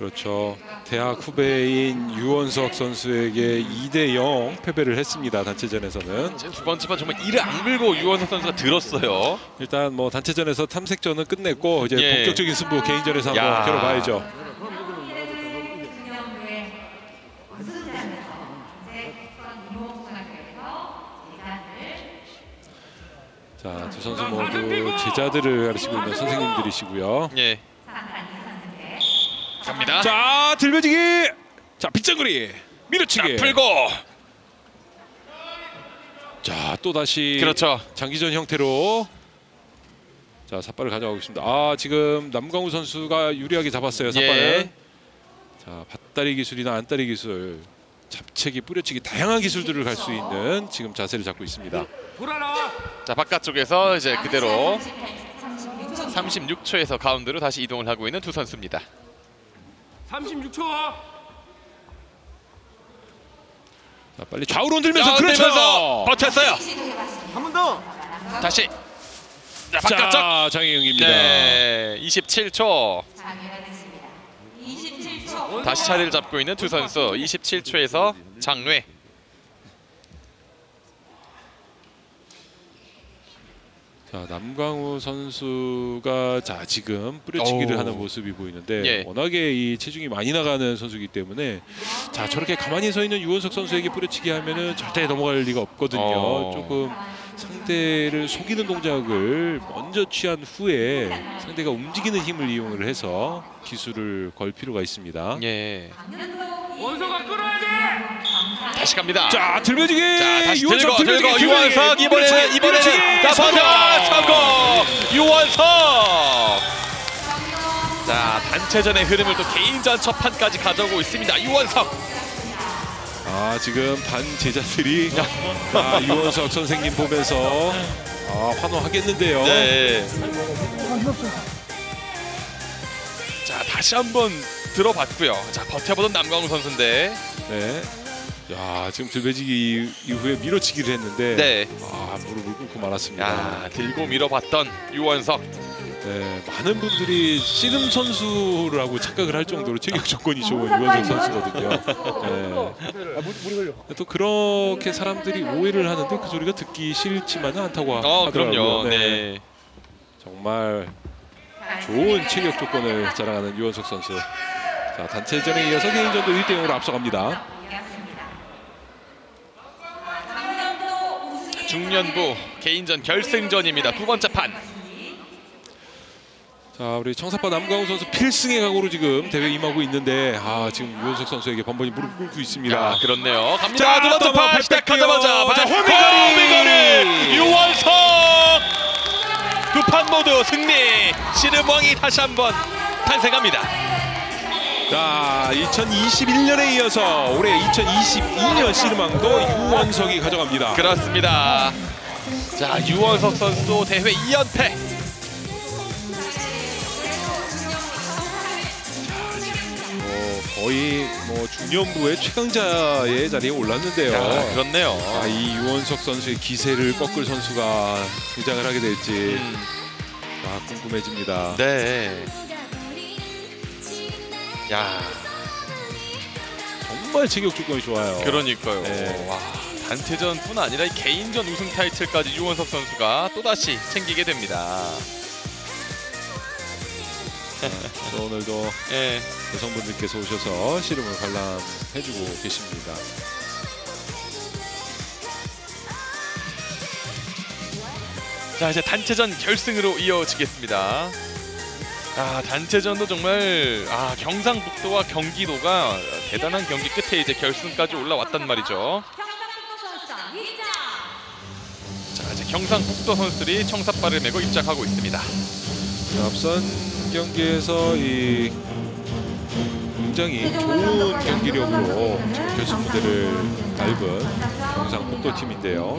그렇죠. 대학 후배인 유원석 선수에게 2대 0 패배를 했습니다. 단체전에서는. 두 번째 판 정말 이를 악물고 유원석 선수가 들었어요. 일단 뭐 단체전에서 탐색전은 끝냈고 이제 예. 본격적인 승부 개인전에서 야. 한번 겨뤄봐야죠. 자, 두 선수 모두 제자들을 가르치고 있는 선생님들이시고요. 예. 갑니다. 자, 들벼지기. 자, 빗장거리. 밀어치기. 자, 풀고. 자, 또 다시 그렇죠. 장기전 형태로 자, 삿발을 가져가고 있습니다. 아, 지금 남광우 선수가 유리하게 잡았어요. 삿발을. 예. 자, 밭다리 기술이나 안다리 기술, 잡채기, 뿌려치기 다양한 기술들을 갈 수 있는 지금 자세를 잡고 있습니다. 자, 바깥쪽에서 이제 그대로 36초 36초에서 가운데로 다시 이동을 하고 있는 두 선수입니다. 36초. 자, 빨리 좌우로 흔들면서 자, 그렇죠. 버텼어요. 한 번 더. 다시. 자, 바깥쪽. 자, 장혜영입니다. 네, 27초. 장애가 됐습니다. 27초 다시 자리를 잡고 있는 두 선수. 27초에서 장뇌. 자, 남광우 선수가 자, 지금 뿌려치기를. 하는 모습이 보이는데 예. 워낙에 이 체중이 많이 나가는 선수이기 때문에 자, 저렇게 가만히 서 있는 유원석 선수에게 뿌려치기 하면은 절대 넘어갈 리가 없거든요. 어. 조금 상대를 속이는 동작을 먼저 취한 후에 상대가 움직이는 힘을 이용을 해서 기술을 걸 필요가 있습니다. 예. 다시 갑니다. 자, 들벼지기. 자, 다시 들고 들고 유원석 뿌려치기. 이번에는 자! 버텨 성공 유원석. 자 단체전의 흐름을 또 개인전 첫 판까지 가져오고 있습니다. 유원석. 아 지금 반 제자들이 아, 유원석 선생님 보면서 아, 환호하겠는데요. 네. 자 다시 한번 들어봤고요. 자 버텨보던 남광우 선수인데. 네. 야 지금 들배지기 이후에 밀어치기를 했는데 네. 아 무릎을 꿇고 말았습니다. 야 들고 밀어봤던 유원석. 네, 많은 분들이 씨름 선수라고 착각을 할 정도로 체격 조건이 좋은 유원석 선수거든요. 네. 또 그렇게 사람들이 오해를 하는데 그 소리가 듣기 싫지만은 않다고 어 하더라고요. 그럼요. 네. 정말 좋은 체격 조건을 자랑하는 유원석 선수. 자 단체전에 이어서 개인전도 1대 0으로 앞서갑니다. 중년부 개인전 결승전입니다. 두 번째 판. 자 우리 청사파 남광우 선수 필승의 각오로 지금 대회 임하고 있는데 아 지금 유원석 선수에게 번번이 무릎 꿇고 있습니다. 야 그렇네요. 갑니다. 자, 두 번째 또판발 시작하자마자. 자! 호미거리! 유원석 두 판 모두 승리. 씨름왕이 다시 한번 탄생합니다. 자 2021년에 이어서 올해 2022년 씨름왕도 유원석이 가져갑니다. 그렇습니다. 자 유원석 선수도 대회 2연패. 뭐 거의 뭐 중년부의 최강자의 자리에 올랐는데요. 야, 그렇네요. 아, 이 유원석 선수의 기세를 꺾을 선수가 등장을 하게 될지 음, 아, 궁금해집니다. 네. 야 정말 체격 조건이 좋아요. 그러니까요. 네. 와 단체전뿐 아니라 이 개인전 우승 타이틀까지 유원석 선수가 또 다시 챙기게 됩니다. 또 오늘도 예. 여성분들께서 오셔서 씨름을 관람해주고 계십니다. 자 이제 단체전 결승으로 이어지겠습니다. 아 단체전도 정말 아 경상북도와 경기도가 대단한 경기 끝에 이제 결승까지 올라왔단 말이죠. 자 이제 경상북도 선수들이 청사발을 메고 입장하고 있습니다. 자, 앞선 경기에서 이 굉장히 좋은 경기력으로 지금 결승 무대를 밟은 경상북도 팀인데요.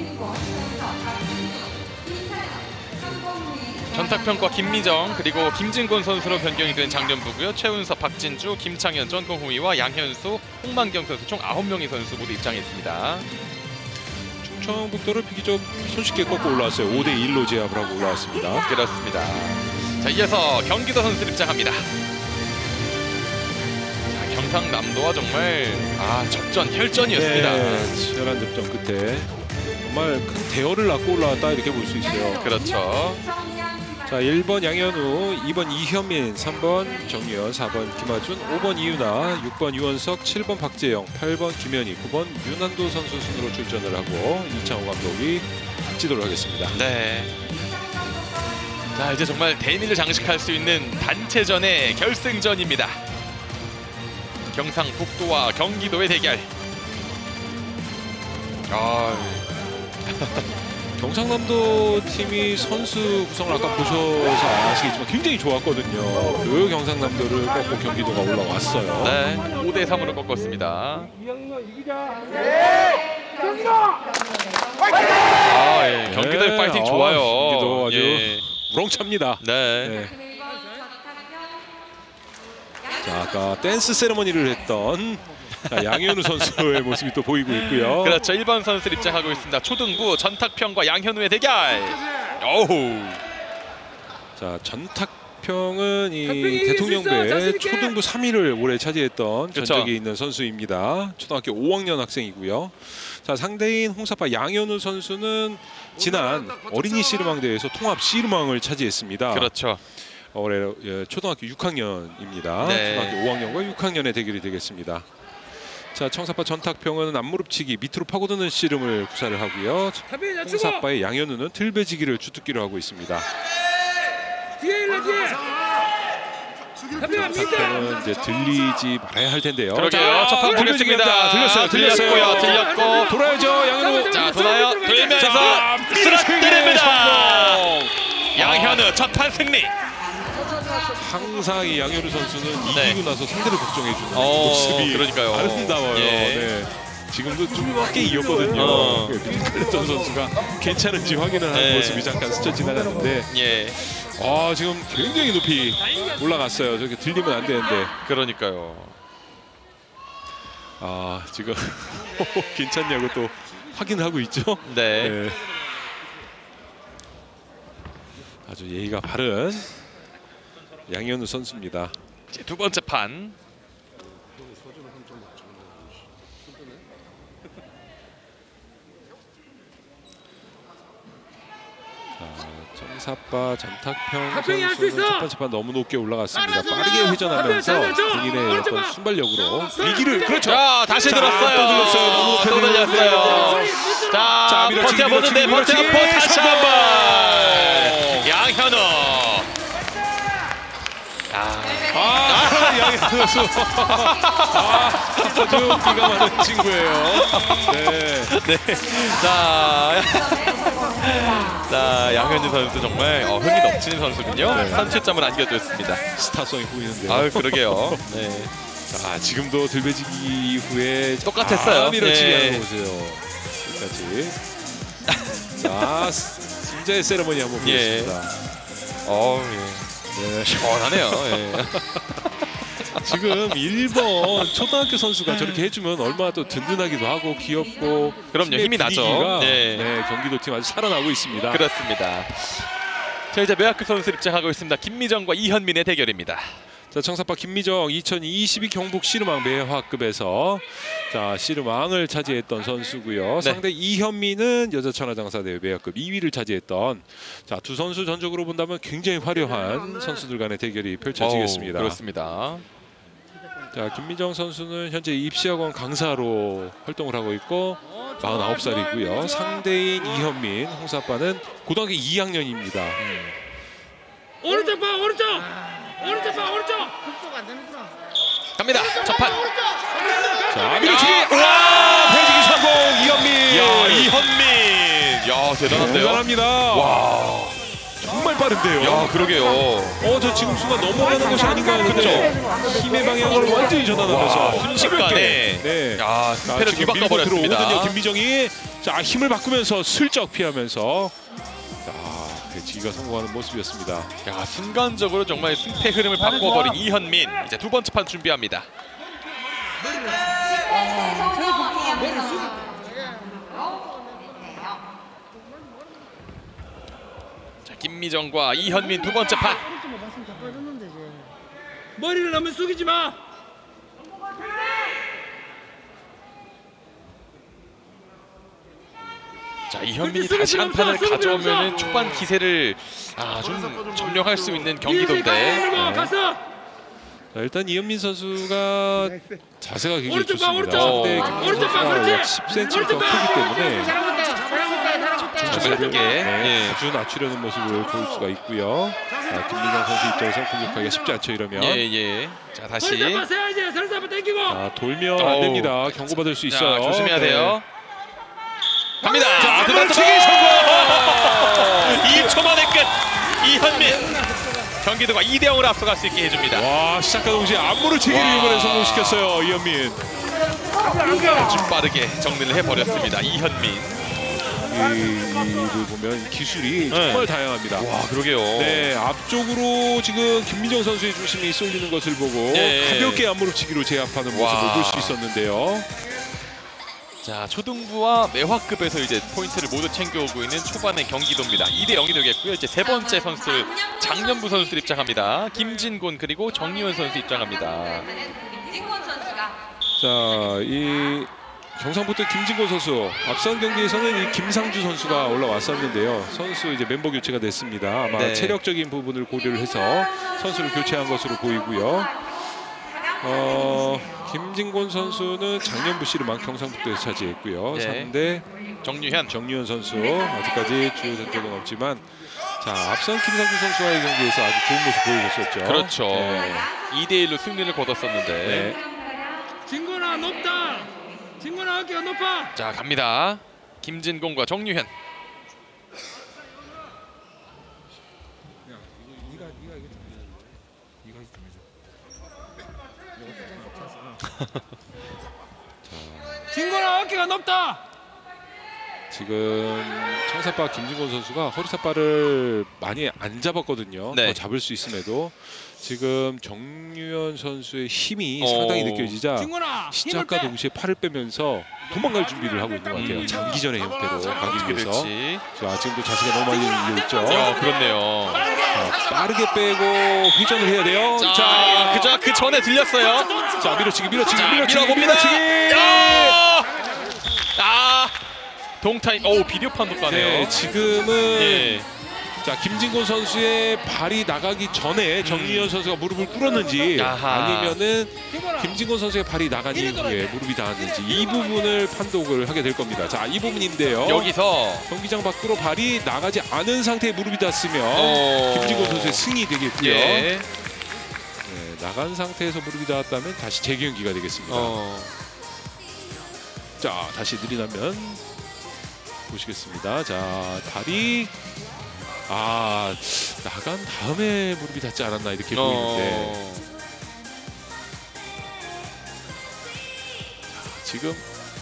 전탁평과 김미정 그리고 김진권 선수로 변경이 된 장년부고요. 최운서, 박진주, 김창현, 전공후이와 양현수, 홍만경 선수 총 9명의 선수 모두 입장했습니다. 충청북도를 비교적 손쉽게 꺾고 올라왔어요. 5대 1로 제압을 하고 올라왔습니다. 그렇습니다. 자 이어서 경기도 선수들 입장합니다. 자, 경상남도와 정말 아 접전 혈전이었습니다. 네, 치열한 접전 끝에 정말 큰 대열을 낳고 올라왔다 이렇게 볼 수 있어요. 그렇죠. 자, 1번 양현우, 2번 이현민, 3번 정유현, 4번 김하준, 5번 이유나, 6번 유원석, 7번 박재영, 8번 김현희, 9번 윤한도 선수 순으로 출전을 하고 이창호 감독이 지도를 하겠습니다. 네. 자 이제 정말 대미를 장식할 수 있는 단체전의 결승전입니다. 경상북도와 경기도의 대결. 아, 경상남도 팀이 선수 구성을 아까 보셔서 아시겠지만 굉장히 좋았거든요. 그 경상남도를 꺾고 경기도가 올라왔어요. 네. 5대 3으로 꺾었습니다. 아, 예. 경기도의 네, 파이팅 아, 좋아요. 경기도 아주 예. 우렁찹니다. 네. 네. 자, 아까 댄스 세레머니를 했던 자, 양현우 선수의 모습이 또 보이고 있고요. 그렇죠. 1번 선수를 입장하고 있습니다. 초등부 전탁평과 양현우의 대결. 어우. 자, 전탁평은 이 대통령배. 초등부 3위를 올해 차지했던 그쵸. 전적에 있는 선수입니다. 초등학교 5학년 학생이고요. 자, 상대인 홍사파 양현우 선수는 지난 어린이 씨름왕 대회에서 통합 씨름왕을 차지했습니다. 그렇죠. 올해 예, 초등학교 6학년입니다. 네. 초등학교 5학년과 6학년의 대결이 되겠습니다. 자, 청사파 전탁평은 앞무릎치기 밑으로 파고드는 씨름을 구사를 하고요. 홍사파의 양현우는 들배지기를 주특기로 하고 있습니다. 뒤에 전탁평은 이제 들리지 말아야 할 텐데요. 그러게요. 첫판 들렸습니다. 들렸어요. 들렸어요. 들렸고. 돌아야죠. 양현우. 자, 돌아요. 돌면서 자, 쓰러뜨립니다. 성공. 양현우 첫판 승리. 항상 이 양현우 선수는 네. 이기고 나서 상대를 걱정해주는 어, 모습이 그러니까요. 아름다워요. 예. 네. 지금도 쭈그맣게 이겼거든요. 어. 빈칼레ton 선수가 괜찮은지 확인을 하는 네. 모습이 잠깐 스쳐 지나갔는데 예. 아 지금 굉장히 높이 올라갔어요. 저게 들리면 안 되는데 그러니까요. 아 지금 괜찮냐고 또 확인하고 있죠. 네. 네. 아주 예의가 바른 양현우 선수입니다. 이제 두 번째 판. 전탁평 탁평이 할수 선수는! 첫 번째 판 너무 높게 올라갔습니다. 빠르게 회전하면서 본인의 쳐! 어떤 순발력으로 쳐! 위기를 그렇죠. 자, 다시 자, 들었어요. 또 들렸어요. 자, 버텨보는데 버텨보. 다시 한 번. 양현우. 아, 양현우 선수. 아, 아주 기가 많은 친구예요. 네. 네. 자, 자 양현우 선수 정말 어, 흥이 넘치는 선수군요. 네. 3실점을 안겨줬습니다. 스타성이 보이는데요. 아유 그러게요. 네. 자, 지금도 들배지기 이후에 똑같았어요. 아, 밀어치기 네. 보세요. 끝까지. 자, 진짜의 세레머니 한번 예. 보겠습니다. 어, 예. 네. 시원하네요. 예. 지금 1번 초등학교 선수가 저렇게 해주면 얼마나 또 든든하기도 하고 귀엽고 그럼요. 팀의 힘이 나죠. 분위기가, 네. 네, 경기도 팀 아주 살아나고 있습니다. 그렇습니다. 자 이제 매학교 선수 입장하고 있습니다. 김미정과 이현민의 대결입니다. 자 청사파 김미정 2022 경북 씨름왕 매화급에서 자 씨름왕을 차지했던 선수고요. 네. 상대 이현민은 여자 천하장사대회 매화급 2위를 차지했던 자 두 선수 전적으로 본다면 굉장히 화려한 선수들 간의 대결이 펼쳐지겠습니다. 어우, 그렇습니다. 자 김미정 선수는 현재 입시학원 강사로 활동을 하고 있고 49살이고요. 상대인 이현민, 홍사빠는 고등학교 2학년입니다. 오른쪽 봐 오른쪽 오른쪽 봐 오른쪽 그쪽 안 되는구나. 갑니다. 첫판. 자, 밀어치기! 와! 배지기 성공! 이현민! 야 이현민. 야 대단한데요. 대단합니다. 와. 정말 빠른데요. 야 그러게요. 어, 저 지금 순간 넘어가는 것이 아닌가 하는데 힘의 방향을 완전히 전환하면서 와, 순식간에. 네. 야 밀고 뒤바꿔 버렸습니다. 들어오거든요. 김미정이 자 힘을 바꾸면서 슬쩍 피하면서 자 배치기가 성공하는 모습이었습니다. 야 순간적으로 정말 승패 흐름을 바꿔버린 이현민. 이제 두 번째 판 준비합니다. 자 김미정과 이현민 두 번째 판. 머리를 너무 숙이지 마 자 이현민이 다시 한 판을. 가져오면 초반 기세를 아, 좀 점령할 수 있는 경기도인데 가서 자, 일단 이현민 선수가 자세가 굉장히 좋습니다. 오른쪽. 상대 어. 봐, 선수가 그렇지. 10cm 오른쪽 더 봐. 크기 때문에 네, 예. 아주 낮추려는 모습을 보일 수가 있고요. 자, 김민정 선수 입장에서 공격하기가 쉽지 않죠 이러면. 예예. 자 다시. 자, 돌면. 안 됩니다. 경고 받을 수자 있어요. 조심해야 네. 돼요. 갑니다. 자, 밀어치기 성공. 2초 만에 끝. 이현민. 경기도가 2대 0으로 앞서갈 수 있게 해줍니다. 와 시작과 동시에 안무를 치기를 와. 이번에 성공시켰어요 이현민. 아주 빠르게 정리를 해버렸습니다. 이현민. 이를 보면 기술이 정말 다양합니다. 와 그러게요. 네 앞쪽으로 지금 김민정 선수의 중심이 쏠리는 것을 보고 예. 가볍게 안무를 치기로 제압하는 모습을 와. 볼수 있었는데요. 자 초등부와 매화급에서 이제 포인트를 모두 챙겨오고 있는 초반의 경기도입니다. 2대 0이 되겠고요. 이제 세 번째 선수들 장년부 선수들 입장합니다. 김진곤 그리고 정유현 선수 입장합니다. 자이 경상북도 김진곤 선수 앞선 경기에서는 이 김상주 선수가 올라왔었는데요. 선수 이제 멤버 교체가 됐습니다. 아마 네. 체력적인 부분을 고려를 해서 선수를 교체한 것으로 보이고요. 어, 김진곤 선수는 작년부 씨름만 경상북도에서 차지했고요. 네. 상대 정유현. 정유현 선수 아직까지 주요 전적은 없지만 자 앞선 김상주 선수와의 경기에서 아주 좋은 모습 보여줬었죠. 그렇죠. 네. 2대 1로 승리를 거뒀었는데. 네. 진건아 높다 진건아 어깨가 높아 자 갑니다. 김진곤과 정유현. 진건아 어깨가 높다 지금 청사파 김진곤 선수가 허리사파를 많이 안 잡았거든요. 네. 더 잡을 수 있음에도 지금 정유현 선수의 힘이 오. 상당히 느껴지자 시작과 빼 동시에 팔을 빼면서 도망갈 준비를 하고 있는 것 같아요. 음. 장기전의 형태로 가기 위해서. 자 지금도 자세가 너무 많이 밀려 있죠. 어 그렇네요. 자, 빠르게 빼고 회전을 해야 돼요. 자 그저 그 전에 들렸어요. 자 밀어치기 밀어치기 자 밀어치기 밀어봅니다. 밀어치기. 야! 아 동타임. 오 비디오 판독 가네요. 네 지금은 예. 자 김진곤 선수의 발이 나가기 전에 정유현 선수가 무릎을 꿇었는지 음. 아하. 아니면은 김진곤 선수의 발이 나간 이후에 무릎이 닿았는지 이 부분을 판독을 하게 될 겁니다. 자 이 부분인데요. 여기서 경기장 밖으로 발이 나가지 않은 상태에 무릎이 닿았으면 어, 김진곤 선수의 승이 되겠고요. 예. 네, 나간 상태에서 무릎이 닿았다면 다시 재경기가 되겠습니다. 어. 자 다시 느리나면 보시겠습니다. 자 발이 아 나간 다음에 무릎이 닿지 않았나 이렇게 보이는데 어. 지금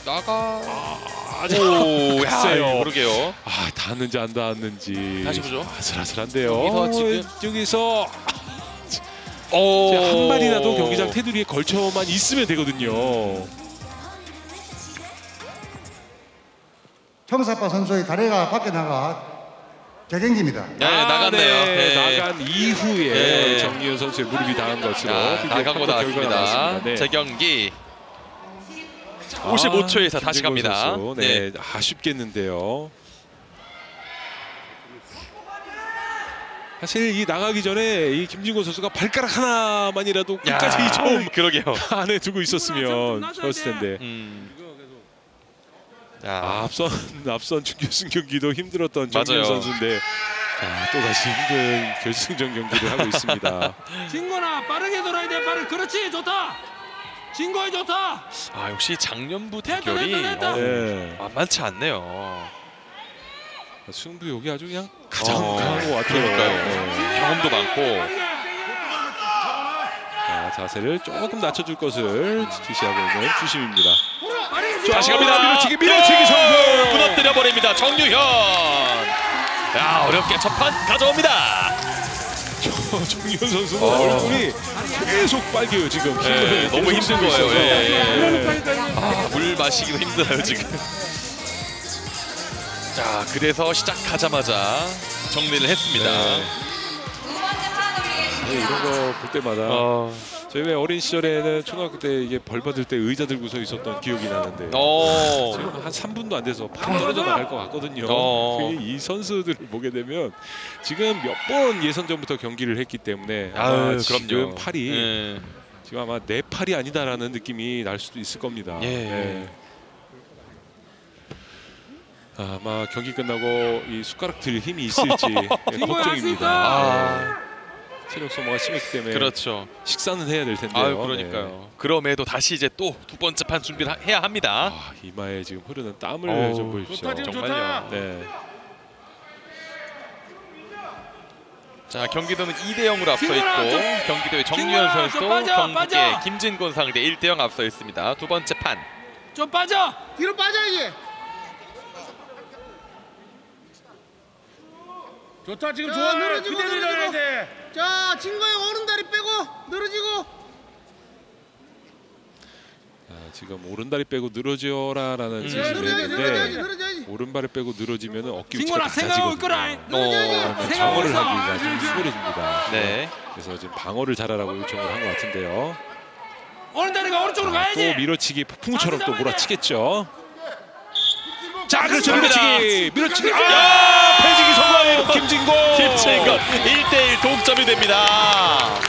나가. 아, 오, 야, 글쎄요. 그러게요. 아 닿았는지 안 닿았는지 다시 보죠. 아슬아슬한데요. 여기서 지금- 여기서 한 마리라도 경기장 테두리에 걸쳐만 있으면 되거든요. 청사파 선수의 다리가 밖에 나가 재경기입니다. 네, 나갔네요. 아, 네, 네. 나간 이후에 네. 정리현 선수의 무릎이 닿은 것으로 자, 비디오 나가고 나왔습니다. 네. 재경기 아, 55초에서 다시 김진곤 갑니다. 선수, 네, 아쉽겠는데요. 사실 이 나가기 전에 이 김진곤 선수가 발가락 하나만이라도 끝까지 야, 좀 그러게요. 안에 두고 있었으면 좋았을 텐데. 음. 아, 앞선 앞선 준결승 경기도 힘들었던. 정규 선수인데 자, 또 다시 힘든 결승전 경기를 하고 있습니다. 진거나 빠르게 돌아야 돼. 빠르. 그렇지. 좋다. 진거이 좋다. 아 역시 작년부 됐다, 대결이 됐다, 됐다. 어, 네. 만만치 않네요. 승부욕이 아주 그냥 가장 어, 강한 것 같아요. 그러니까요. 네. 경험도 많고. 자, 자세를 조금 낮춰줄 것을 지시하고 있는 주심입니다. 다시 갑니다. 밀어치기, 밀어치기 골! 성공! 무너뜨려 버립니다. 정유현. 야 어렵게 첫판 가져옵니다. 정유현 선수는 어. 얼굴이 계속 빨개요 지금. 네, 힘을 너무 힘든 거예요. 예, 예. 네. 아, 물 마시기도 힘들어요 지금. 자 그래서 시작하자마자 정리를 했습니다. 네. 이런 거 볼 때마다 어, 저희 왜 어린 시절에는 초등학교 때 이게 벌 받을 때 의자 들고 서 있었던 기억이 나는데 어, 지금 한 3분도 안 돼서 바로 떨어져 나갈 것 같거든요. 어. 이 선수들을 보게 되면 지금 몇 번 예선전부터 경기를 했기 때문에 아유, 지금 그럼요. 팔이 예. 지금 아마 내 팔이 아니다라는 느낌이 날 수도 있을 겁니다. 예. 네. 아마 경기 끝나고 이 숟가락 들 힘이 있을지 예, 걱정입니다. 아, 네. 체력 소모가 심했기 때문에 그렇죠. 식사는 해야 될 텐데요. 아유 그러니까요. 그럼에도 다시 이제 또 두 번째 판 준비를 하- 해야 합니다. 아, 이마에 지금 흐르는 땀을 어우, 좀 보십시오. 좋다, 지금 정말요. 네. 자 경기도는 2대 0으로 앞서 있고 좀- 경기도의 정유현 선수 경북의. 김진곤 상대 1대 0 앞서 있습니다. 두 번째 판. 좀 빠져. 뒤로 빠져야지. 좋다. 지금 자, 좋아. 그대로. 일어나야 돼. 자, 친구의 오른다리 빼고 늘어지고. 아, 지금 오른다리 빼고 늘어져라라는 음. 지시를 늘어져야지, 늘어져야지, 했는데 늘어져야지. 오른발을 빼고 늘어지면 어깨 위치가 거라. 낮아지거든요. 어, 그러면 생각 방어를 없어. 하기가 좀 수월해집니다. 네. 그래서 지금 방어를 잘하라고 요청을 한 것 같은데요. 오른다리가 오른쪽으로 자, 가야지. 또 밀어치기 폭풍처럼 또 몰아치겠죠. 자, 그렇죠. 밀어치기, 밀어치기. 아, 패지기 성공해요, 김진곤. 김진곤 1대1 동점이 됩니다.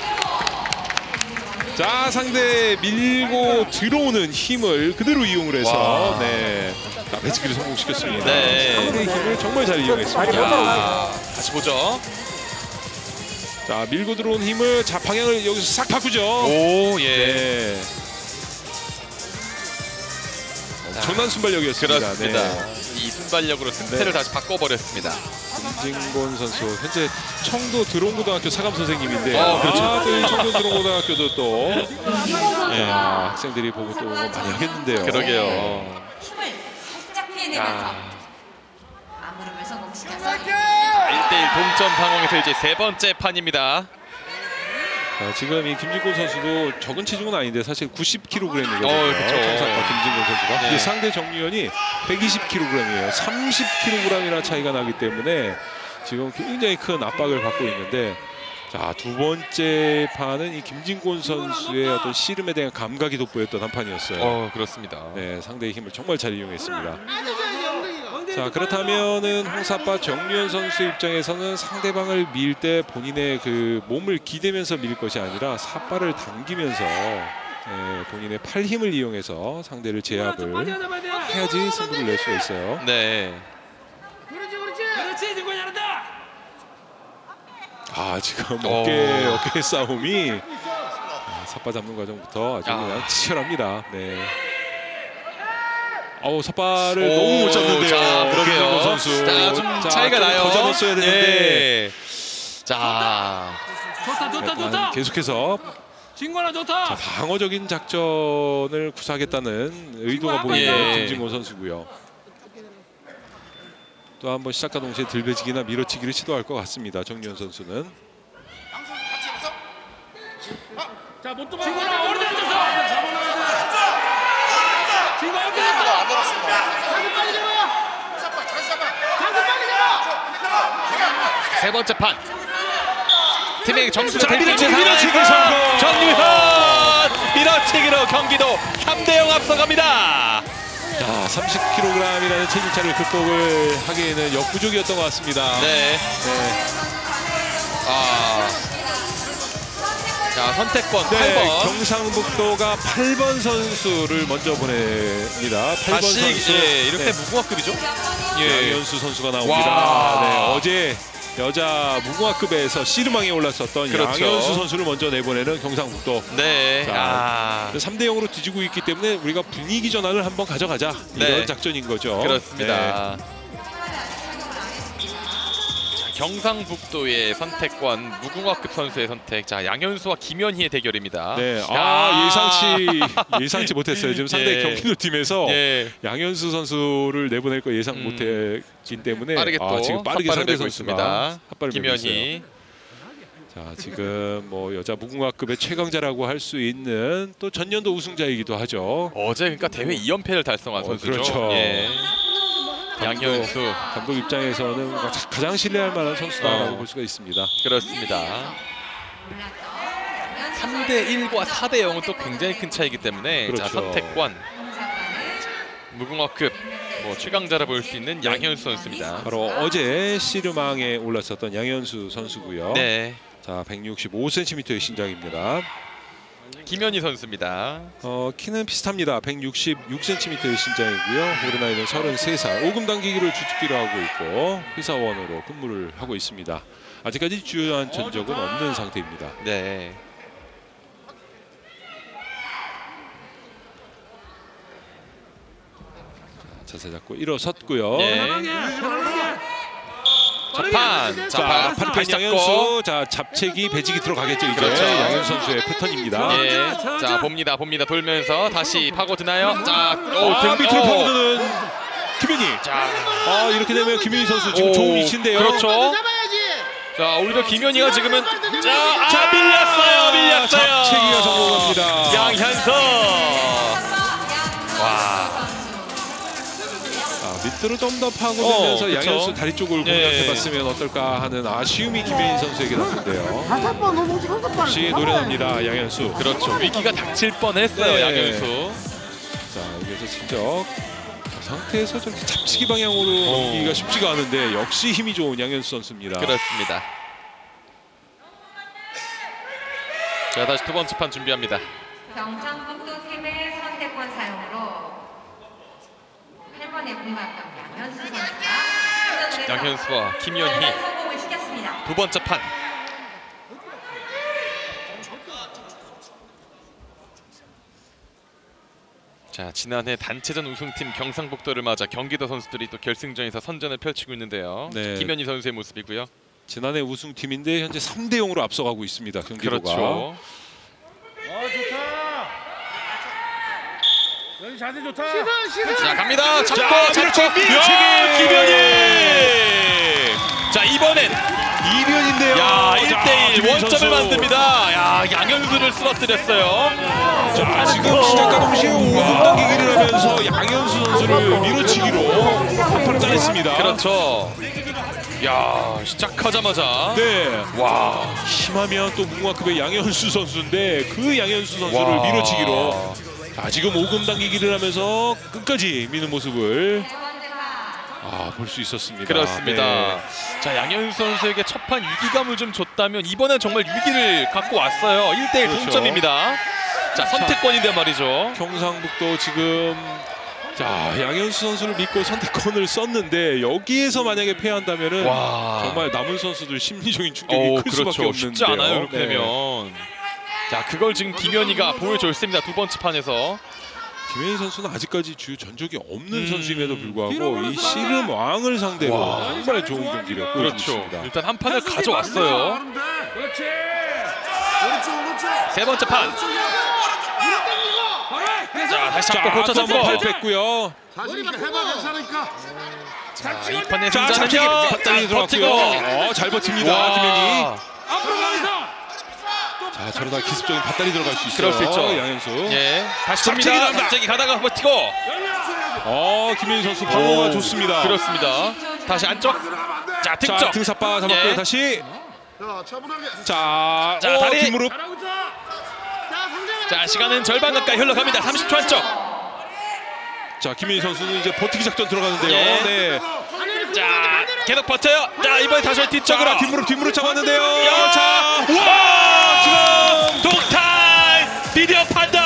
자, 상대 밀고 들어오는 힘을 그대로 이용을 해서 와. 네, 자, 배치기를 성공시켰습니다. 네. 상대의 힘을 정말 잘 이용했습니다. 야, 다시 보죠. 자, 밀고 들어온 힘을 자 방향을 여기서 싹 바꾸죠. 오, 예. 네. 엄청난 순발력이었습니다. 그렇습니다. 네. 이 순발력으로 승패를 네. 다시 바꿔버렸습니다. 김진곤 선수 현재 청도 드론고등학교 사감 선생님인데 어, 그렇죠. 아, 또이 청도 드론고등학교도 또 네, 학생들이 보고 또 많이 하겠는데요. 그러게요. 힘을 살짝 피해내면서 아, 안무릎을 성공시켜서 1대1 동점 상황에서 이제 세 번째 판입니다. 자, 지금 이 김진곤 선수도 적은 체중은 아닌데 사실 90kg이거든요. 어, 그쵸. 청사과 김진곤 선수가. 네. 근데 상대 정유현이 120kg이에요. 30kg이나 차이가 나기 때문에 지금 굉장히 큰 압박을 받고 있는데 자, 두 번째 판은 이 김진곤 선수의 어떤 씨름에 대한 감각이 돋보였던 한 판이었어요. 어, 그렇습니다. 네, 상대의 힘을 정말 잘 이용했습니다. 엉덩이 자좀 그렇다면은 홍사빠 정유현 선수 입장에서는 상대방을 밀 때 본인의 그 몸을 기대면서 밀 것이 아니라 삿발을 당기면서 예, 본인의 팔 힘을 이용해서 상대를. 좀 제압을. 해야지 승부를 낼 수가 있어요. 네. 그렇지, 그렇지. 그렇지. 진거 잘한다. 아 지금 어. 어깨 어깨 싸움이 아, 삿발 잡는 과정부터 아주 아. 그냥 치열합니다. 네. 어우 삿발을 오, 너무 못 잡는데요. 자, 그러게요. 선수. 자, 좀 자, 차이가 좀 나요. 더 잡았어야 되는데. 예. 자, 좋다. 좋다. 네, 좋다. 계속해서 자, 좋다. 방어적인 작전을 구사하겠다는 의도가 보이는 예. 김진곤 선수고요. 또 한번 시작과 동시에 들배지기나 밀어치기를 시도할 것 같습니다. 정유현 선수는. 줬다. 가슴 빨리 잡아. 가슴 빨리 잡아. 세 번째 판. 팀의 점수가 자, 될수 있는 상황에서! 정유현 밀어치기로 경기도 3대 0 앞서갑니다. 자, 30kg이라는 체중차를 극복을 하기에는 역부족이었던 것 같습니다. 네. 네. 아. 자 선택권 네, 8번. 경상북도가 8번 선수를 먼저 보냅니다. 8번 다시 선수. 예, 이렇게 네, 무궁화급이죠. 예. 양현수 선수가 나옵니다. 와. 네, 어제 여자 무궁화급에서 씨름왕에 올랐었던 그렇죠. 양현수 선수를 먼저 내보내는 경상북도. 네. 자, 아. 3대 0으로 뒤지고 있기 때문에 우리가 분위기 전환을 한번 가져가자 네. 이런 작전인 거죠. 그렇습니다. 네. 자, 경상북도의 선택권 무궁화급 선수의 선택. 자 양현수와 김현희의 대결입니다. 네. 야. 아 예상치 예상치 못했어요. 지금 상대 예. 경기도 팀에서 예. 양현수 선수를 내보낼 거 예상 음. 못했기 때문에 빠르게 또 아, 지금 빠르게 상대 있어요. 김현희. 자 지금 뭐 여자 무궁화급의 최강자라고 할 수 있는 또 전년도 우승자이기도 하죠. 어제 그러니까 대회 2연패를 달성한 어, 선수죠. 그렇죠. 예. 양현수 감독 입장에서는 가장 신뢰할 만한 선수다라고 어. 볼 수가 있습니다. 그렇습니다. 3대 1과 4대 0은 또 굉장히 큰 차이기 때문에 자, 그렇죠. 선택권 무궁화급 뭐 최강자라 볼 수 있는 양현수 선수입니다. 바로 어제 씨름왕에 올랐었던 양현수 선수고요. 네. 자 165cm의 신장입니다. 김현희 선수입니다. 어, 키는 비슷합니다. 166cm의 신장이고요. 올해 나이는 33살. 오금 당기기를 주특기로 하고 있고 회사원으로 근무를 하고 있습니다. 아직까지 주요한 전적은 없는 상태입니다. 네. 자세 잡고 일어섰고요. 예. 첫판. 자, 잡고. 양현수. 자, 잡채기, 배지기 들어가겠죠. 이제 그렇죠. 양현수 선수의 패턴입니다. 예. 자, 봅니다. 봅니다. 돌면서 다시 파고드나요? 자, 오, 아, 등 밑으로 오. 파고드는 김현희. 자, 아, 이렇게 되면 김현희 선수 지금 오, 좋은 위치인데요. 그렇죠. 자, 오히려 김현희가 지금은 자, 아, 자, 밀렸어요. 밀렸어요. 잡채기가 성공합니다. 양현석. 아, 밑으로 좀 더 파고들면서 어. 양현수 다리 쪽을 예. 공략해봤으면 어떨까 하는 아쉬움이 김혜인 선수에게 났는데요. 다섯 번 넘어지 다섯 번. 역시 노련합니다, 양현수. 그렇죠. 위기가 닥칠 뻔했어요. 네. 양현수. 자, 여기서 진적 그 상태에서 저렇게 잡치기 방향으로 어. 넘기기가 쉽지가 않은데 역시 힘이 좋은 양현수 선수입니다. 그렇습니다. 자, 다시 두 번째 판 준비합니다. 경상북도 팀의 선택권 사용 으로 8번에 분류했던 양현수 선수가 양현수와 성공을 시켰습니다. 두 번째 판. 자 지난해 단체전 우승팀 경상북도를 맞아 경기도 선수들이 또 결승전에서 선전을 펼치고 있는데요. 네. 김현희 선수의 모습이고요. 지난해 우승팀인데 현재 3대 0으로 앞서가고 있습니다. 경기도가. 그렇죠. 어 좋다. 자세 좋다. 자 갑니다. 잡고! 야, 김현희. 자 이번엔 이변인데요. 야 자, 1대1 김현희 원점을. 만듭니다. 야 양현수를 쓰러뜨렸어요. 자, 지금 시작과 동시에 5분 당기기를 하면서 양현수 선수를 밀어치기로 한 판을 따냈습니다. 그렇죠. 야 시작하자마자 네. 와 힘하면 또 무궁화급의 양현수 선수인데 그 양현수 선수를 와. 밀어치기로 자, 지금 오금 당기기를 하면서 끝까지 미는 모습을 아, 볼 수 있었습니다. 그렇습니다. 네. 자 양현수 선수에게 첫판 위기감을 좀 줬다면 이번엔 정말 위기를 갖고 왔어요. 1대1 그렇죠. 동점입니다. 자 선택권인데 말이죠. 경상북도 지금 자, 양현수 선수를 믿고 선택권을 썼는데 여기에서 만약에 패한다면은 와 정말 남은 선수들 심리적인 충격이 오, 클 그렇죠. 수밖에 없는데요. 쉽지 않아요 이렇게 네. 되면. 자 그걸 지금 김현희가 보여줬습니다. 두 번째 판에서. 김혜인 선수는 아직까지 주요 전적이 없는 음. 선수임에도 불구하고 이 씨름 왕을 상대로 와. 정말 좋은 경기를 보여주고 그렇죠. 있습니다. 일단 한 판을 가져왔어요. 그렇지. 그렇지 그렇지 세 번째 판. 자 다시 잡고 고쳐 자, 한번 팔 잡고. 뺐고요. 해봐 괜찮으니까 자, 이 판의 자, 잡히기 승자는요. 버티고. 어, 잘 버팁니다. 와. 김현희. 앞으로 가면서. 자, 저러다 기습적인 밧다리 들어갈 수 있어요. 그럴 수 있죠. 양현수. 예, 다시 갑니다. 갑자기 가다가 버티고. 어, 김현희 선수 방어가 오, 좋습니다. 그렇습니다. 다시 안쪽. 자, 자, 등점. 등사빠 잡았고요. 예. 다시. 자 자, 자, 어, 다리. 뒷무릎. 자, 시간은 절반 가까이 흘러갑니다. 30초 안쪽. 자, 김현희 선수는 이제 버티기 작전 들어가는데요. 예. 네. 자, 계속 버텨요. 자, 이번에 다시 뒤쪽으로. 자, 뒷무릎 뒷무릎 잡았는데요. 야, 자, 와! 지금 비디오 판독.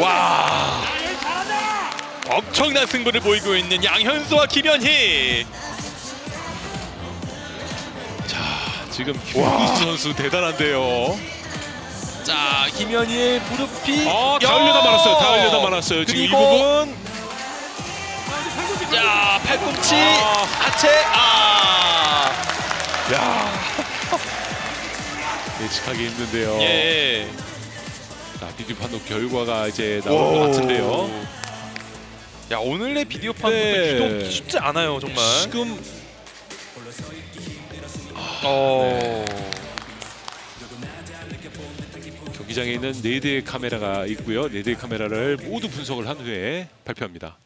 와. 엄청난 승부를 보이고 있는 양현수와 김현희. 자, 지금 김현수 선수 대단한데요. 자, 김현희의 무릎이 어, 다 흘려다 말았어요. 다 흘려다 말았어요. 지금 이 부분 자, 팔꿈치, 아. 하체, 아. 야 예측하기 힘든데요. 예. 자, 비디오 판독 결과가 이제 나올 것 같은데요. 야, 오늘의 비디오 판독은 네. 유독 쉽지 않아요, 정말. 지금 어. 경기장에 있는 네 대의 카메라가 있고요. 네 대의 카메라를 모두 분석을 한 후에 발표합니다.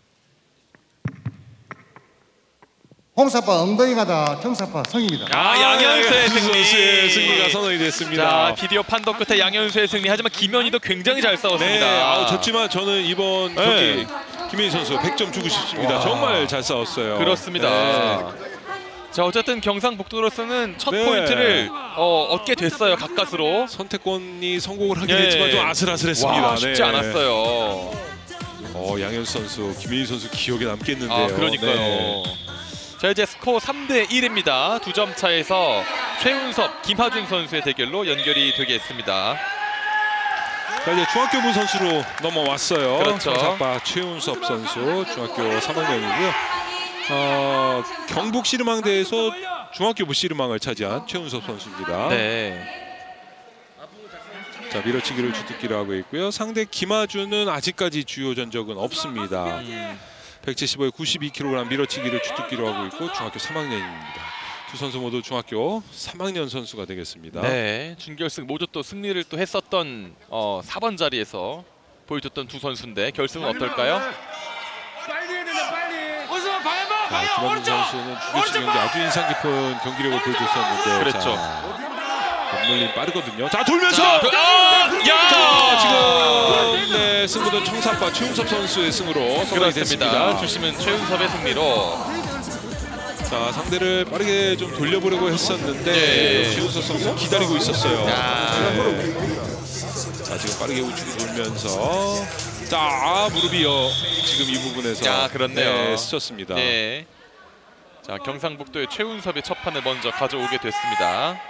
홍사파 엉덩이가다 경사파 성입니다. 아, 양현수의 두 승리. 선수의 승리가 선언이 자, 됐습니다. 비디오 판독 끝에 양현수의 승리. 하지만 김현희도 굉장히 잘 싸웠습니다. 네, 아우 졌지만 저는 이번 네. 경기 김민희 선수 100점 주고 싶습니다. 와. 정말 잘 싸웠어요. 그렇습니다. 네. 자, 어쨌든 경상북도로서는 첫 네. 포인트를 어, 얻게 됐어요, 가까스로. 선택권이 성공을 하긴 예. 했지만 좀 아슬아슬했습니다. 와, 쉽지 네. 않았어요. 어, 양현수 선수, 김민희 선수 기억에 남겠는데요. 아, 그러니까요. 네. 자, 이제 스코어 3대 1입니다. 두 점 차에서 최훈섭, 김하준 선수의 대결로 연결이 되겠습니다. 자, 이제 중학교부 선수로 넘어왔어요. 그렇죠. 장사빠 최훈섭 선수 중학교 3학년이고요. 어, 경북 씨름왕대에서 중학교부 씨름왕을 차지한 최훈섭 선수입니다. 네. 자 밀어치기를 주특기로 하고 있고요. 상대 김하준은 아직까지 주요 전적은 없습니다. 음. 175에 92kg 밀어치기를 주특기로 하고 있고 중학교 3학년입니다. 두 선수 모두 중학교 3학년 선수가 되겠습니다. 네, 준결승 모두 또 승리를 또 했었던 어, 4번 자리에서 보여줬던 두 선수인데 결승은 어떨까요? 빨리 해야 된다 빨리 어서 방해봐 자, 오른쪽 선수는 준결승 경기 아주 인상 깊은 경기력을 보여줬었는데 그랬죠. 자, 몸물림 빠르거든요. 자 돌면서 자, 그- 아, 야! 자, 지금 네, 승부는 청사파 최훈섭 선수의 승으로 그렇습니다. 됐습니다. 주심은 최윤섭의 승리로 자 상대를 빠르게 좀 돌려보려고 했었는데 네. 최훈섭 선수 기다리고 있었어요. 야. 네. 자 지금 빠르게 우측 돌면서 자 아, 무릎이 어, 지금 이 부분에서 야, 그렇네요. 네, 스쳤습니다. 네. 자 경상북도의 최훈섭이 첫 판을 먼저 가져오게 됐습니다.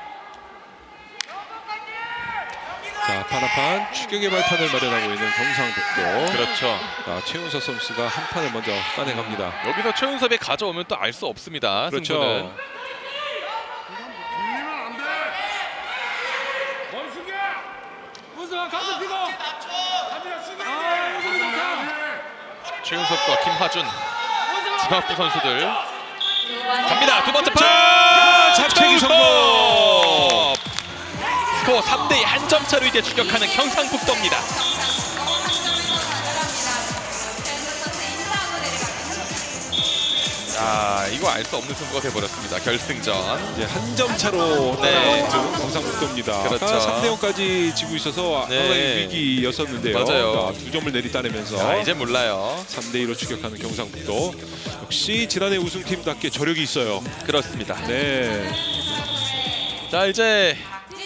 자 판한판 추격의 발판을 마련하고 있는 경상북도. 그렇죠. 자 최훈섭 선수가 한 판을 먼저 따내갑니다. 여기서 최훈섭이 가져오면 또 알 수 없습니다. 그렇죠. 승부는. 최훈섭과 김하준 중학부 선수들 갑니다. 두 번째 판. 자, 잡채기! 성공! 스코어 3대 2 한 점 차로 이제 추격하는 경상북도입니다. 자, 이거 알 수 없는 승부가 돼버렸습니다. 결승전. 이제 한 점 차로 네. 따라온 경상북도입니다. 그렇죠. 아까 3대 0까지 지고 있어서 네. 상당히 위기였었는데요. 맞아요. 자, 두 점을 내리따내면서 자, 이제 몰라요. 3대 2로 추격하는 경상북도. 역시 지난해 우승팀답게 저력이 있어요. 그렇습니다. 네. 자, 이제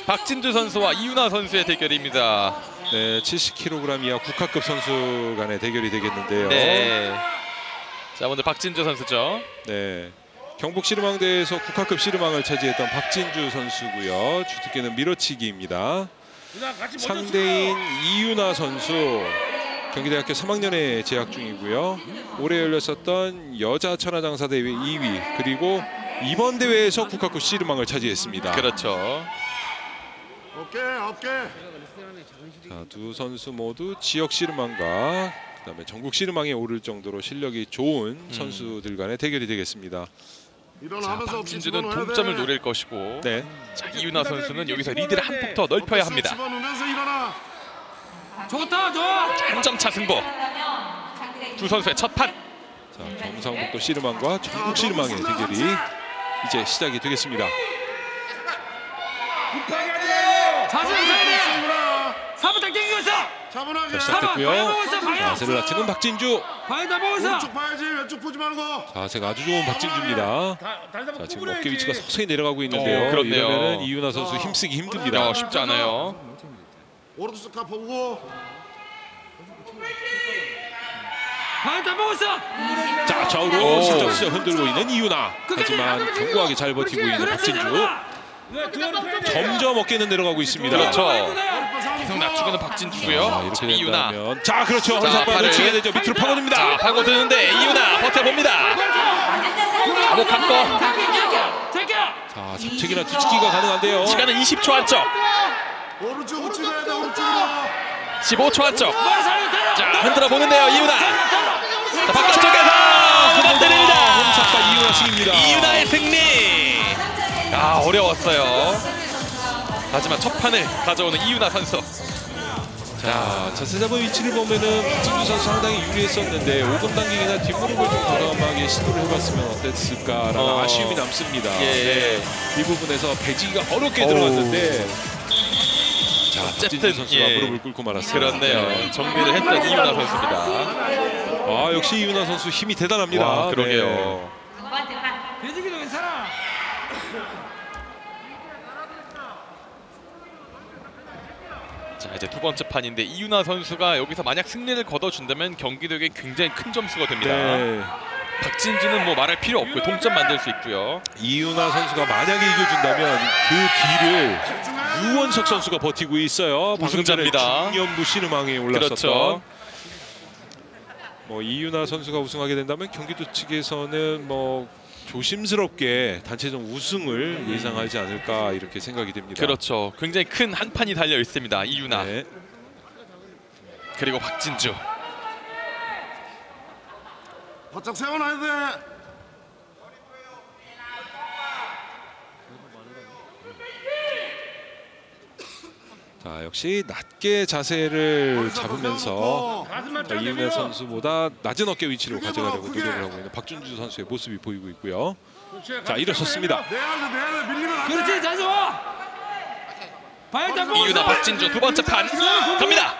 박진주 선수와 이윤아 선수의 대결입니다. 네, 70kg 이하 국가급 선수 간의 대결이 되겠는데요. 네. 자, 먼저 박진주 선수죠. 네. 경북 씨름왕대에서 국가급 씨름왕을 차지했던 박진주 선수고요. 주특기는 밀어치기입니다. 상대인 이윤아 선수 경기대학교 3학년에 재학 중이고요. 올해 열렸었던 여자 천하장사 대회 2위 그리고 이번 대회에서 국가급 씨름왕을 차지했습니다. 그렇죠. 오케이 오케이 자, 두 선수 모두 지역 씨름왕과 그다음에 전국 씨름왕에 오를 정도로 실력이 좋은 선수들 간의 대결이 되겠습니다. 자, 박진주는 동점을 돼. 노릴 것이고 네. 자, 이윤아 선수는 여기서 리드를 한 폭 더 넓혀야 합니다. 좋다 좋아 한점차 승부. 두 선수의 첫 판. 자, 경상북도 씨름왕과 전국 씨름왕의 대결이 이제 시작이 되겠습니다. 네. 차야 쓰구나 사부 딱 땡기고 있어 차분하게 자, 시작됐고요. 자세를 낮추는 박진주. 방해 다 보고 있어 오른쪽 봐야지 왼쪽 보지 말고 자세가 아주 좋은 박진주입니다. 다- 자, 지금. 어깨 위치가 서서히 내려가고 있는데요. 어, 그렇네요. 이러면은 이윤아 선수 힘쓰기 힘듭니다. 어, 쉽지 않아요. 오른쪽 가 보고 방금 보고 있어. 자 좌우로 오. 슬쩍슬쩍 흔들고 있는 이윤아. 하지만 견고하게 잘 버티고 있는 박진주. 점점 어깨는 내려가고 있습니다. 그렇죠. 아, 계속 낮추고는 박진주고요. 자, 자, 이렇게 이윤아. 된다면 자 그렇죠. 자, 허리선발 팔을. 놓치게 되죠. 밑으로 자, 파고듭니다. 파고 드는데 이윤아 버텨봅니다. 거. 제끼야. 자 잡채기나 뒤집기가 가능한데요. 시간은 20초 안쪽. 오른쪽으로 찍어야 돼 오른쪽으로 15초 안쪽. 자, 흔들어 보는데요. 이윤아. 자, 바깥쪽에서 흔들립니다. 홈샷과 이윤아 승입니다. 이윤아의 승리. 아, 어려웠어요. 하지만 첫 판을 가져오는 이윤아 선수. 자, 자세 잡은 위치를 보면은 박진주 선수 상당히 유리했었는데 5분 당기기나 뒷무릎을 좀 과감하게 시도를 해봤으면 어땠을까라는 어. 아쉬움이 남습니다. 예. 네, 이 부분에서 배지기가 어렵게 어우. 들어갔는데 자, 어쨌든, 박진주 선수가 예. 무릎을 꿇고 말았어요. 그렇네요. 네. 정리를 했던 이윤아 선수입니다. 아, 역시 이윤아 선수 힘이 대단합니다. 와, 네. 그러게요. 두 자, 이제 두 번째 판인데 이윤아 선수가 여기서 만약 승리를 거둬준다면 경기도에게 굉장히 큰 점수가 됩니다. 네. 박진주는 뭐 말할 필요 없고요. 동점 만들 수 있고요. 이윤아 선수가 만약에 이겨준다면 그 뒤를 유원석 선수가 버티고 있어요. 우승자입니다. 중년부 씨름왕에 올랐었던. 그렇죠. 뭐 이윤아 선수가 우승하게 된다면 경기도 측에서는 뭐 조심스럽게 단체전 우승을 예상하지 않을까 이렇게 생각이 됩니다. 그렇죠. 굉장히 큰 한 판이 달려 있습니다. 이윤아 네. 그리고 박진주. 바짝 세워놔야 돼 자 역시 낮게 자세를 잡으면서 내밀어. 선수보다 낮은 어깨 위치로 가져가려고 봐, 크게. 노력을 하고 있는 박준주 선수의 모습이 보이고 있고요. 자 일어섰습니다. 그렇지 보고 이윤아 있어. 박진주 두 번째 판 갑니다.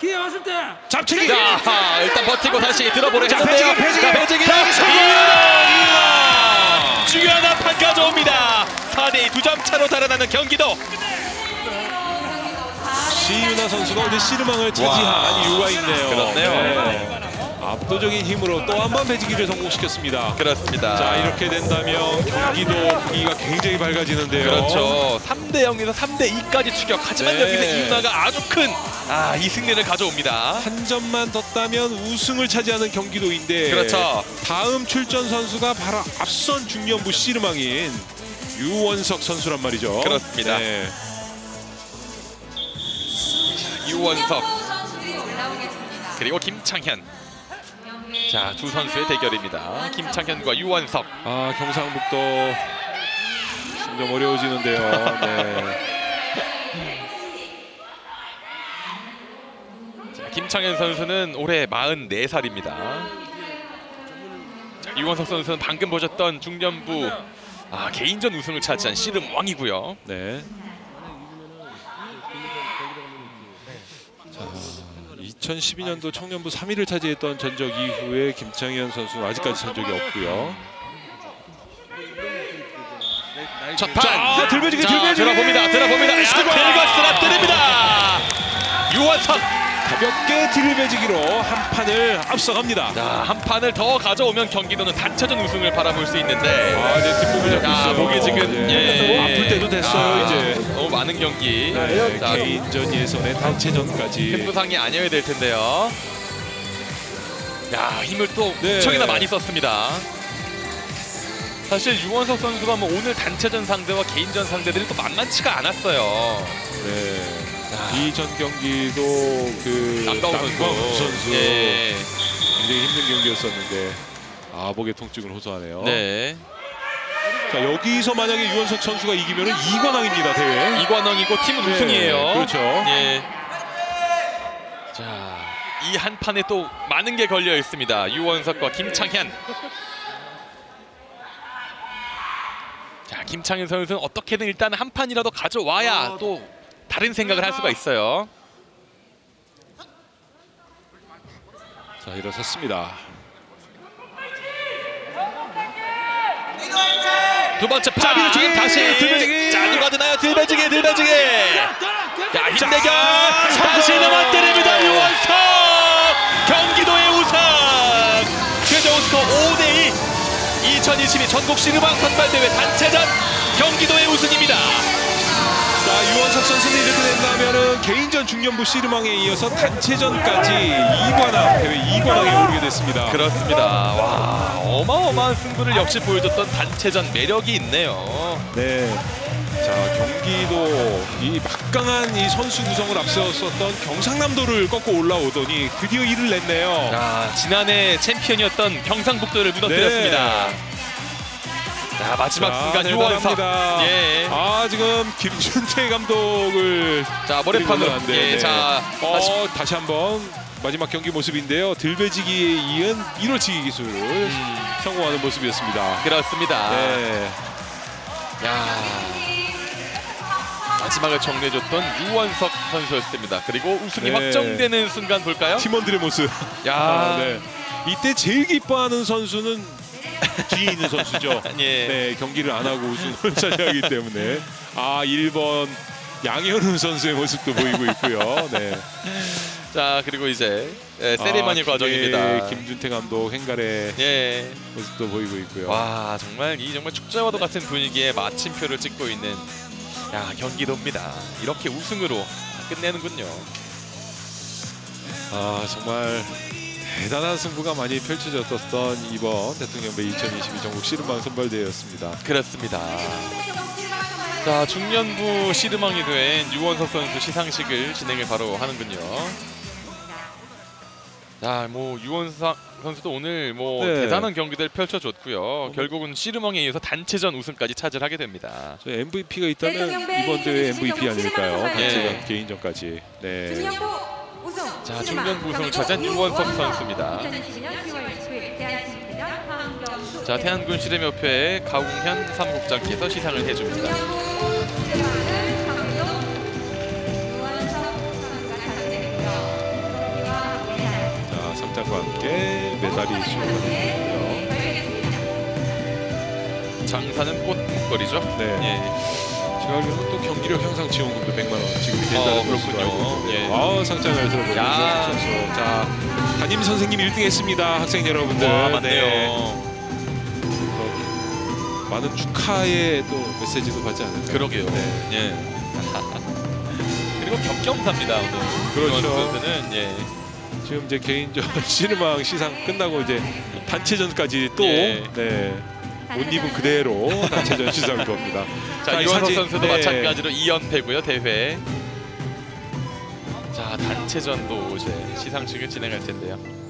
기회 왔을 때. 잡채기. 자 일단 버티고 다시 들어보려 자, 했는데요. 배지기, 배지기. 이윤아 중요한 한판 가져옵니다. 4대2 두 점 차로 달아나는 경기도. 시윤아 선수가 오늘 씨름왕을 차지한 와. 이유가 있네요. 그렇네요. 네. 압도적인 힘으로 또 한 번 배지기를 성공시켰습니다. 그렇습니다. 자 이렇게 된다면 경기도 분위기가 굉장히 밝아지는데요. 그렇죠. 3대 0에서 3대 2까지 추격. 하지만 네. 여기서 이윤아가 아주 큰 아, 이 승리를 가져옵니다. 한 점만 더 따면 우승을 차지하는 경기도인데 그렇죠. 다음 출전 선수가 바로 앞선 중년부 씨름왕인 유원석 선수란 말이죠. 그렇습니다. 네. 유원석. 그리고 김창현. 자, 두 선수의 대결입니다. 김창현과 유원석. 아 경상북도 점점 어려워지는데요. 네. 자, 김창현 선수는 올해 44살입니다. 자, 유원석 선수는 방금 보셨던 중년부 아, 개인전 우승을 차지한 씨름 왕이고요. 네. 자, 2012년도 청년부 3위를 차지했던 전적 이후에 김창현 선수는 아직까지 전적이 없고요. 첫 판. 자, 들배지기, 자, 들배지기. 들어봅니다. 들어봅니다. 야, 시도가. 긁어 쓰러뜨립니다. 유원석. 가볍게 딜매지기로 한 판을 앞서갑니다. 자, 한 판을 더 가져오면 경기도는 단체전 우승을 바라볼 수 있는데 아, 이제 뒷목을 잡고 야, 있어요. 목이 지금 예. 예. 아플 때도 됐어요, 아, 이제. 너무 많은 경기. 네, 자, 개인전 예선에 큰 단체전까지. 부상이 아니어야 될 텐데요. 야, 힘을 또 네. 무척이나 많이 썼습니다. 사실 유원석 선수가 뭐 오늘 단체전 상대와 개인전 상대들이 또 만만치가 않았어요. 네. 이전 경기도 그 남강호 선수. 남강호 선수 예. 굉장히 힘든 경기였었는데 아 목에 통증을 호소하네요. 네. 자 여기서 만약에 유원석 선수가 이기면 은 이관왕입니다 대회. 이관왕이고 팀은 네, 우승이에요. 그렇죠. 예. 자, 이 한 판에 또 많은 게 걸려 있습니다. 유원석과 김창현. 자, 김창현 선수는 어떻게든 일단 한 판이라도 가져와야 또 다른 생각을 할 수가 있어요. 자 일어섰습니다. 두 번째 자, 판 밀어치기! 다시 들배지기! 자 누가 드나요? 들배지기 들배지기. 야 힘내겨 다시 넘어뜨립니다 유원석 경기도의 우승 최종 스코어 5대2 2022 전국 시르방 선발대회 단체전 경기도의 우승입니다 자 유원석 선수는 이렇게 된다면은 개인전 중년부 씨름왕에 이어서 단체전까지 2관왕 대회 2관왕에 오르게 됐습니다. 그렇습니다 와 어마어마한 승부를 역시 보여줬던 단체전 매력이 있네요 네. 자 경기도 이 막강한 이 선수 구성을 앞세웠었던 경상남도를 꺾고 올라오더니 드디어 이를 냈네요. 자 지난해 챔피언이었던 경상북도를 무너뜨렸습니다 자 마지막 자, 순간 유원석 대단합니다. 예. 아 지금 김준태 감독을 자 머리판으로. 예, 네. 자 어, 다시 다시, 한번 마지막 경기 모습인데요. 들배지기에 이은 일월치기 기술 음. 성공하는 모습이었습니다. 그렇습니다 네. 야 마지막을 정리해줬던 유원석 선수였습니다. 그리고 우승이 네. 확정되는 순간 볼까요? 팀원들의 모습. 야, 아, 네. 이때 제일 기뻐하는 선수는 뒤에 있는 선수죠. 예. 네, 경기를 안 하고 우승을 차지하기 때문에 아 1번 양현우 선수의 모습도 보이고 있고요. 네. 자 그리고 이제 예, 세리머니 아, 과정입니다. 네, 김준태 감독 행가의 예. 모습도 보이고 있고요. 와 정말 이 정말 축제와도 같은 분위기에 마침표를 찍고 있는 야 경기도입니다. 이렇게 우승으로 끝내는군요. 아 정말 대단한 승부가 많이 펼쳐졌던 이번 대통령배 2022 전국 씨름방 선발대회였습니다. 그렇습니다. 자 중년부 시드망이 된 유원석 선수 시상식을 진행을 바로 하는군요. 자뭐 유원석 선수도 오늘 뭐 네. 대단한 경기들 펼쳐줬고요. 결국은 씨름왕에 이어서 단체전 우승까지 차지하게 됩니다. 저 MVP가 있다면 이번 대회 2022 MVP 아닐까요? 단체전 예. 개인전까지. 네. 자, 경기도 차지한 유원석 선수입니다. 2022년 10월 10일 대한신대전 황경수 자 태안군 씨름협회 가웅현 사무국장께서 시상을 해줍니다. 자 상장과 함께 메달이 수여가 장사는 꽃 목걸이죠. 네. 예. 알기로는 또 경기력 향상 지원금도 100만 원 지급이 어, 된다는 것으로 그렇군요. 알고 있는데 예. 아 상장을 들어보는 야. 선수. 자 담임 선생님 1등 했습니다. 학생 여러분들. 와 네. 맞네요. 또 많은 축하의 또 메시지도 받지 않을까요? 그러게요. 네. 예. 그리고 겸겸사입니다 오늘. 그렇죠. 선수는 예. 지금 이제 개인전 씨름왕 시상 끝나고 이제 단체전까지 또 예. 네. 옷 입은 그대로 단체전 시상을 겁니다. 자, 이 유원석 사진, 선수도 네. 마찬가지로 2연패고요 대회. 자 단체전도 이제 시상식을 진행할 텐데요.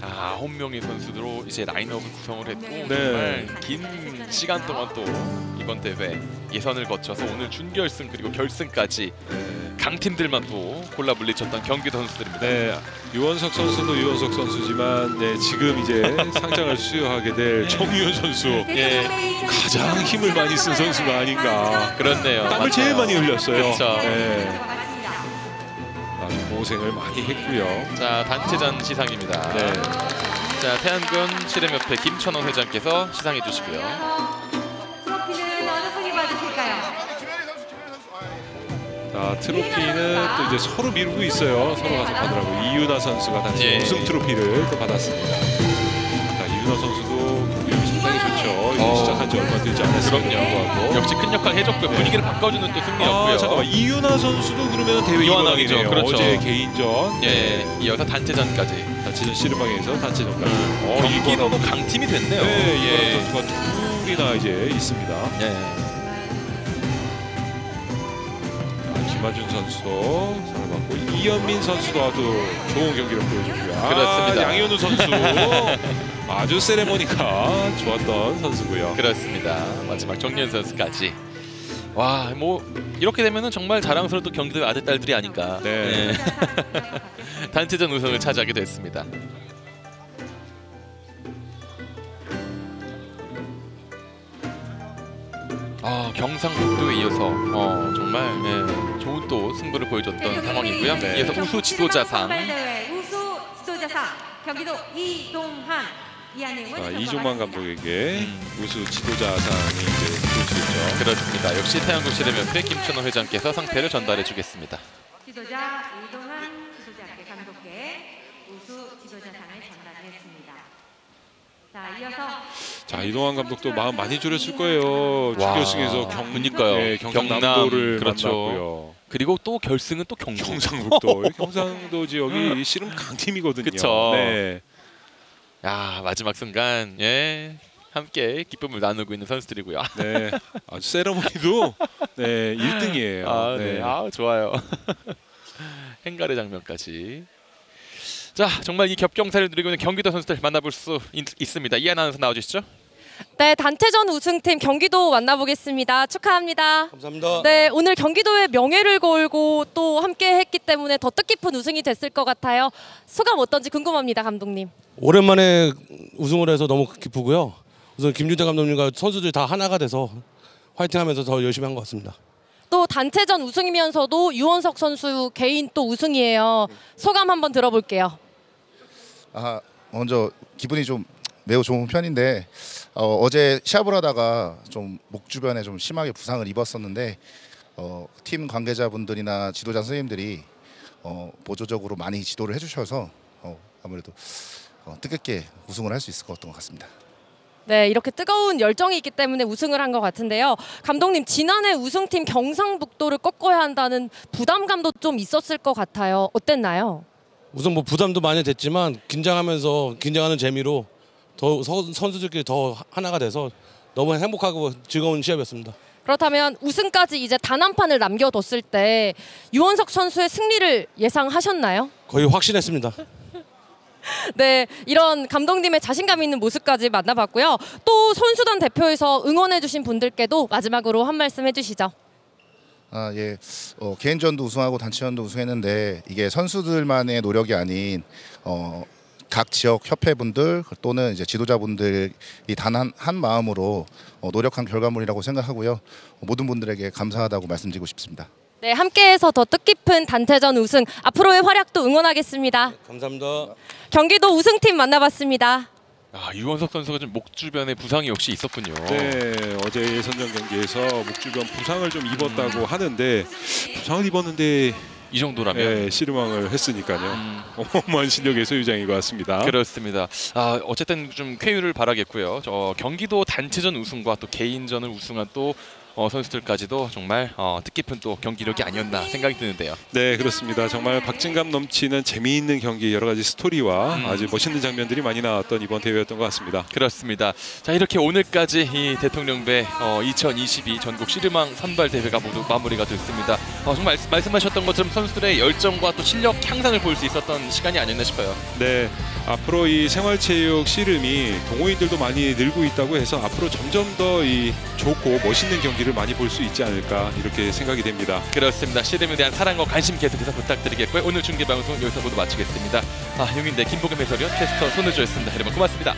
아, 아홉 명의 선수들로 이제 라인업을 구성을 했고 네. 정말 긴 시간 동안 또 이번 대회 예선을 거쳐서 오늘 준결승 그리고 결승까지 강팀들만 또 골라 물리쳤던 경기 선수들입니다. 네, 유원석 선수도 유원석 선수지만 네, 지금 이제 상장을 수여하게 될 정유현 선수 예. 가장 힘을 많이 쓴 선수가 아닌가. 그렇네요. 땀을 제일 맞아요. 많이 흘렸어요. 그렇죠. 네, 고생을 많이 했고요. 자 단체전 시상입니다. 네. 자 태안군 씨름협회 김천원 회장께서 시상해 주시고요. 트로피는 어느 분이 받으실까요? 자, 트로피는 또 이제 서로 미루고 있어요. 서로 가서 받으라고 이윤아 선수가 단체 예. 우승 트로피를 또 받았습니다. 자, 이윤아 선수도 어. 시작한 지 얼마 되지. 불구하고. 역시 큰 역할 해줬고요. 분위기를 바꿔주는 또 승리였고요. 아, 잠깐만 이윤아 선수도 그러면 대회 이완왕이죠. 그렇죠. 어제 개인전, 예, 이어서 단체전까지. 단체전 씨름방에서 단체전까지. 어, 경기도도 강팀이 됐네요. 네, 예. 선수가 둘이나 이제 있습니다. 예. 자, 김하준 선수도 상을 받고 이현민 선수도 아주 좋은 경기를 보여주고요. 아, 그렇습니다. 양현우 선수 아주 세레머니가 좋았던 선수고요. 그렇습니다. 마지막 정년 선수까지. 와, 뭐 이렇게 되면은 정말 자랑스러운 경기도 아들 딸들이 아닌가. 네. 예. 단체전 우승을 차지하게 됐습니다. 아, 경상북도에 이어서 어, 정말 예, 좋은 또 승부를 보여줬던 상황이고요. 네. 이어서 우수 지도자상 지도자상 경기도 이동한 아, 이종만. 감독에게 음. 우수 지도자상이 이제 주어지겠죠. 그렇습니다. 역시 태양국 씨름협회 김춘호 회장께서 상패를 전달해 주겠습니다. 지도자 이동환 지도자께 감독께 우수 지도자상을 전달했습니다. 자, 이어서 자 이동환 감독도 마음 많이 졸였을 거예요. 와, 준결승에서 경, 그러니까요. 네, 경상남도를 경남, 그렇죠. 만났고요. 그리고 또 결승은 또 경북. 경상북도 경상도 지역이 씨름 강팀이거든요. 그쵸. 네. 야 마지막 순간 예 함께 기쁨을 나누고 있는 선수들이고요. 네. 아주 세레모니도 네, 1등이에요. 아, 네. 아, 좋아요. 행가의 장면까지. 자, 정말 이 겹경사를 누리고 있는 경기도 선수들 만나볼 수 있, 있습니다. 이한 아나운서 나와주시죠. 네, 단체전 우승팀 경기도 만나보겠습니다. 축하합니다. 감사합니다. 네, 오늘 경기도의 명예를 걸고 또 함께 했기 때문에 더 뜻깊은 우승이 됐을 것 같아요. 소감 어떤지 궁금합니다, 감독님. 오랜만에 우승을 해서 너무 기쁘고요. 우선 김준태 감독님과 선수들이 다 하나가 돼서 화이팅하면서 더 열심히 한 것 같습니다. 또 단체전 우승이면서도 유원석 선수 개인 또 우승이에요. 소감 한번 들어볼게요. 아 먼저 기분이 좀 매우 좋은 편인데 어, 어제 시합을 하다가 좀 목 주변에 좀 심하게 부상을 입었었는데 어, 팀 관계자분들이나 지도자 선생님들이 어, 보조적으로 많이 지도를 해주셔서 어, 아무래도 어, 뜻깊게 우승을 할 수 있을 것 같습니다. 네, 이렇게 뜨거운 열정이 있기 때문에 우승을 한 것 같은데요. 감독님, 지난해 우승팀 경상북도를 꺾어야 한다는 부담감도 좀 있었을 것 같아요. 어땠나요? 우선 뭐 부담도 많이 됐지만 긴장하면서 긴장하는 재미로 더 선- 선수들끼리 더 하나가 돼서 너무 행복하고 즐거운 시합이었습니다. 그렇다면 우승까지 이제 단 한 판을 남겨뒀을 때 유원석 선수의 승리를 예상하셨나요? 거의 확신했습니다. 네, 이런 감독님의 자신감 있는 모습까지 만나봤고요. 또 선수단 대표에서 응원해주신 분들께도 마지막으로 한 말씀 해주시죠. 아, 예. 어, 개인전도 우승하고 단체전도 우승했는데 이게 선수들만의 노력이 아닌 어, 각 지역 협회분들 또는 이제 지도자분들이 단한 한 마음으로 어, 노력한 결과물이라고 생각하고요. 모든 분들에게 감사하다고 말씀드리고 싶습니다. 네, 함께해서 더 뜻깊은 단체전 우승 앞으로의 활약도 응원하겠습니다. 감사합니다. 경기도 우승팀 만나봤습니다. 아, 유원석 선수가 좀 목 주변에 부상이 역시 있었군요. 네, 어제 예선전 경기에서 목 주변 부상을 좀 입었다고 하는데 부상을 입었는데 이 정도라면 음. 네, 씨름왕을 했으니까요. 어마어마한 실력의 소유장인 것 같습니다. 그렇습니다. 아, 어쨌든 좀 쾌유를 바라겠고요. 저 경기도 단체전 우승과 또 개인전을 우승한 또 어, 선수들까지도 정말 어, 뜻깊은 또 경기력이 아니었나 생각이 드는데요. 네 그렇습니다. 정말 박진감 넘치는 재미있는 경기 여러 가지 스토리와 음. 아주 멋있는 장면들이 많이 나왔던 이번 대회였던 것 같습니다. 그렇습니다. 자 이렇게 오늘까지 이 대통령배 어, 2022 전국 씨름왕 선발 대회가 모두 마무리가 됐습니다. 어, 정말 말씀- 말씀 하셨던 것처럼 선수들의 열정과 또 실력 향상을 볼 수 있었던 시간이 아니었나 싶어요. 네 앞으로 이 생활체육 씨름이 동호인들도 많이 늘고 있다고 해서 앞으로 점점 더 이 좋고 멋있는 경기를 많이 볼 수 있지 않을까 이렇게 생각이 됩니다. 그렇습니다. 씨름에 대한 사랑과 관심 계속해서 부탁드리겠고요. 오늘 중계 방송 여기서 모두 마치겠습니다. 아, 용인대 김보겸 해설위원 캐스터 손우주였습니다. 여러분 고맙습니다.